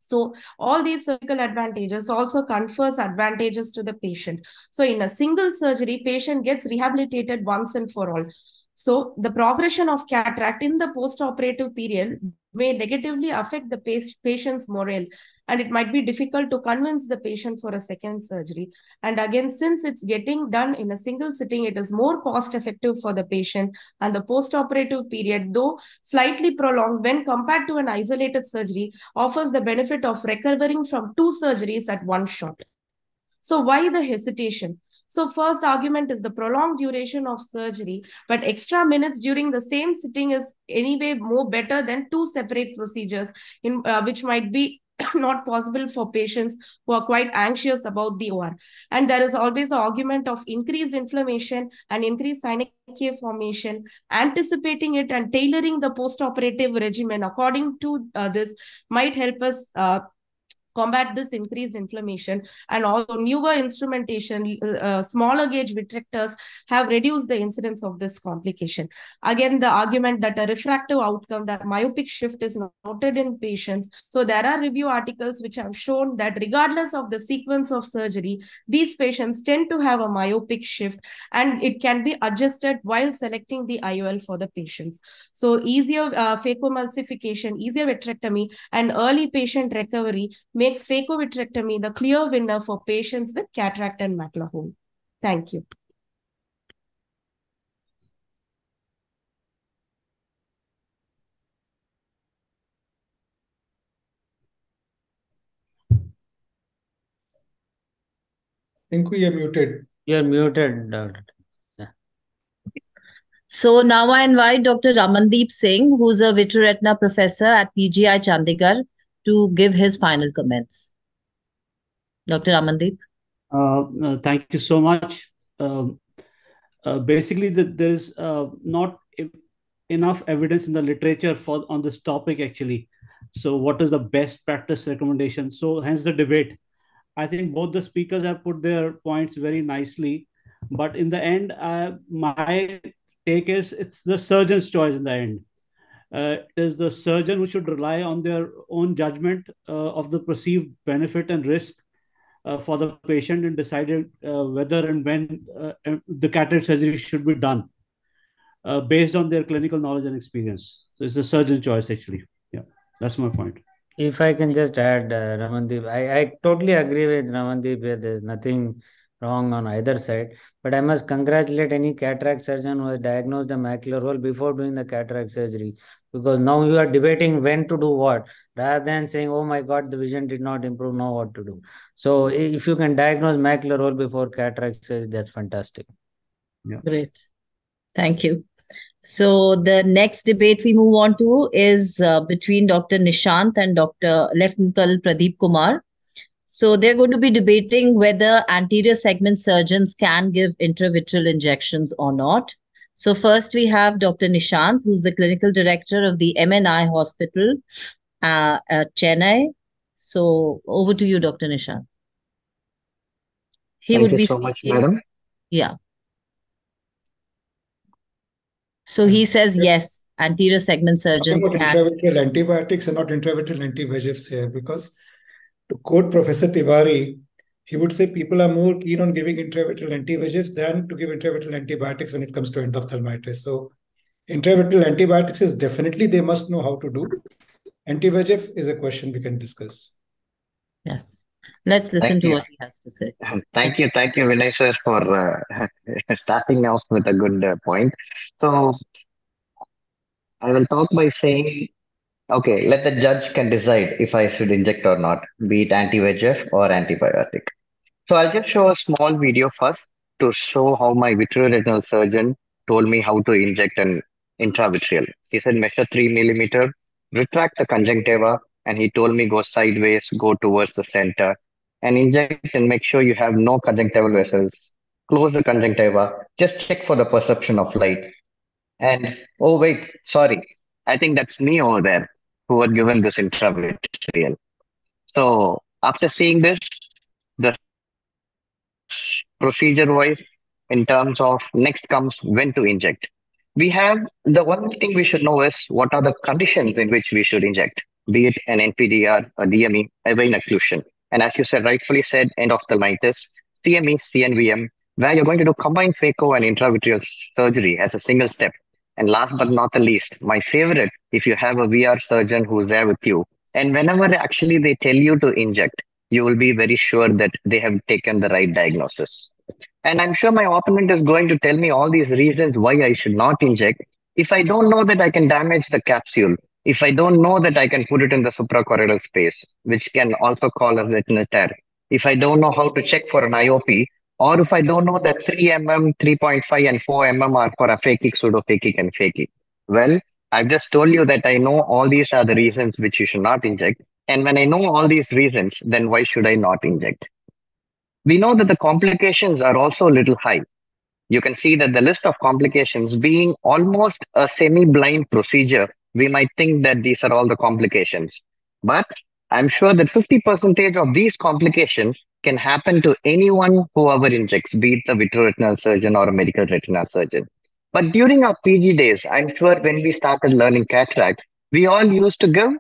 So all these surgical advantages also confers advantages to the patient. So in a single surgery, patient gets rehabilitated once and for all. So the progression of cataract in the post-operative period may negatively affect the patient's morale and it might be difficult to convince the patient for a second surgery. And again, since it's getting done in a single sitting, it is more cost effective for the patient and the post-operative period, though slightly prolonged when compared to an isolated surgery, offers the benefit of recovering from two surgeries at one shot. So why the hesitation? So first argument is the prolonged duration of surgery, but extra minutes during the same sitting is anyway more better than two separate procedures in uh, which might be not possible for patients who are quite anxious about the OR. And there is always the argument of increased inflammation and increased synechia formation, anticipating it and tailoring the post-operative regimen according to uh, this might help us uh, combat this increased inflammation and also newer instrumentation uh, smaller gauge vitrectors have reduced the incidence of this complication. Again the argument that a refractive outcome that myopic shift is noted in patients. So there are review articles which have shown that regardless of the sequence of surgery these patients tend to have a myopic shift and it can be adjusted while selecting the IOL for the patients. So easier uh, phacoemulsification easier vitrectomy and early patient recovery makes phaco-vitrectomy the clear winner for patients with cataract and macular hole. Thank you. Tinku, you're muted. You're muted, Doctor. So now I invite Dr. Ramandeep Singh, who's a vitreoretina professor at PGI Chandigarh, to give his final comments. Dr. Ramandeep. Uh, uh, thank you so much. Um, uh, basically, the, there is uh, not enough evidence in the literature for on this topic actually. So, what is the best practice recommendation? So, hence the debate. I think both the speakers have put their points very nicely, but in the end, uh, my take is it's the surgeon's choice in the end uh, it is the surgeon who should rely on their own judgment uh, of the perceived benefit and risk uh, for the patient in deciding uh, whether and when uh, the cataract surgery should be done uh, based on their clinical knowledge and experience. So it's a surgeon choice, actually. Yeah, that's my point. If I can just add, Ramandeep, I, I totally agree with Ramandeep. There's nothing wrong on either side. But I must congratulate any cataract surgeon who has diagnosed a macular hole before doing the cataract surgery. Because now you are debating when to do what, rather than saying, oh my God, the vision did not improve, now what to do. So if you can diagnose macular hole before cataract surgery, that's fantastic. Yeah. Great. Thank you. So the next debate we move on to is uh, between Dr. Nishant and Dr. Lieutenant Pradeep Kumar. So they're going to be debating whether anterior segment surgeons can give intravitreal injections or not. So first we have Dr. Nishant, who's the clinical director of the MNI hospital uh, at Chennai. So over to you, Dr. Nishant. He Thank would you be so much, madam. Yeah. So he says yes, anterior segment surgeons Talking can. intravitreal antibiotics and not intravitreal anti-VEGFs here, because to quote Professor Tiwari, he would say people are more keen on giving intravitreal anti-VEGFs than to give intravitreal antibiotics when it comes to endophthalmitis. So intravitreal antibiotics is definitely they must know how to do. Anti-VEGF is a question we can discuss. Yes. Let's listen Thank to you. what he has to say. Thank you, thank you, Vinay sir, for uh, starting off with a good uh, point. So I will talk by saying, okay, let the judge can decide if I should inject or not, be it anti-VEGF or antibiotic. So I'll just show a small video first to show how my vitreoretinal surgeon told me how to inject an intravitreal. He said measure three millimeter, retract the conjunctiva, and he told me go sideways, go towards the center, and inject and make sure you have no conjunctival vessels. Close the conjunctiva. Just check for the perception of light. And oh wait, sorry, I think that's me over there who had given this intravitreal. So after seeing this, the procedure wise, in terms of next comes when to inject. We have the one thing we should know is what are the conditions in which we should inject, be it an NPDR, a DME, a vein occlusion. And as you said, rightfully said, endophthalmitis, CME, CNVM, where you're going to do combined phaco and intravitreal surgery as a single step. And last but not the least, my favorite, if you have a VR surgeon who's there with you, and whenever actually they tell you to inject, you will be very sure that they have taken the right diagnosis. And I'm sure my opponent is going to tell me all these reasons why I should not inject. If I don't know that I can damage the capsule, if I don't know that I can put it in the suprachoroidal space, which can also cause a retinal tear, if I don't know how to check for an IOP, or if I don't know that 3 mm, 3.5, and 4 mm are for aphakic, pseudophakic, and phakic. Well, I've just told you that I know all these are the reasons which you should not inject. And when I know all these reasons, then why should I not inject? We know that the complications are also a little high. You can see that the list of complications being almost a semi-blind procedure, we might think that these are all the complications. But I'm sure that 50% of these complications can happen to anyone who ever injects, be it a vitreoretinal surgeon or a medical retina surgeon. But during our PG days, I'm sure when we started learning cataract, we all used to give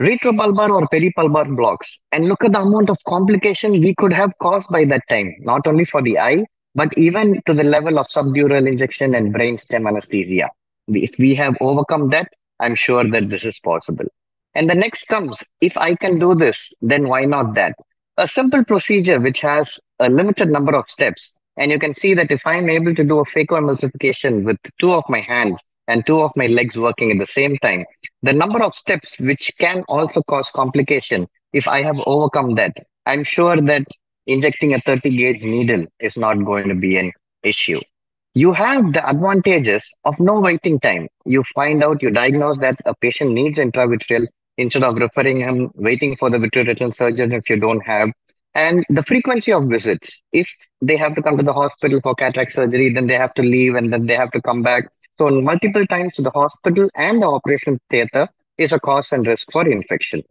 retrobulbar or peribulbar blocks. And look at the amount of complication we could have caused by that time, not only for the eye, but even to the level of subdural injection and brainstem anesthesia. If we have overcome that, I'm sure that this is possible. And the next comes, if I can do this, then why not that? A simple procedure which has a limited number of steps. And you can see that if I'm able to do a phacoemulsification with two of my hands and two of my legs working at the same time, the number of steps which can also cause complication, if I have overcome that, I'm sure that injecting a 30 gauge needle is not going to be an issue. You have the advantages of no waiting time. You find out, you diagnose that a patient needs intravitreal instead of referring him, waiting for the vitreoretinal surgeon if you don't have. And the frequency of visits, if they have to come to the hospital for cataract surgery, then they have to leave and then they have to come back. So multiple times to the hospital and the operation theater is a cause and risk for infection.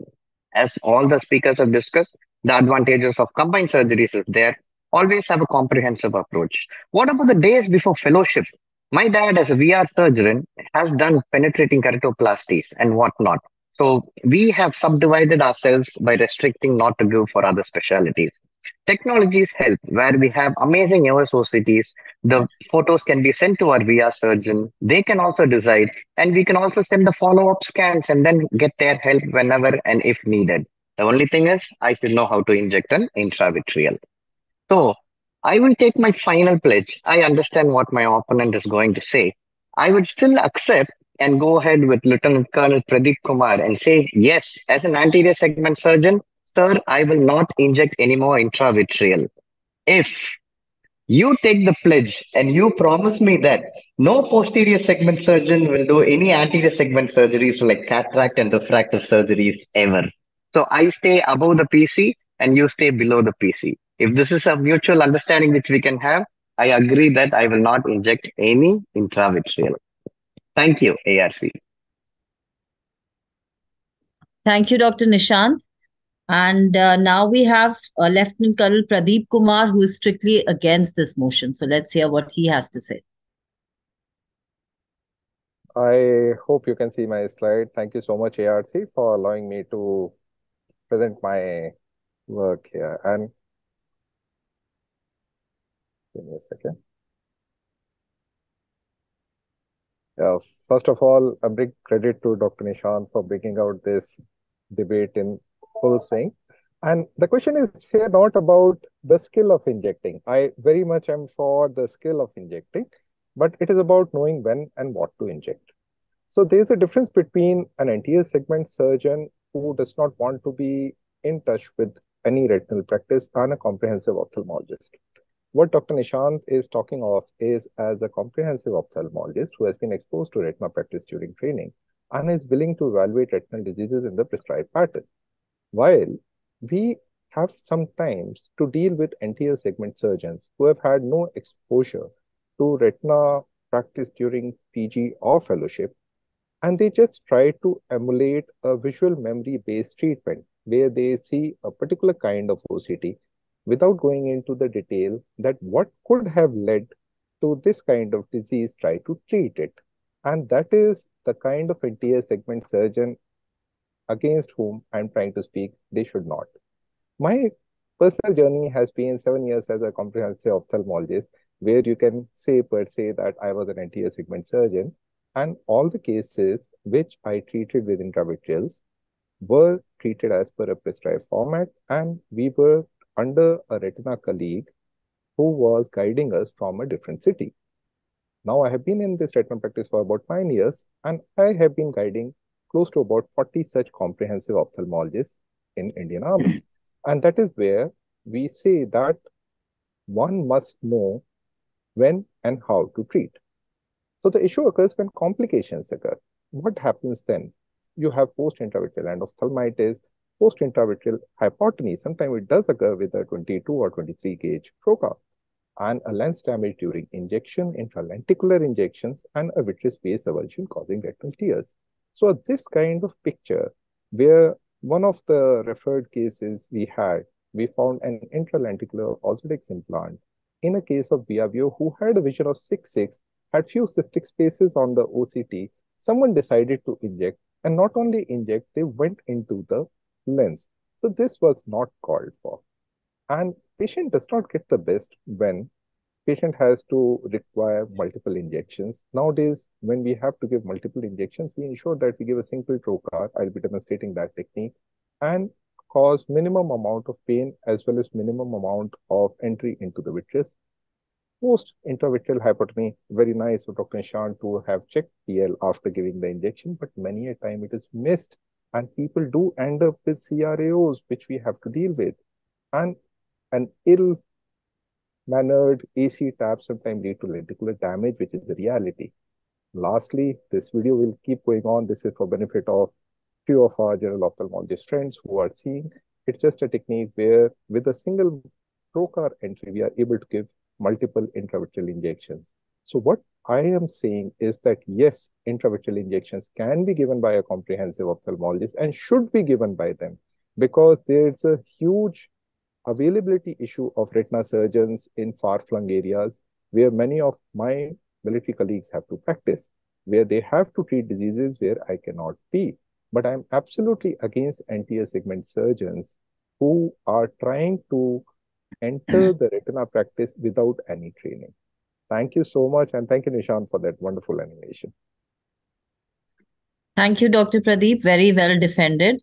As all the speakers have discussed, the advantages of combined surgeries is there. Always have a comprehensive approach. What about the days before fellowship? My dad, as a VR surgeon, has done penetrating keratoplasties and whatnot. So we have subdivided ourselves by restricting not to give for other specialties. Technologies help where we have amazing OSOCTs. The photos can be sent to our VR surgeon. They can also decide, and we can also send the follow-up scans and then get their help whenever and if needed. The only thing is, I should know how to inject an intravitreal. So I will take my final pledge. I understand what my opponent is going to say. I would still accept and go ahead with Lieutenant Colonel Pradeep Kumar and say, yes, as an anterior segment surgeon, sir, I will not inject any more intravitreal. If you take the pledge and you promise me that no posterior segment surgeon will do any anterior segment surgeries like cataract and refractive surgeries ever. So I stay above the PC and you stay below the PC. If this is a mutual understanding which we can have, I agree that I will not inject any intravitreal. Thank you, ARC. Thank you, Dr. Nishant. And uh, now we have uh, Lieutenant Colonel Pradeep Kumar, who is strictly against this motion. So let's hear what he has to say. I hope you can see my slide. Thank you so much, ARC, for allowing me to present my work here. And give me a second. Yeah, first of all, a big credit to Dr. Nishan for bringing out this debate in full swing. And the question is here not about the skill of injecting. I very much am for the skill of injecting, but it is about knowing when and what to inject. So there's a difference between an anterior segment surgeon who does not want to be in touch with any retinal practice and a comprehensive ophthalmologist. What Dr. Nishant is talking of is as a comprehensive ophthalmologist who has been exposed to retina practice during training and is willing to evaluate retinal diseases in the prescribed pattern. While we have sometimes to deal with anterior segment surgeons who have had no exposure to retina practice during PG or fellowship, and they just try to emulate a visual memory based treatment where they see a particular kind of OCT without going into the detail that what could have led to this kind of disease, try to treat it. And that is the kind of anterior segment surgeon against whom I'm trying to speak, they should not. My personal journey has been seven years as a comprehensive ophthalmologist, where you can say per se that I was an anterior segment surgeon, and all the cases which I treated with intravitreals were treated as per a prescribed format, and we were under a retina colleague who was guiding us from a different city. Now I have been in this retina practice for about nine years, and I have been guiding close to about 40 such comprehensive ophthalmologists in Indian Army. And that is where we say that one must know when and how to treat. So the issue occurs when complications occur. What happens then? You have post-intravitreal endophthalmitis, post-intravitreal hypotony. Sometimes it does occur with a 22 or 23 gauge trocar and a lens damage during injection, intralenticular injections, and a vitreous base avulsion causing retinal tears. So this kind of picture where one of the referred cases we had, we found an intralenticular Ozurdex implant in a case of Viavio who had a vision of 6-6, had few cystic spaces on the OCT. Someone decided to inject and not only inject, they went into the lens. So this was not called for. And patient does not get the best when patient has to require multiple injections. Nowadays, when we have to give multiple injections, we ensure that we give a single trocar. I'll be demonstrating that technique and cause minimum amount of pain as well as minimum amount of entry into the vitreous. Post intravitreal hypotony, very nice for Dr. Nishant to have checked PL after giving the injection, but many a time it is missed and people do end up with CRAOs, which we have to deal with. And an ill mannered AC tap sometimes lead to lenticular damage, which is the reality. Lastly, this video will keep going on. This is for benefit of few of our general ophthalmologist friends who are seeing. It's just a technique where with a single trocar entry, we are able to give multiple intravitreal injections. So what I am saying is that yes, intravitreal injections can be given by a comprehensive ophthalmologist and should be given by them because there's a huge availability issue of retina surgeons in far-flung areas where many of my military colleagues have to practice, where they have to treat diseases where I cannot be. But I'm absolutely against anterior segment surgeons who are trying to enter the retina practice without any training. Thank you so much. And thank you, Nishan, for that wonderful animation. Thank you, Dr. Pradeep. Very well defended.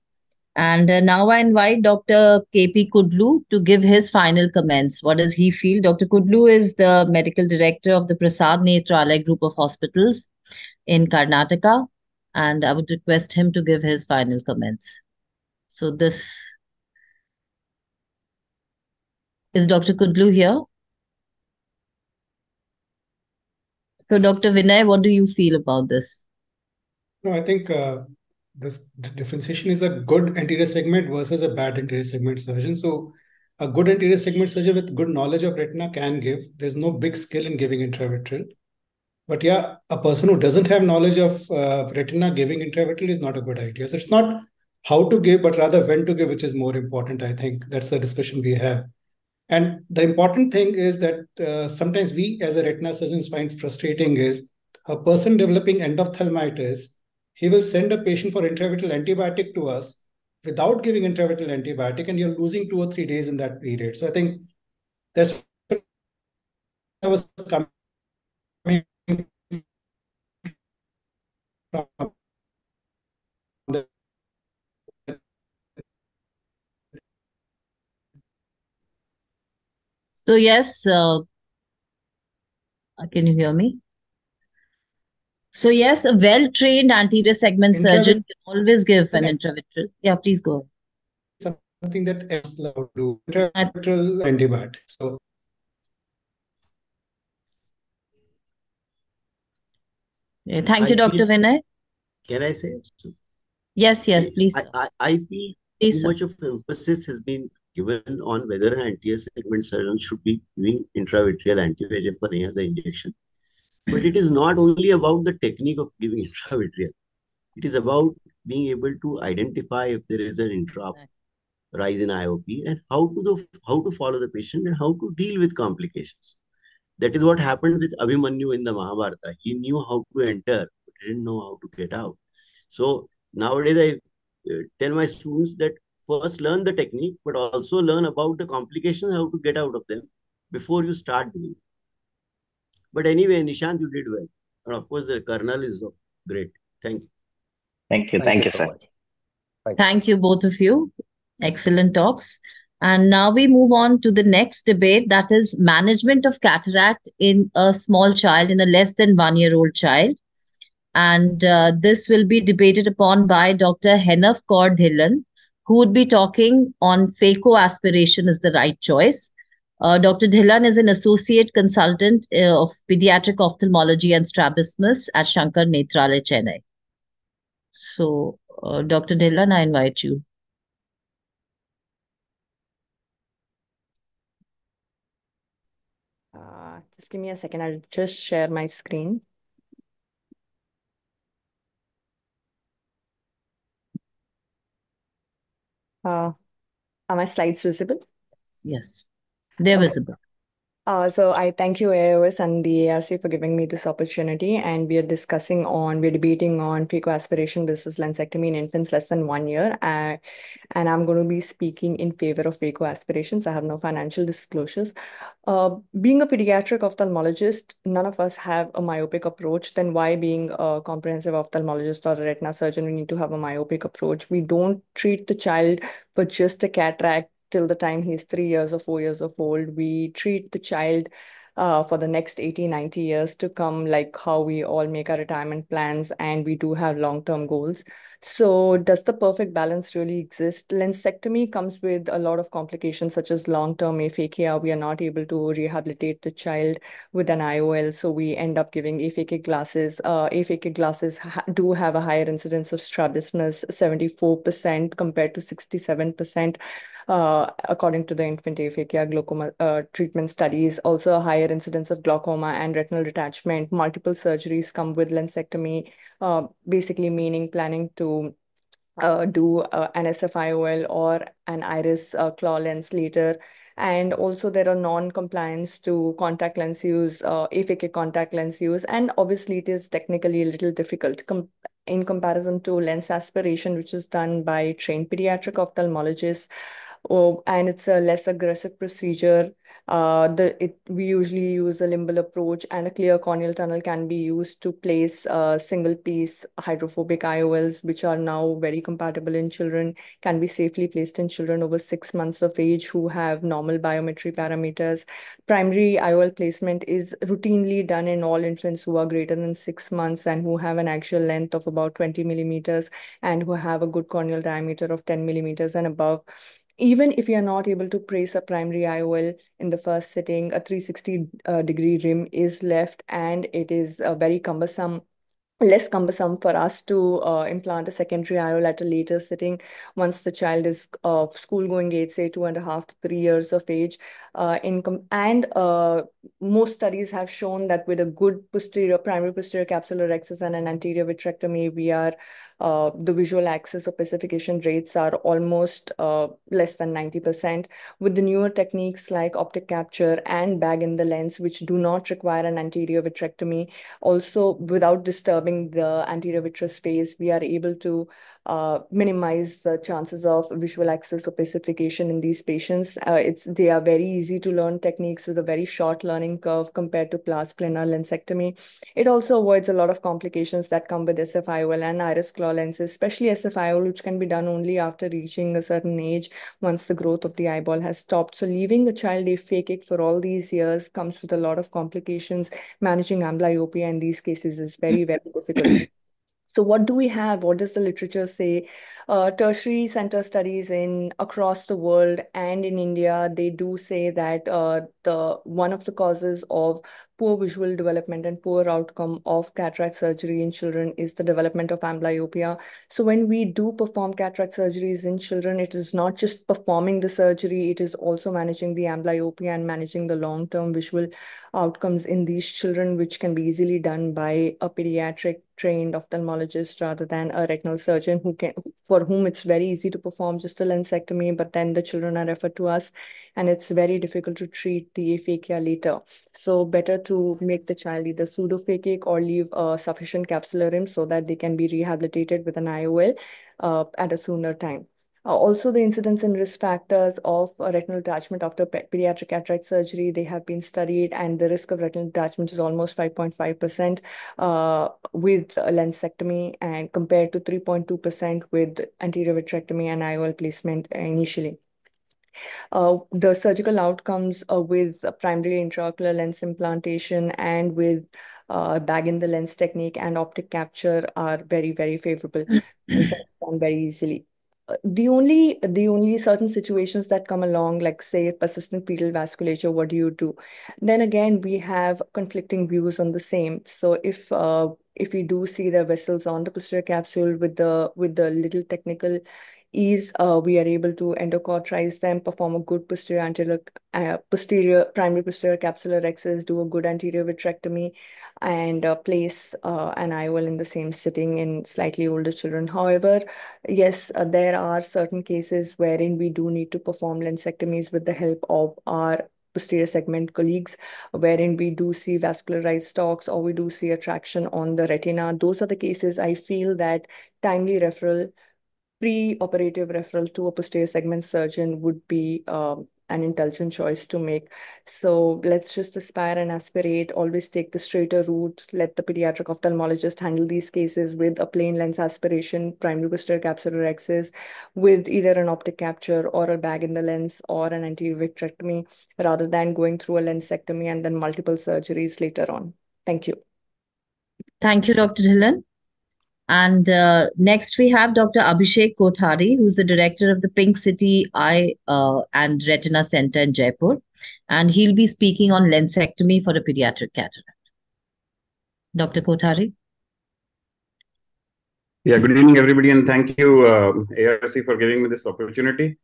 And uh, now I invite Dr. KP Kudlu to give his final comments. What does he feel? Dr. Kudlu is the medical director of the Prasad Netralaya Group of Hospitals in Karnataka. And I would request him to give his final comments. So this is Dr. Kudlu here. So Dr. Vinay, what do you feel about this? No, I think uh, this differentiation is a good anterior segment versus a bad anterior segment surgeon. So a good anterior segment surgeon with good knowledge of retina can give. There's no big skill in giving intravitreal. But yeah, a person who doesn't have knowledge of uh, retina giving intravitreal is not a good idea. So it's not how to give, but rather when to give, which is more important. I think that's the discussion we have. And the important thing is that uh, sometimes we as a retina surgeons find frustrating is a person developing endophthalmitis, he will send a patient for intravitreal antibiotic to us without giving intravitreal antibiotic, and you're losing two or three days in that period. So I think that's I was coming from So yes, uh, can you hear me? So yes, a well-trained anterior segment surgeon can always give an intravitreal. Yeah, please go something that else allowed to do intravitreal antibiotic. So Yeah, Thank you, Dr. feel, Vinay. can I say? Yes, yes, please. I, I, I feel Please, too sir. much of emphasis has been given on whether an anterior segment surgeon should be giving intravitreal anti-VEGF for any other injection. But it is not only about the technique of giving intravitreal. It is about being able to identify if there is an intra rise in IOP and how to the how to follow the patient and how to deal with complications. That is what happened with Abhimanyu in the Mahabharata. He knew how to enter, but didn't know how to get out. So nowadays, I uh, tell my students that first learn the technique, but also learn about the complications, how to get out of them before you start doing. But anyway, Nishant, you did well. And of course, the Colonel is of great. Thank you. Thank you. Thank Thank you you, so sir. much. Thank you. Thank you, both of you. Excellent talks. And now we move on to the next debate that is management of cataract in a small child, in a less than one year old child. And uh, this will be debated upon by Dr. Henaf Kaur Dhillon, who would be talking on phaco aspiration is the right choice. Uh, Dr. Dhillon is an associate consultant uh, of pediatric ophthalmology and strabismus at Sankara Nethralaya, Chennai. So, uh, Dr. Dhillon, I invite you. Uh, just give me a second. I'll just share my screen. Uh, are my slides visible? Yes, they're Okay. visible. Uh, so I thank you, AOS and the ARC for giving me this opportunity. And we are discussing on, we're debating on phacoaspiration versus lensectomy in infants less than one year. Uh, and I'm going to be speaking in favor of phacoaspirations. I have no financial disclosures. Uh, being a pediatric ophthalmologist, none of us have a myopic approach. Then why being a comprehensive ophthalmologist or a retina surgeon, we need to have a myopic approach. We don't treat the child for just a cataract till the time he's three years or four years of old. We treat the child uh, for the next 80, 90 years to come, like how we all make our retirement plans and we do have long-term goals. So does the perfect balance really exist? Lensectomy comes with a lot of complications such as long-term aphakia. We are not able to rehabilitate the child with an IOL. So we end up giving aphakic glasses. Uh, aphakic glasses ha do have a higher incidence of strabismus, 74% compared to 67%. Uh, according to the infant aphakia glaucoma uh, treatment studies, also a higher incidence of glaucoma and retinal detachment. Multiple surgeries come with lensectomy, uh, basically meaning planning to uh, do uh, an SFIOL or an iris uh, claw lens later. And also there are non-compliance to contact lens use, uh, aphakic contact lens use. And obviously it is technically a little difficult com in comparison to lens aspiration, which is done by trained pediatric ophthalmologists. Oh, and it's a less aggressive procedure. Uh, the it we usually use a limbal approach, and a clear corneal tunnel can be used to place uh, single piece hydrophobic IOLs, which are now very compatible in children, can be safely placed in children over six months of age who have normal biometry parameters. Primary IOL placement is routinely done in all infants who are greater than six months and who have an axial length of about 20 millimeters and who have a good corneal diameter of 10 millimeters and above even if you're not able to place a primary IOL in the first sitting, a 360 uh, degree rim is left and it is uh, very cumbersome less cumbersome for us to uh, implant a secondary IOL at a later sitting once the child is of uh, school going age, say two and a half to three years of age. Uh, and uh, most studies have shown that with a good posterior, primary posterior capsular rhexis and an anterior vitrectomy, we are uh, the visual axis opacification rates are almost uh, less than 90%. With the newer techniques like optic capture and bag in the lens, which do not require an anterior vitrectomy, also without disturbing the anterior vitreous face, we are able to minimize the chances of visual axis opacification in these patients. Uh, it's They are very easy to learn techniques with a very short learning curve compared to plas lensectomy. It also avoids a lot of complications that come with SFIOL and iris claw lenses, especially SFIOL, which can be done only after reaching a certain age once the growth of the eyeball has stopped. So leaving a child aphakic for all these years comes with a lot of complications. Managing amblyopia in these cases is very, very difficult. So what do we have? What does the literature say? Uh, tertiary center studies in across the world and in India, they do say that uh, the one of the causes of poor visual development and poor outcome of cataract surgery in children is the development of amblyopia. So when we do perform cataract surgeries in children, it is not just performing the surgery, it is also managing the amblyopia and managing the long-term visual outcomes in these children, which can be easily done by a pediatric trained ophthalmologist rather than a retinal surgeon who can for whom it's very easy to perform just a lensectomy, but then the children are referred to us and it's very difficult to treat the aphakia later. So better to make the child either pseudophakic or leave a sufficient capsular rim so that they can be rehabilitated with an IOL uh, at a sooner time. Uh, also, the incidence and risk factors of uh, retinal detachment after pe pediatric cataract surgery, they have been studied, and the risk of retinal detachment is almost 5.5% uh, with lensectomy and compared to 3.2% with anterior vitrectomy and IOL placement initially. Uh, the surgical outcomes uh, with primary intraocular lens implantation and with uh, bag in the lens technique and optic capture are very, very favorable and very easily. Uh, the only the only certain situations that come along like say persistent fetal vasculature what do you do then again we have conflicting views on the same so if uh, if we do see the vessels on the posterior capsule with the with the little technical ease, uh, we are able to endocauterize them, perform a good posterior anterior, uh, posterior primary posterior capsular rhexis, do a good anterior vitrectomy, and uh, place uh, an IOL in the same sitting in slightly older children. However, yes, uh, there are certain cases wherein we do need to perform lensectomies with the help of our posterior segment colleagues, wherein we do see vascularized stalks or we do see attraction on the retina. Those are the cases I feel that timely referral pre-operative referral to a posterior segment surgeon would be um, an intelligent choice to make. So let's just aspire and aspirate, always take the straighter route, let the pediatric ophthalmologist handle these cases with a plain lens aspiration, primary posterior capsular rhexis, with either an optic capture or a bag in the lens or an anterior vitrectomy, rather than going through a lensectomy and then multiple surgeries later on. Thank you. Thank you, Dr. Dhillon. And uh, next we have Dr. Abhishek Kothari, who's the director of the Pink City Eye uh, and Retina Center in Jaipur. And he'll be speaking on lensectomy for a pediatric cataract. Dr. Kothari. Yeah, good evening, everybody, and thank you, uh, ARC, for giving me this opportunity.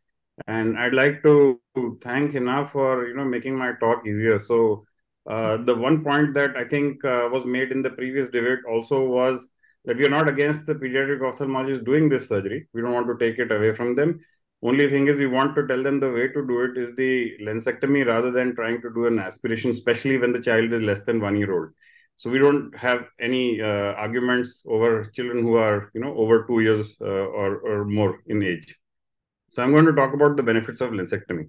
And I'd like to thank Hina for you know making my talk easier. So uh, the one point that I think uh, was made in the previous debate also was that we are not against the pediatric ophthalmologists doing this surgery. We don't want to take it away from them. Only thing is, we want to tell them the way to do it is the lensectomy rather than trying to do an aspiration, especially when the child is less than one year old. So we don't have any uh, arguments over children who are, you know, over two years uh, or, or more in age. So I'm going to talk about the benefits of lensectomy.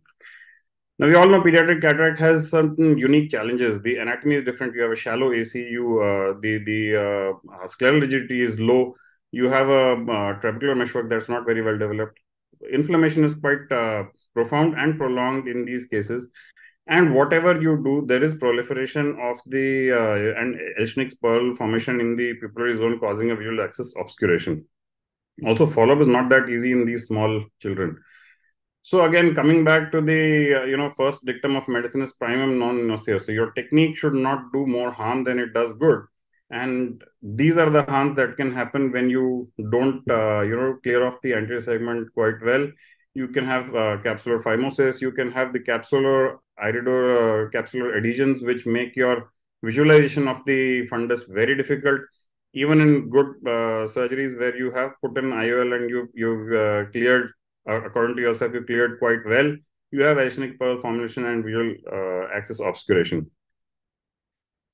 Now, we all know pediatric cataract has certain unique challenges. The anatomy is different. You have a shallow ACU, uh, the, the uh, uh, scleral rigidity is low. You have a uh, trabecular meshwork that's not very well developed. Inflammation is quite uh, profound and prolonged in these cases. And whatever you do, there is proliferation of the uh, and Elschnig's pearl formation in the pupillary zone, causing a visual axis obscuration. Also, follow-up is not that easy in these small children. So again, coming back to the uh, you know first dictum of medicine is primum non nocere. So your technique should not do more harm than it does good. and these are the harms that can happen when you don't uh, you know clear off the anterior segment quite well you can have uh, capsular phimosis you can have the capsular irido uh, capsular adhesions which make your visualization of the fundus very difficult even in good uh, surgeries where you have put in IOL and you you've uh, cleared according to yourself you cleared quite well you have Elschnig pearl formation and visual axis obscuration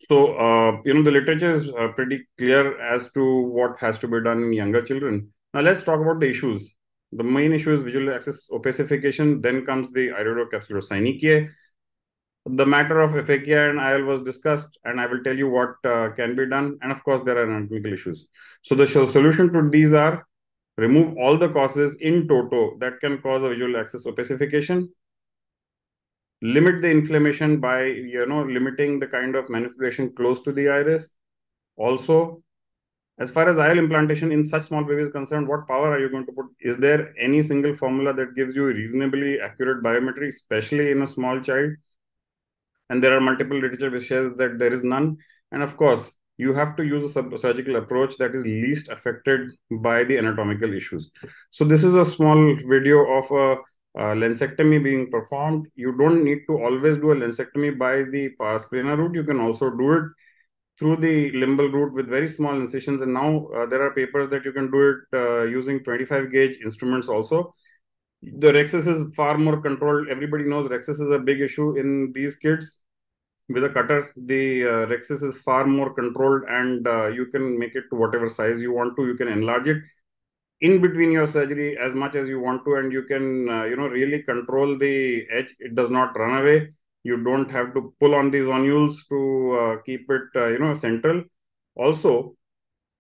so, uh, you know, the literature is uh, pretty clear as to what has to be done in younger children. Now, let's talk about the issues. The main issue is visual axis opacification. Then comes the iridocapsular. The matter of aphakia and IL was discussed, and I will tell you what uh, can be done. And of course, there are anatomical issues. So, the solution to these are remove all the causes in toto that can cause a visual axis opacification limit the inflammation by you know limiting the kind of manipulation close to the iris also as far as IL implantation in such small baby is concerned, what power are you going to put? Is there any single formula that gives you reasonably accurate biometry, especially in a small child? And there are multiple literature which says that there is none. And of course, you have to use a surgical approach that is least affected by the anatomical issues. So this is a small video of a lensectomy being performed. You don't need to always do a lensectomy by the pars plana route. You can also do it through the limbal route with very small incisions. And now uh, there are papers that you can do it uh, using 25 gauge instruments also. The rhexis is far more controlled. Everybody knows rhexis is a big issue in these kids. With a cutter, the uh, is far more controlled and uh, you can make it to whatever size you want to. You can enlarge it in between your surgery as much as you want to and you can uh, you know really control the edge. It does not run away. You don't have to pull on these zonules to uh, keep it uh, you know central. Also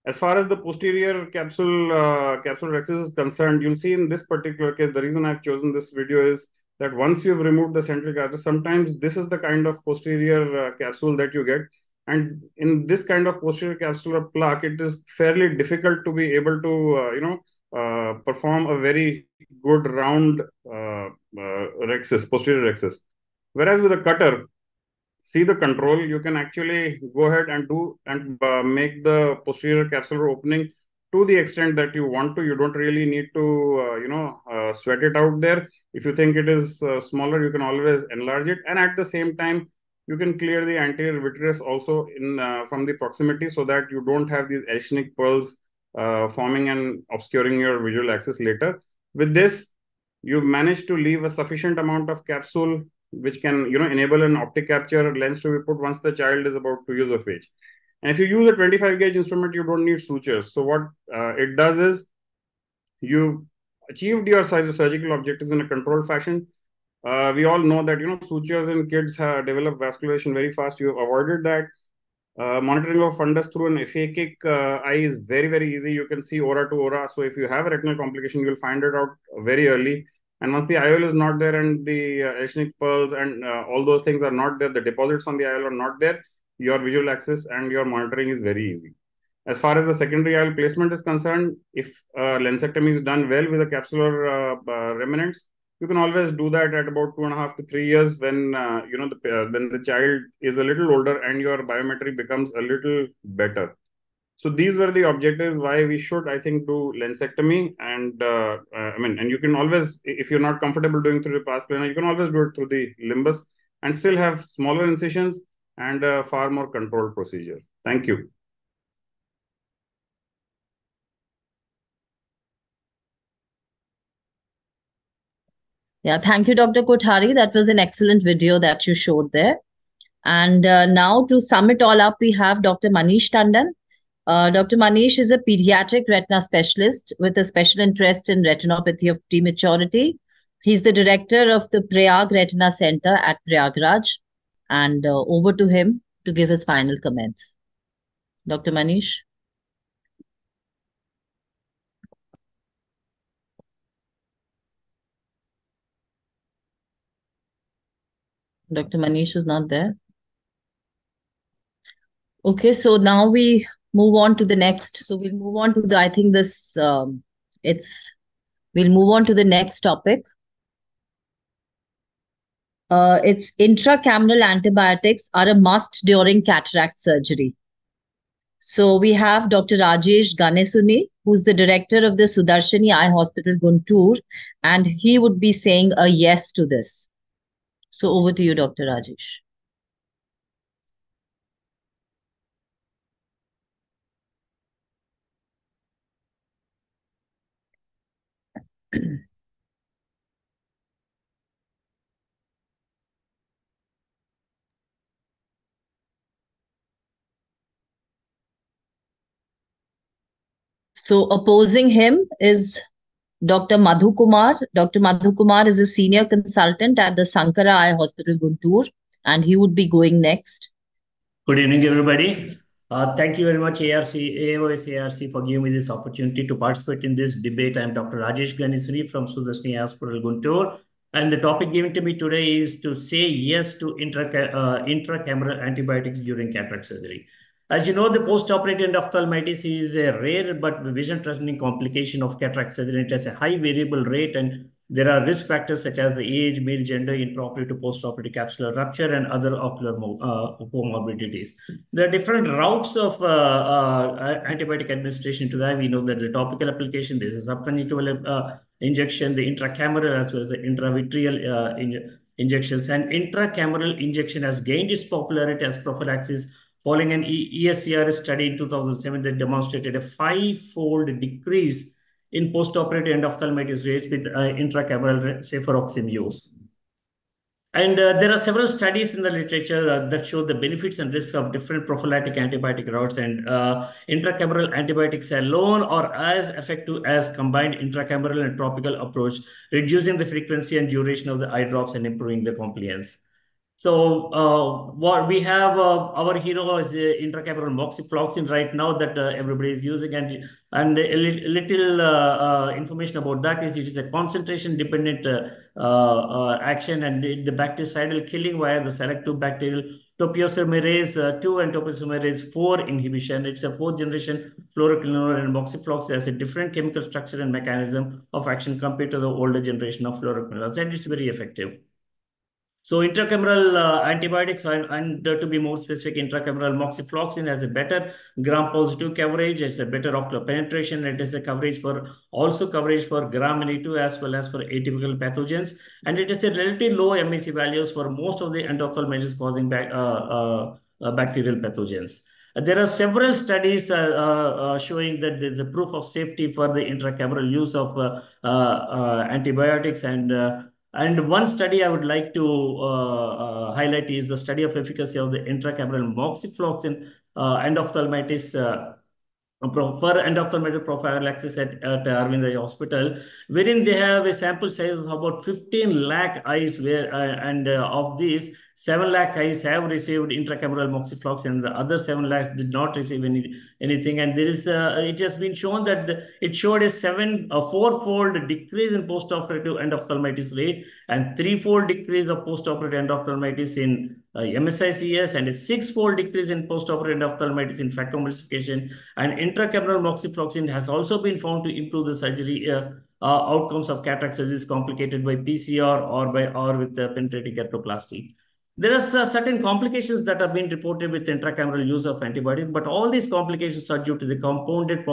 as far as the posterior capsule uh, capsule rhexis is concerned you'll see in this particular case the reason i've chosen this video is that once you've removed the central capsule sometimes this is the kind of posterior uh, capsule that you get and in this kind of posterior capsular plaque, it is fairly difficult to be able to, uh, you know, uh, perform a very good round uh, uh, rhexis, posterior rhexis. Whereas with a cutter, see the control, you can actually go ahead and do and uh, make the posterior capsular opening to the extent that you want to. You don't really need to, you know, sweat it out there. If you think it is smaller, you can always enlarge it. And at the same time, you can clear the anterior vitreous also in uh, from the proximity so that you don't have these Elschnig pearls uh, forming and obscuring your visual axis later. With this, you've managed to leave a sufficient amount of capsule which can you know enable an optic capture lens to be put once the child is about two years of age. And if you use a 25 gauge instrument, you don't need sutures. So what uh, it does is you achieved your surgical objectives in a controlled fashion uh, we all know that you know sutures in kids have developed vascularization very fast. You have avoided that. Uh, monitoring of fundus through an aphakic uh, eye is very very easy. You can see ora to ora. So if you have a retinal complication, you'll find it out very early. And once the IOL is not there and the uh, pearls and uh, all those things are not there, the deposits on the IOL are not there, your visual access and your monitoring is very easy. As far as the secondary IOL placement is concerned, if uh, lensectomy is done well with the capsular uh, uh, remnants, you can always do that at about two and a half to three years when uh, you know the uh, when the child is a little older and your biometry becomes a little better. So these were the objectives why we should i think do lensectomy and uh, uh i mean and you can always if you're not comfortable doing through the pars plana you can always do it through the limbus and still have smaller incisions and a far more controlled procedure. Thank you Yeah, thank you, Dr. Kothari. That was an excellent video that you showed there. And uh, now to sum it all up, we have Dr. Manish Tandon. Uh, Dr. Manish is a pediatric retina specialist with a special interest in retinopathy of prematurity. He's the director of the Prayag Retina Center at Prayagraj. And uh, over to him to give his final comments. Dr. Manish. Dr. Manish is not there. Okay, so now we move on to the next. So we'll move on to the, I think this, um, it's, we'll move on to the next topic. Uh, it's intracameral antibiotics are a must during cataract surgery. So we have Dr. Rajesh Ganesuni, who's the director of the Sudarshani Eye Hospital, Guntur, and he would be saying a yes to this. So over to you, Dr. Rajesh. So opposing him is Dr. Madhu Kumar. Dr. Madhu Kumar is a senior consultant at the Sankara Eye Hospital, Guntur, and he would be going next. Good evening, everybody. Uh, thank you very much, ARC, AOS ARC, for giving me this opportunity to participate in this debate. I'm Dr. Rajesh Ganesuni from Sudarshani Hospital, Guntur. And the topic given to me today is to say yes to intra, uh, intracameral antibiotics during cataract surgery. As you know, the post-operative endophthalmitis is a rare but vision-threatening complication of cataract surgery. It has a high variable rate and there are risk factors such as the age, male gender, intraoperative, to post-operative capsular rupture, and other ocular uh, comorbidities. There are different routes of uh, uh, antibiotic administration to that. We know that the topical application, there is a subconjunctival uh, injection, the intracameral as well as the intravitreal uh, in injections. And intracameral injection has gained its popularity as prophylaxis following an ESCRS study in 2007 that demonstrated a five-fold decrease in post-operative endophthalmitis rates with uh, intracameral cefuroxime use. And uh, there are several studies in the literature uh, that show the benefits and risks of different prophylactic antibiotic routes and uh, intracameral antibiotics alone are as effective as combined intracameral and topical approach, reducing the frequency and duration of the eye drops and improving the compliance. So uh, what we have, uh, our hero is uh, intracameral moxifloxacin right now that uh, everybody is using, and and a li little uh, uh, information about that is it is a concentration dependent action, and the bactericidal killing via the selective bacterial topoisomerase 2 and topoisomerase 4 inhibition. It's a fourth generation fluoroquinolone and moxiflox has a different chemical structure and mechanism of action compared to the older generation of fluoroquinolones, and it's very effective. So intracameral uh, antibiotics, and, and uh, to be more specific, intracameral moxifloxacin has a better gram-positive coverage. It's a better ocular penetration. It has a coverage for also coverage for gram-negative as well as for atypical pathogens. And it has a relatively low MIC values for most of the endophthalmitis causing uh, uh, uh, bacterial pathogens. There are several studies uh, showing that there's a proof of safety for the intracameral use of antibiotics and and one study I would like to uh, uh, highlight is the study of efficacy of the intracameral moxifloxacin uh, endophthalmitis uh, for endophthalmitis prophylaxis at, at Aravind Hospital, wherein they have a sample size of about 15 lakh eyes, where uh, and uh, of these, 7 lakh eyes have received intracameral moxifloxacin, and the other 7 lakhs did not receive any anything. And there is, uh, it has been shown that the, it showed a seven, a four-fold decrease in postoperative endophthalmitis rate and three-fold decrease of postoperative endophthalmitis in uh, MSICS and a six-fold decrease in postoperative endophthalmitis in phacoemulsification. And intracameral moxifloxacin has also been found to improve the surgery uh, uh, outcomes of cataract surgeries complicated by PCR or by or with the penetrating keratoplasty. There are certain complications that have been reported with intracameral use of antibiotics, but all these complications are due to the compounded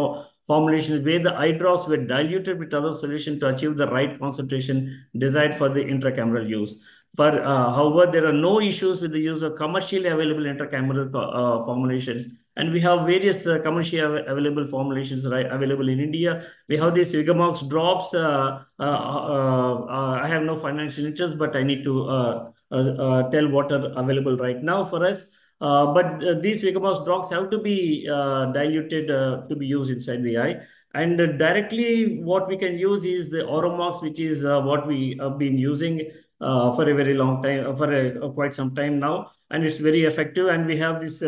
formulations where the eye drops were diluted with other solution to achieve the right concentration desired for the intracameral use. For, uh, however, there are no issues with the use of commercially available intracameral uh, formulations. And we have various uh, commercially available formulations right, available in India. We have these Vigamox drops. Uh, uh, uh, I have no financial interest, but I need to uh, uh, tell what are available right now for us. Uh, but these Vigamox drops have to be diluted to be used inside the eye. And directly what we can use is the Auromox, which is what we have been using for a very long time, for a, quite some time now. And it's very effective. And we have this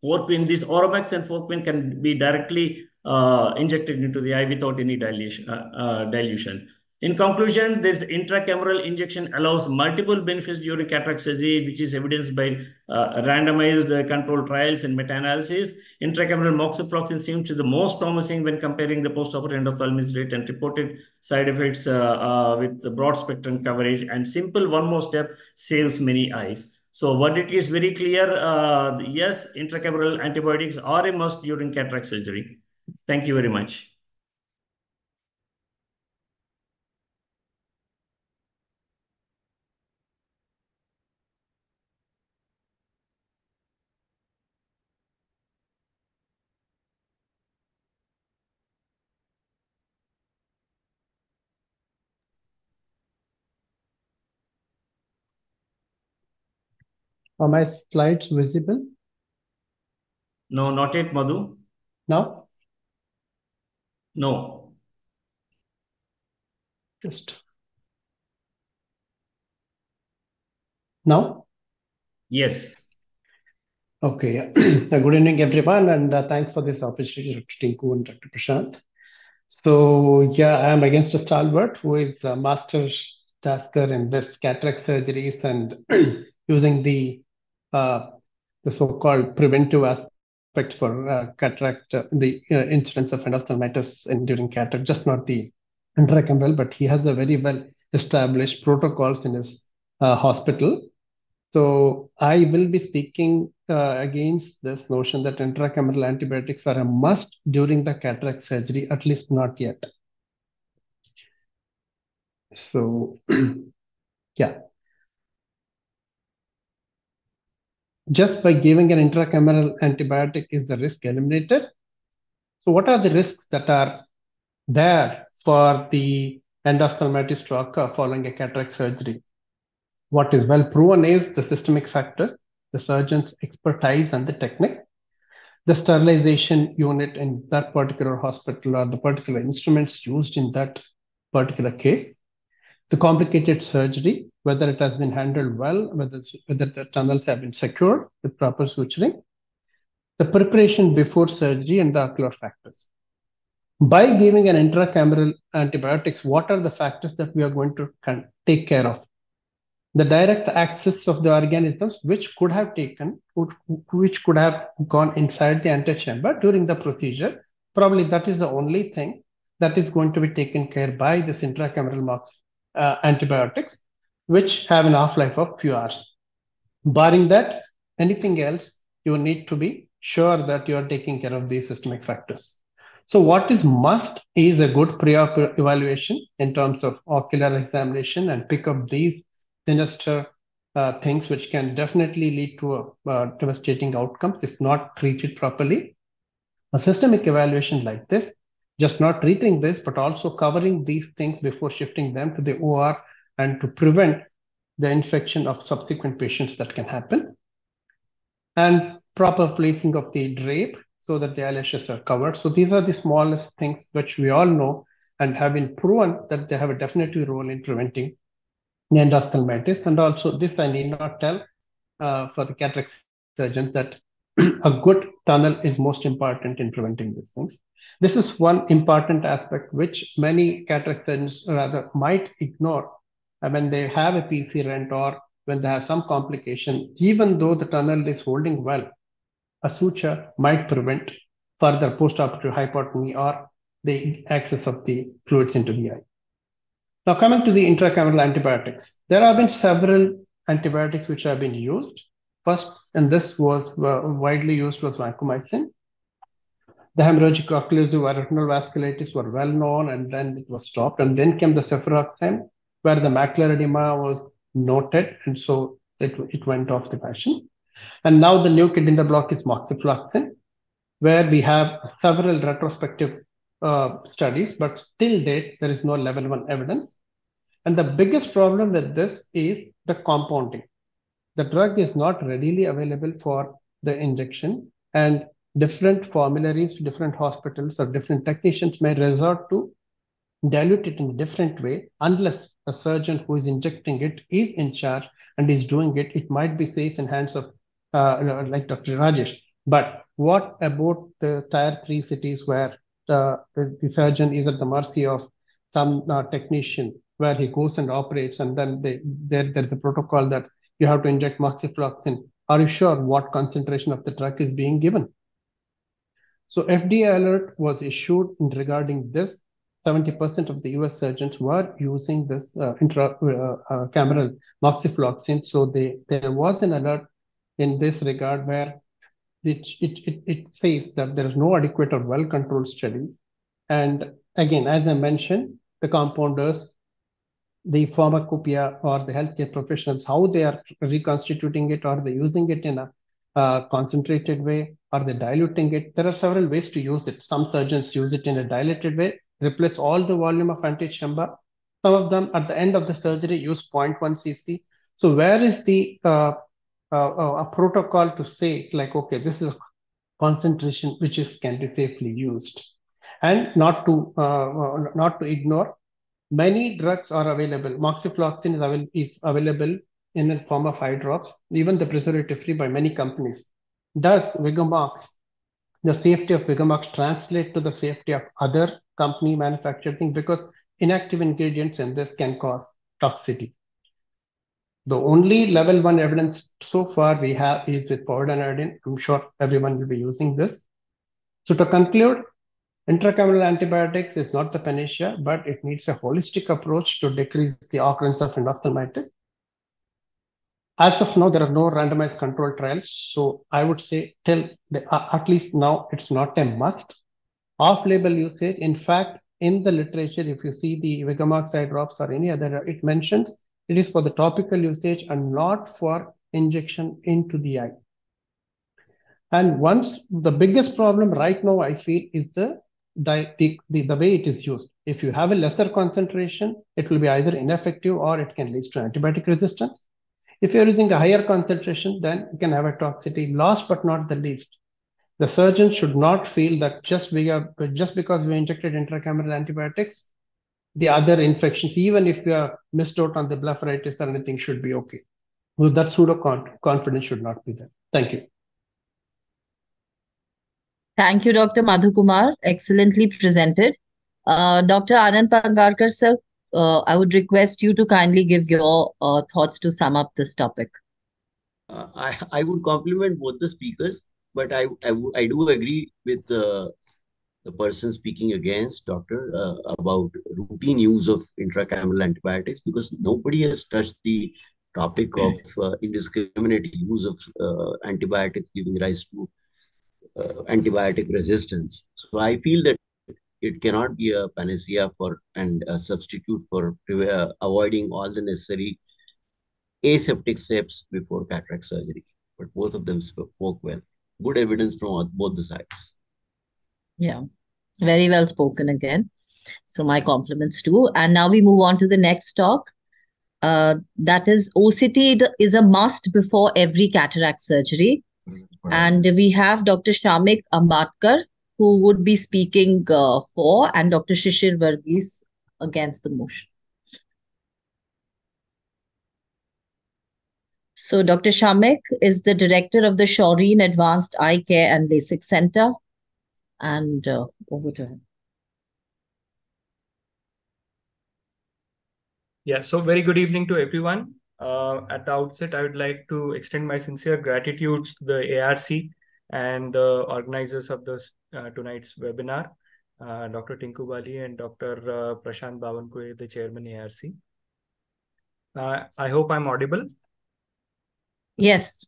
four pin, this Auromox and four pin can be directly uh, injected into the eye without any dilution. Uh, uh, dilution. In conclusion, this intracameral injection allows multiple benefits during cataract surgery, which is evidenced by uh, randomized uh, controlled trials and meta-analysis. Intracameral moxifloxacin seems to be the most promising when comparing the postoperative endophthalmitis rate and reported side effects uh, uh with broad spectrum coverage. And simple one more step saves many eyes. So what it is very clear. Uh, yes, intracameral antibiotics are a must during cataract surgery. Thank you very much. Are my slides visible? No, not yet, Madhu. Now? No. Just. Now? Yes. Okay. Good evening, everyone, and uh, thanks for this opportunity, Dr. Tinku and Dr. Prashant. So, yeah, I am against a stalwart who is a master tasker in this cataract surgeries and using the the so-called preventive aspect for uh, cataract, uh, the uh, incidence of endophthalmitis in during cataract, just not the intracameral, but he has a very well established protocols in his uh, hospital. So I will be speaking uh, against this notion that intracameral antibiotics are a must during the cataract surgery, at least not yet. So, yeah. Just by giving an intracameral antibiotic is the risk eliminated. So what are the risks that are there for the endophthalmitis to occur following a cataract surgery? What is well proven is the systemic factors, the surgeon's expertise and the technique, the sterilization unit in that particular hospital or the particular instruments used in that particular case, the complicated surgery, whether it has been handled well, whether, whether the tunnels have been secured with proper suturing, the preparation before surgery, and the ocular factors. By giving an intracameral antibiotics, what are the factors that we are going to take care of? The direct access of the organisms, which could have taken, which could have gone inside the antechamber during the procedure. Probably that is the only thing that is going to be taken care by this intracameral uh, antibiotics, which have an half-life of few hours. Barring that, anything else, you need to be sure that you are taking care of these systemic factors. So what is must is a good pre-op evaluation in terms of ocular examination and pick up these sinister uh, things which can definitely lead to uh, devastating outcomes if not treated properly. A systemic evaluation like this just not treating this, but also covering these things before shifting them to the OR and to prevent the infection of subsequent patients that can happen. And proper placing of the drape so that the eyelashes are covered. So these are the smallest things which we all know and have been proven that they have a definitive role in preventing endophthalmitis. And also this I need not tell uh, for the cataract surgeons that a good tunnel is most important in preventing these things. This is one important aspect which many cataract surgeons rather might ignore when they have a PC rent or when they have some complication, even though the tunnel is holding well, a suture might prevent further postoperative hypotony or the access of the fluids into the eye. Now coming to the intracameral antibiotics, there have been several antibiotics which have been used. First, and this was uh, widely used was vancomycin. The hemorrhagic occlusive retinal vasculitis were well known and then it was stopped. And then came the cefuroxime, where the macular edema was noted. And so it, it went off the fashion. And now the new kid in the block is moxifloxacin, where we have several retrospective uh, studies, but still date, there is no level one evidence. And the biggest problem with this is the compounding. The drug is not readily available for the injection. And different formularies, different hospitals or different technicians may resort to dilute it in a different way unless a surgeon who is injecting it is in charge and is doing it. It might be safe in hands of uh, like Dr. Rajesh. But what about the tier three cities where the, the, the surgeon is at the mercy of some uh, technician where he goes and operates and then they, there, there's a protocol that you have to inject moxifloxacin. Are you sure what concentration of the drug is being given? So FDA alert was issued regarding this 70% of the US surgeons were using this uh, intracameral uh, moxifloxacin. So they, there was an alert in this regard where it, it, it, it says that there is no adequate or well-controlled studies. And again, as I mentioned, the compounders, the pharmacopoeia or the healthcare professionals, how they are reconstituting it, or they're using it in a concentrated way, are they diluting it? There are several ways to use it. Some surgeons use it in a dilated way, replace all the volume of antichamber. Some of them at the end of the surgery use 0.1 cc. So where is the uh, uh, uh, a protocol to say like, okay, this is a concentration which is can be safely used, and not to uh, uh, not to ignore. Many drugs are available. Moxifloxacin is, avail is available in the form of eye drops, even the preservative-free by many companies. Does Vigamox, the safety of Vigamox translate to the safety of other company manufactured things? Because inactive ingredients in this can cause toxicity. The only level one evidence so far we have is with povidone I'm sure everyone will be using this. So to conclude, intracameral antibiotics is not the panacea, but it needs a holistic approach to decrease the occurrence of endophthalmitis. As of now, there are no randomized control trials. So I would say till the, uh, at least now it's not a must. Off-label usage, in fact, in the literature, if you see the Vigamox eye drops or any other, it mentions it is for the topical usage and not for injection into the eye. And once the biggest problem right now, I feel, is the, the, the, the way it is used. If you have a lesser concentration, it will be either ineffective or it can lead to antibiotic resistance. If you're using a higher concentration, then you can have a toxicity. Last but not the least, the surgeon should not feel that just, we are, just because we injected intracameral antibiotics, the other infections, even if we are missed out on the blepharitis or anything, should be okay. Well, that pseudo confidence should not be there. Thank you. Thank you, Dr. Madhukumar. Excellently presented. Uh, Dr. Anand Pangarkar, sir, uh, I would request you to kindly give your uh, thoughts to sum up this topic. Uh, I, I would compliment both the speakers, but I, I, I do agree with the person speaking against doctor uh, about routine use of intracameral antibiotics because nobody has touched the topic of uh, indiscriminate use of uh, antibiotics giving rise to antibiotic resistance. So I feel that it cannot be a panacea for and a substitute for uh, avoiding all the necessary aseptic steps before cataract surgery. But both of them spoke well. Good evidence from both the sides. Yeah, very well spoken again. So my compliments too. And now we move on to the next talk. Uh, that is OCT is a must before every cataract surgery. And we have Dr. Shamik Ambatkar, who would be speaking uh, for, and Dr. Shishir Varghese against the motion. So Dr. Shamik is the director of the Shoreen Advanced Eye Care and LASIK Center. And uh, over to him. Yeah, so very good evening to everyone. Uh, at the outset, I would like to extend my sincere gratitude to the ARC and the organizers of this uh, tonight's webinar, uh, Dr. Tinku Bali and Dr. Uh, Prashant Bawankule, the chairman ARC. Uh, I hope I'm audible. Yes,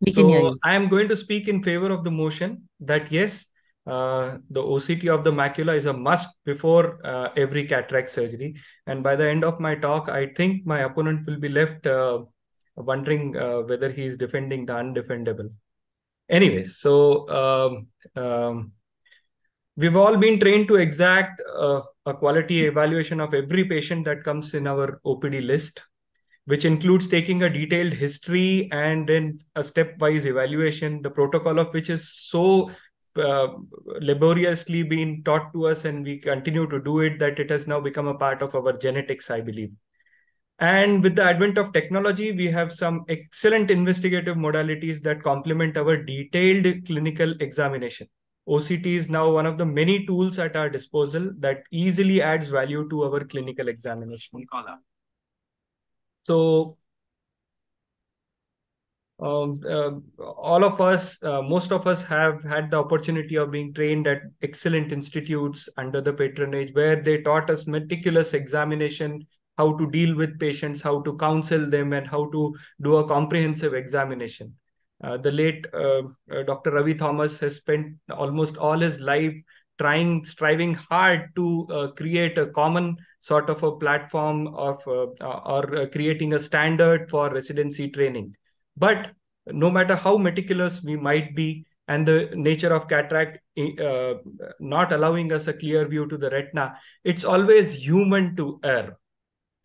we so can hear you. I am going to speak in favor of the motion that yes, uh, the OCT of the macula is a must before uh, every cataract surgery. And by the end of my talk, I think my opponent will be left uh, wondering uh, whether he is defending the undefendable. Anyways, so um, um, we've all been trained to exact uh, a quality evaluation of every patient that comes in our OPD list, which includes taking a detailed history and then a stepwise evaluation, the protocol of which is so uh, laboriously been taught to us and we continue to do it that it has now become a part of our genetics, I believe. And with the advent of technology, we have some excellent investigative modalities that complement our detailed clinical examination. OCT is now one of the many tools at our disposal that easily adds value to our clinical examination. So um, uh, all of us, uh, most of us have had the opportunity of being trained at excellent institutes under the patronage where they taught us meticulous examination, how to deal with patients, how to counsel them, and how to do a comprehensive examination. Uh, the late uh, uh, Dr. Ravi Thomas has spent almost all his life trying, striving hard to uh, create a common sort of a platform of or creating a standard for residency training but no matter how meticulous we might be, and the nature of cataract uh, not allowing us a clear view to the retina, it's always human to err.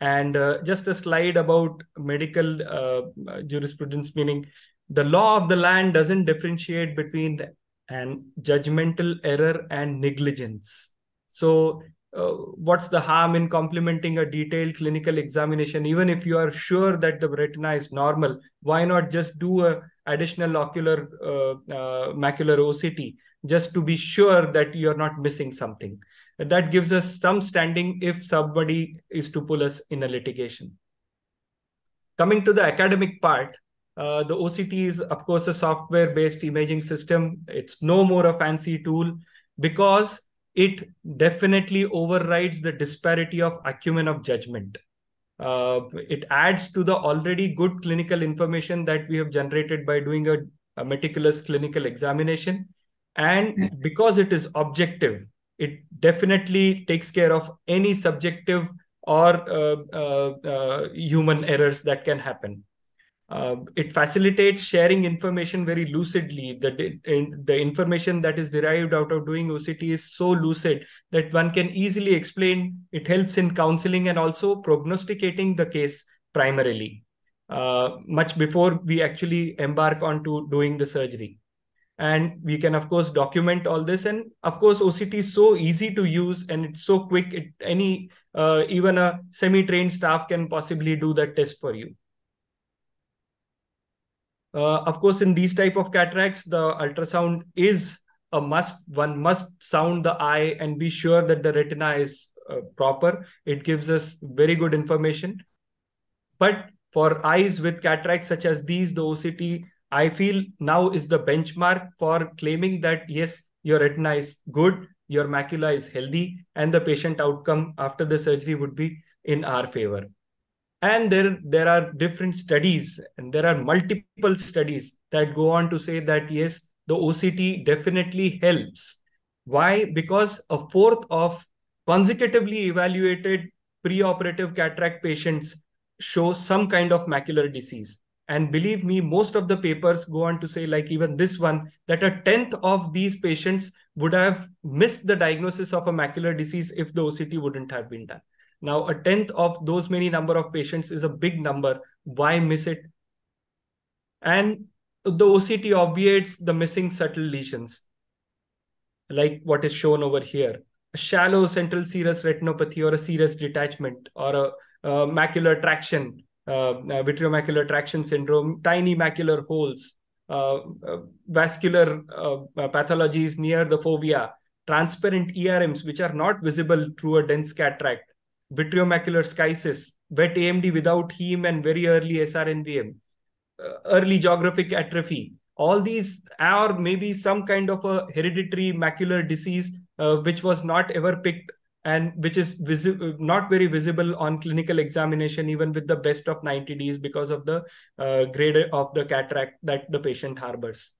And uh, just a slide about medical uh, jurisprudence, meaning the law of the land doesn't differentiate between an judgmental error and negligence. So uh, what's the harm in complementing a detailed clinical examination even if you are sure that the retina is normal why not just do a additional ocular uh, uh, macular oct just to be sure that you're not missing something that gives us some standing if somebody is to pull us in a litigation coming to the academic part uh, the OCT is, of course, a software based imaging system. It's no more a fancy tool because it definitely overrides the disparity of acumen of judgment. Uh, it adds to the already good clinical information that we have generated by doing a, a meticulous clinical examination. And because it is objective, it definitely takes care of any subjective or uh, uh, uh human errors that can happen. Uh, it facilitates sharing information very lucidly. The, the information that is derived out of doing OCT is so lucid that one can easily explain. It helps in counseling and also prognosticating the case primarily, uh, much before we actually embark onto doing the surgery. And we can, of course, document all this. And of course, OCT is so easy to use and it's so quick. It, any, uh, even a semi-trained staff can possibly do that test for you. Uh, of course, in these type of cataracts, the ultrasound is a must. One must sound the eye and be sure that the retina is uh, proper. It gives us very good information. But for eyes with cataracts such as these, the OCT, I feel now is the benchmark for claiming that yes, your retina is good, your macula is healthy, and the patient outcome after the surgery would be in our favor. And there there are different studies and there are multiple studies that go on to say that yes the oct definitely helps. Why? Because a fourth of consecutively evaluated preoperative cataract patients show some kind of macular disease and believe me most of the papers go on to say like even this one that a tenth of these patients would have missed the diagnosis of a macular disease if the oct wouldn't have been done now, a tenth of those many number of patients is a big number. Why miss it? And the OCT obviates the missing subtle lesions, like what is shown over here. A shallow central serous retinopathy or a serous detachment or a, a macular traction, vitreomacular traction syndrome, tiny macular holes, uh, uh vascular uh, pathologies near the fovea, transparent ERMs which are not visible through a dense cataract, vitreomacular schisis, wet AMD without heme and very early SRNVM, uh, early geographic atrophy. All these are maybe some kind of a hereditary macular disease uh, which was not ever picked and which is visi- not very visible on clinical examination even with the best of 90Ds because of the uh, grade of the cataract that the patient harbors.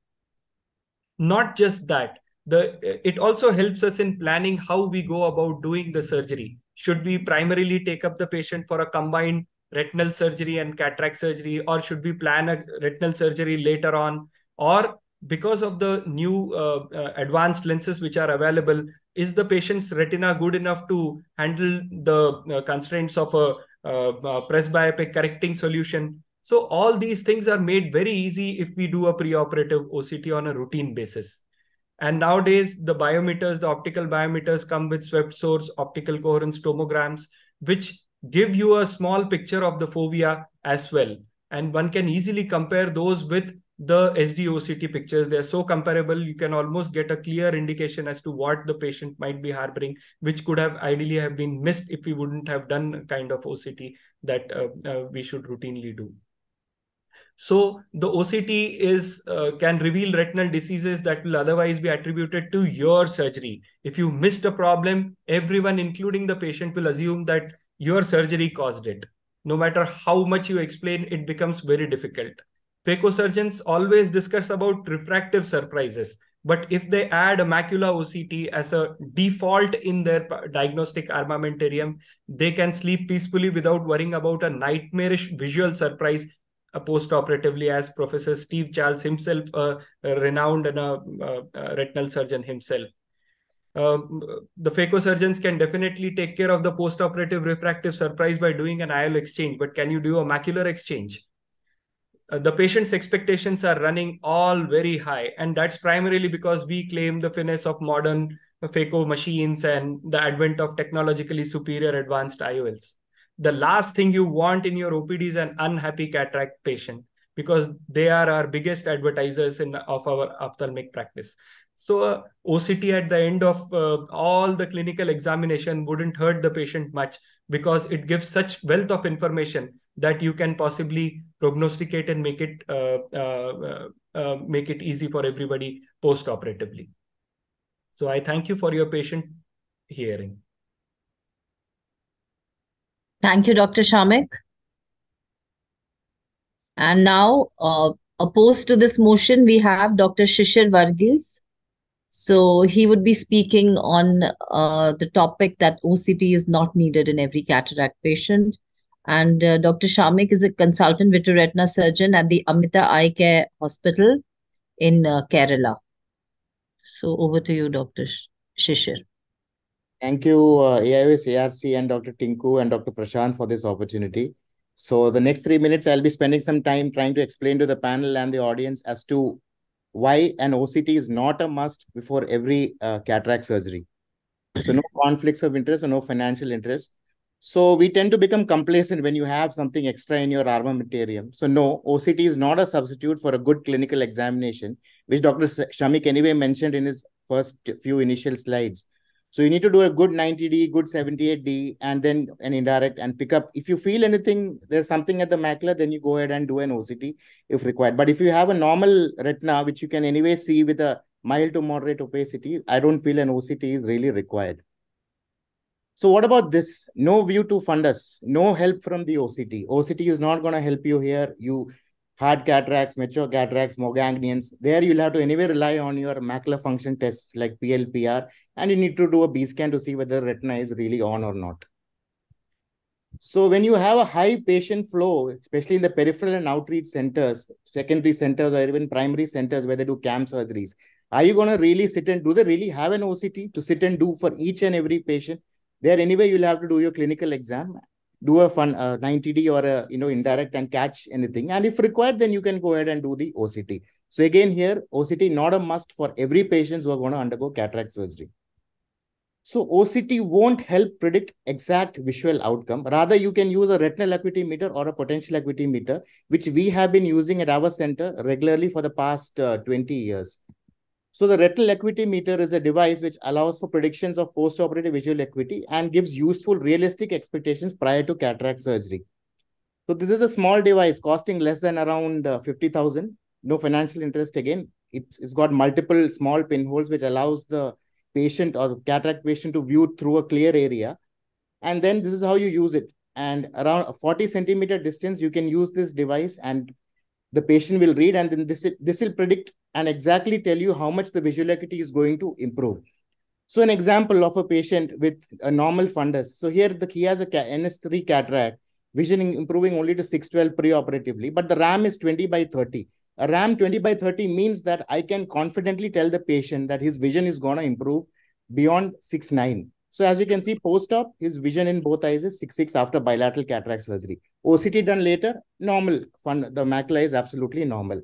Not just that, the it also helps us in planning how we go about doing the surgery should we primarily take up the patient for a combined retinal surgery and cataract surgery or should we plan a retinal surgery later on or because of the new uh, uh, advanced lenses which are available is the patient's retina good enough to handle the uh, constraints of a uh, presbyopic correcting solution so all these things are made very easy if we do a preoperative OCT on a routine basis. And nowadays, the biometers, the optical biometers come with swept source optical coherence tomograms, which give you a small picture of the fovea as well. And one can easily compare those with the SD-OCT pictures. They're so comparable, you can almost get a clear indication as to what the patient might be harboring, which could have ideally have been missed if we wouldn't have done kind of OCT that uh, uh, we should routinely do. So the OCT is uh, can reveal retinal diseases that will otherwise be attributed to your surgery. If you missed a problem, everyone, including the patient, will assume that your surgery caused it. No matter how much you explain, it becomes very difficult. Phaco surgeons always discuss about refractive surprises. But if they add a macula OCT as a default in their diagnostic armamentarium, they can sleep peacefully without worrying about a nightmarish visual surprise uh, post-operatively as Professor Steve Charles himself, uh, a renowned and a, a retinal surgeon himself. Uh, the phaco surgeons can definitely take care of the post-operative refractive surprise by doing an IOL exchange, but can you do a macular exchange? Uh, the patient's expectations are running all very high. And that's primarily because we claim the finesse of modern phaco machines and the advent of technologically superior advanced IOLs. The last thing you want in your OPD is an unhappy cataract patient because they are our biggest advertisers in of our ophthalmic practice. So uh, OCT at the end of uh, all the clinical examination wouldn't hurt the patient much because it gives such wealth of information that you can possibly prognosticate and make it uh, uh, uh, make it easy for everybody post operatively so i thank you for your patient hearing. Thank you dr shamik and now uh, opposed to this motion we have dr shishir varghese. So he would be speaking on uh, the topic that OCT is not needed in every cataract patient. And uh, Dr. Shamik is a consultant vitreoretina surgeon at the Amita Eye Care Hospital in uh, Kerala. So over to you, Dr. Shishir. Thank you, uh, ARC, and Dr. Tinku and Dr. Prashant for this opportunity. So the next three minutes, I'll be spending some time trying to explain to the panel and the audience as to why an OCT is not a must before every uh, cataract surgery. So no conflicts of interest or no financial interest. So we tend to become complacent when you have something extra in your armamentarium. So no, OCT is not a substitute for a good clinical examination, which Dr. Shamik anyway mentioned in his first few initial slides. So you need to do a good 90D, good 78D, and then an indirect and pick up. If you feel anything, there's something at the macula, then you go ahead and do an OCT if required. But if you have a normal retina, which you can anyway see with a mild to moderate opacity, I don't feel an OCT is really required. So what about this? No view to fundus, no help from the OCT. OCT is not going to help you here. You hard cataracts, mature cataracts, Morgagnians. There you'll have to anyway rely on your macular function tests like PLPR, and you need to do a B scan to see whether retina is really on or not. So when you have a high patient flow, especially in the peripheral and outreach centers, secondary centers, or even primary centers where they do CAM surgeries, are you going to really sit and do they really have an OCT to sit and do for each and every patient? There anyway, you'll have to do your clinical exam, do a fun uh, 90D or a you know indirect and catch anything. And if required, then you can go ahead and do the OCT. So again, here OCT not a must for every patient who are going to undergo cataract surgery. So OCT won't help predict exact visual outcome. Rather, you can use a retinal acuity meter or a potential acuity meter, which we have been using at our center regularly for the past uh, 20 years. So the retinal acuity meter is a device which allows for predictions of post-operative visual acuity and gives useful realistic expectations prior to cataract surgery. So this is a small device costing less than around uh, 50,000. No financial interest again. It's, it's got multiple small pinholes which allows the patient or the cataract patient to view through a clear area. And then this is how you use it. And around 40 centimeter distance, you can use this device and the patient will read and then this, this will predict and exactly tell you how much the visual acuity is going to improve. So an example of a patient with a normal fundus. So here the he has a NS3 cataract, vision improving only to 612 pre-operatively, but the RAM is 20 by 30. A RAM 20 by 30 means that I can confidently tell the patient that his vision is going to improve beyond 6.9. So as you can see, post-op, his vision in both eyes is 6.6 after bilateral cataract surgery. OCT done later, normal. Fund, the macula is absolutely normal.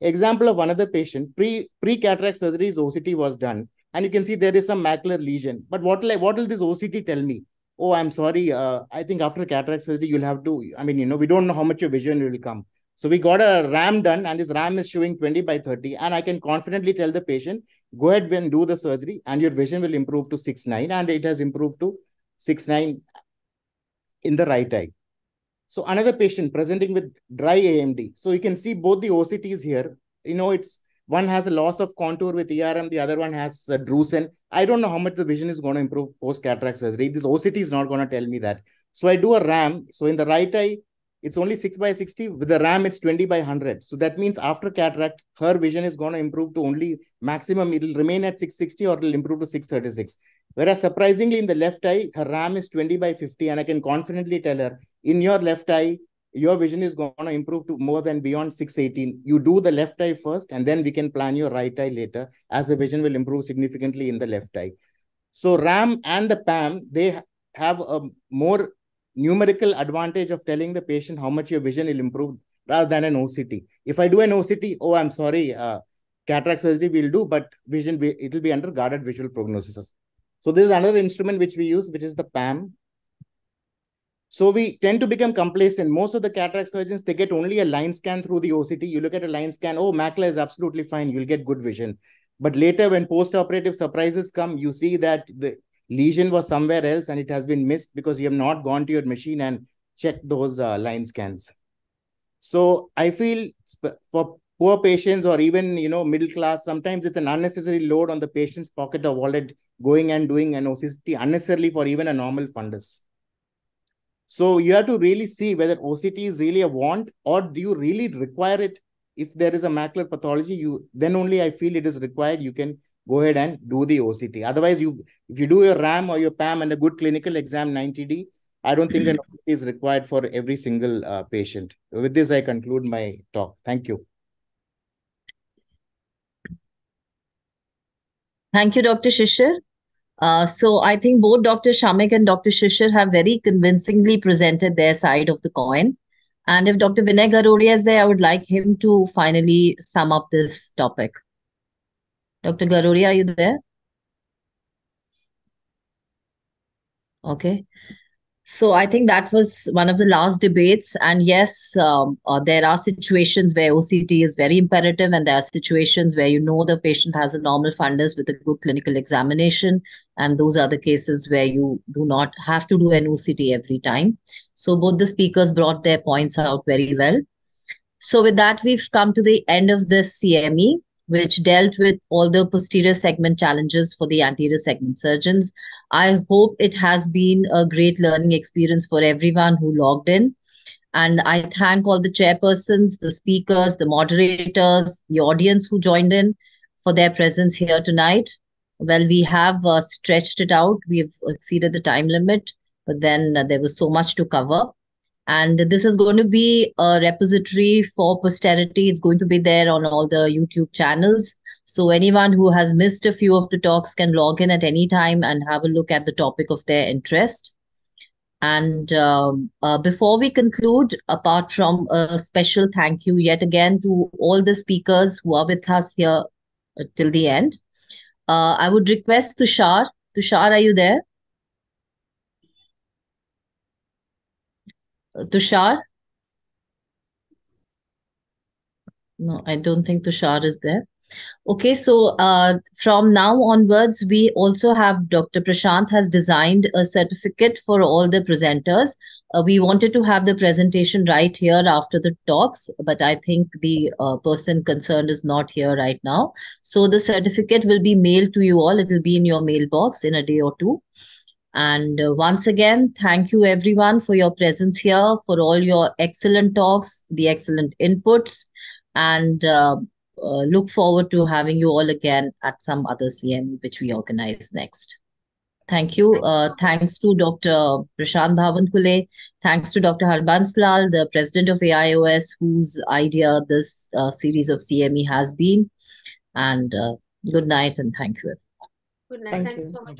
Example of another patient, pre, pre-cataract surgery, OCT was done. And you can see there is some macular lesion. But what, like, what will this OCT tell me? Oh, I'm sorry. Uh, I think after cataract surgery, you'll have to, I mean, you know, we don't know how much your vision will come. So we got a RAM done and this RAM is showing 20 by 30. And I can confidently tell the patient, go ahead and do the surgery and your vision will improve to 6.9 and it has improved to 6.9 in the right eye. So another patient presenting with dry AMD. So you can see both the OCTs here. You know, it's one has a loss of contour with ERM, the other one has drusen. I don't know how much the vision is going to improve post cataract surgery. This OCT is not going to tell me that. So I do a RAM. So in the right eye, it's only 6 by 60 with the ram it's 20 by 100 so that means after cataract her vision is going to improve to only maximum it'll remain at 660 or it'll improve to 636 whereas surprisingly in the left eye her ram is 20 by 50 and i can confidently tell her in your left eye your vision is going to improve to more than beyond 618 you do the left eye first and then we can plan your right eye later as the vision will improve significantly in the left eye. So ram and the pam they have a more numerical advantage of telling the patient how much your vision will improve rather than an OCT. If I do an OCT, oh, I'm sorry, uh, cataract surgery we'll do, but vision, it will be under guarded visual prognosis. So this is another instrument which we use, which is the PAM. So we tend to become complacent. Most of the cataract surgeons, they get only a line scan through the OCT. You look at a line scan, oh, macula is absolutely fine. You'll get good vision. But later when post-operative surprises come, you see that the lesion was somewhere else and it has been missed because you have not gone to your machine and checked those uh, line scans. So I feel for poor patients or even you know middle class, sometimes it's an unnecessary load on the patient's pocket or wallet going and doing an OCT unnecessarily for even a normal fundus. So you have to really see whether OCT is really a want or do you really require it. If there is a macular pathology, you then only I feel it is required. You can go ahead and do the OCT. Otherwise, you if you do your RAM or your PAM and a good clinical exam 90D, I don't think an OCT is required for every single uh, patient. With this, I conclude my talk. Thank you. Thank you, Dr. Shishir. Uh, so I think both Dr. Shamik and Dr. Shishir have very convincingly presented their side of the coin. And if Dr. Vinay Garodia is there, I would like him to finally sum up this topic. Dr. Garodia, are you there? Okay. So I think that was one of the last debates. And yes, um, uh, there are situations where OCT is very imperative, and there are situations where you know the patient has a normal fundus with a good clinical examination. And those are the cases where you do not have to do an OCT every time. So both the speakers brought their points out very well. So with that, we've come to the end of this CME which dealt with all the posterior segment challenges for the anterior segment surgeons. I hope it has been a great learning experience for everyone who logged in. And I thank all the chairpersons, the speakers, the moderators, the audience who joined in for their presence here tonight. Well, we have uh, stretched it out. We've exceeded the time limit, but then uh, there was so much to cover. And this is going to be a repository for posterity. It's going to be there on all the YouTube channels. So anyone who has missed a few of the talks can log in at any time and have a look at the topic of their interest. And um, uh, before we conclude, apart from a special thank you yet again to all the speakers who are with us here uh, till the end, uh, I would request Tushar. Tushar, are you there? Tushar? No, I don't think Tushar is there. Okay, so uh, from now onwards, we also have Dr. Prashant has designed a certificate for all the presenters. Uh, we wanted to have the presentation right here after the talks, but I think the uh, person concerned is not here right now. So the certificate will be mailed to you all. It will be in your mailbox in a day or two. And uh, once again, thank you everyone for your presence here, for all your excellent talks, the excellent inputs, and uh, uh, look forward to having you all again at some other CM which we organize next. Thank you. Uh, thanks to Dr. Prashant Bawankule. Thanks to Dr. Harbans Lal, the president of AIOS, whose idea this uh, series of CME has been. And uh, good night and thank you. Good night. Thank Thanks you. so much.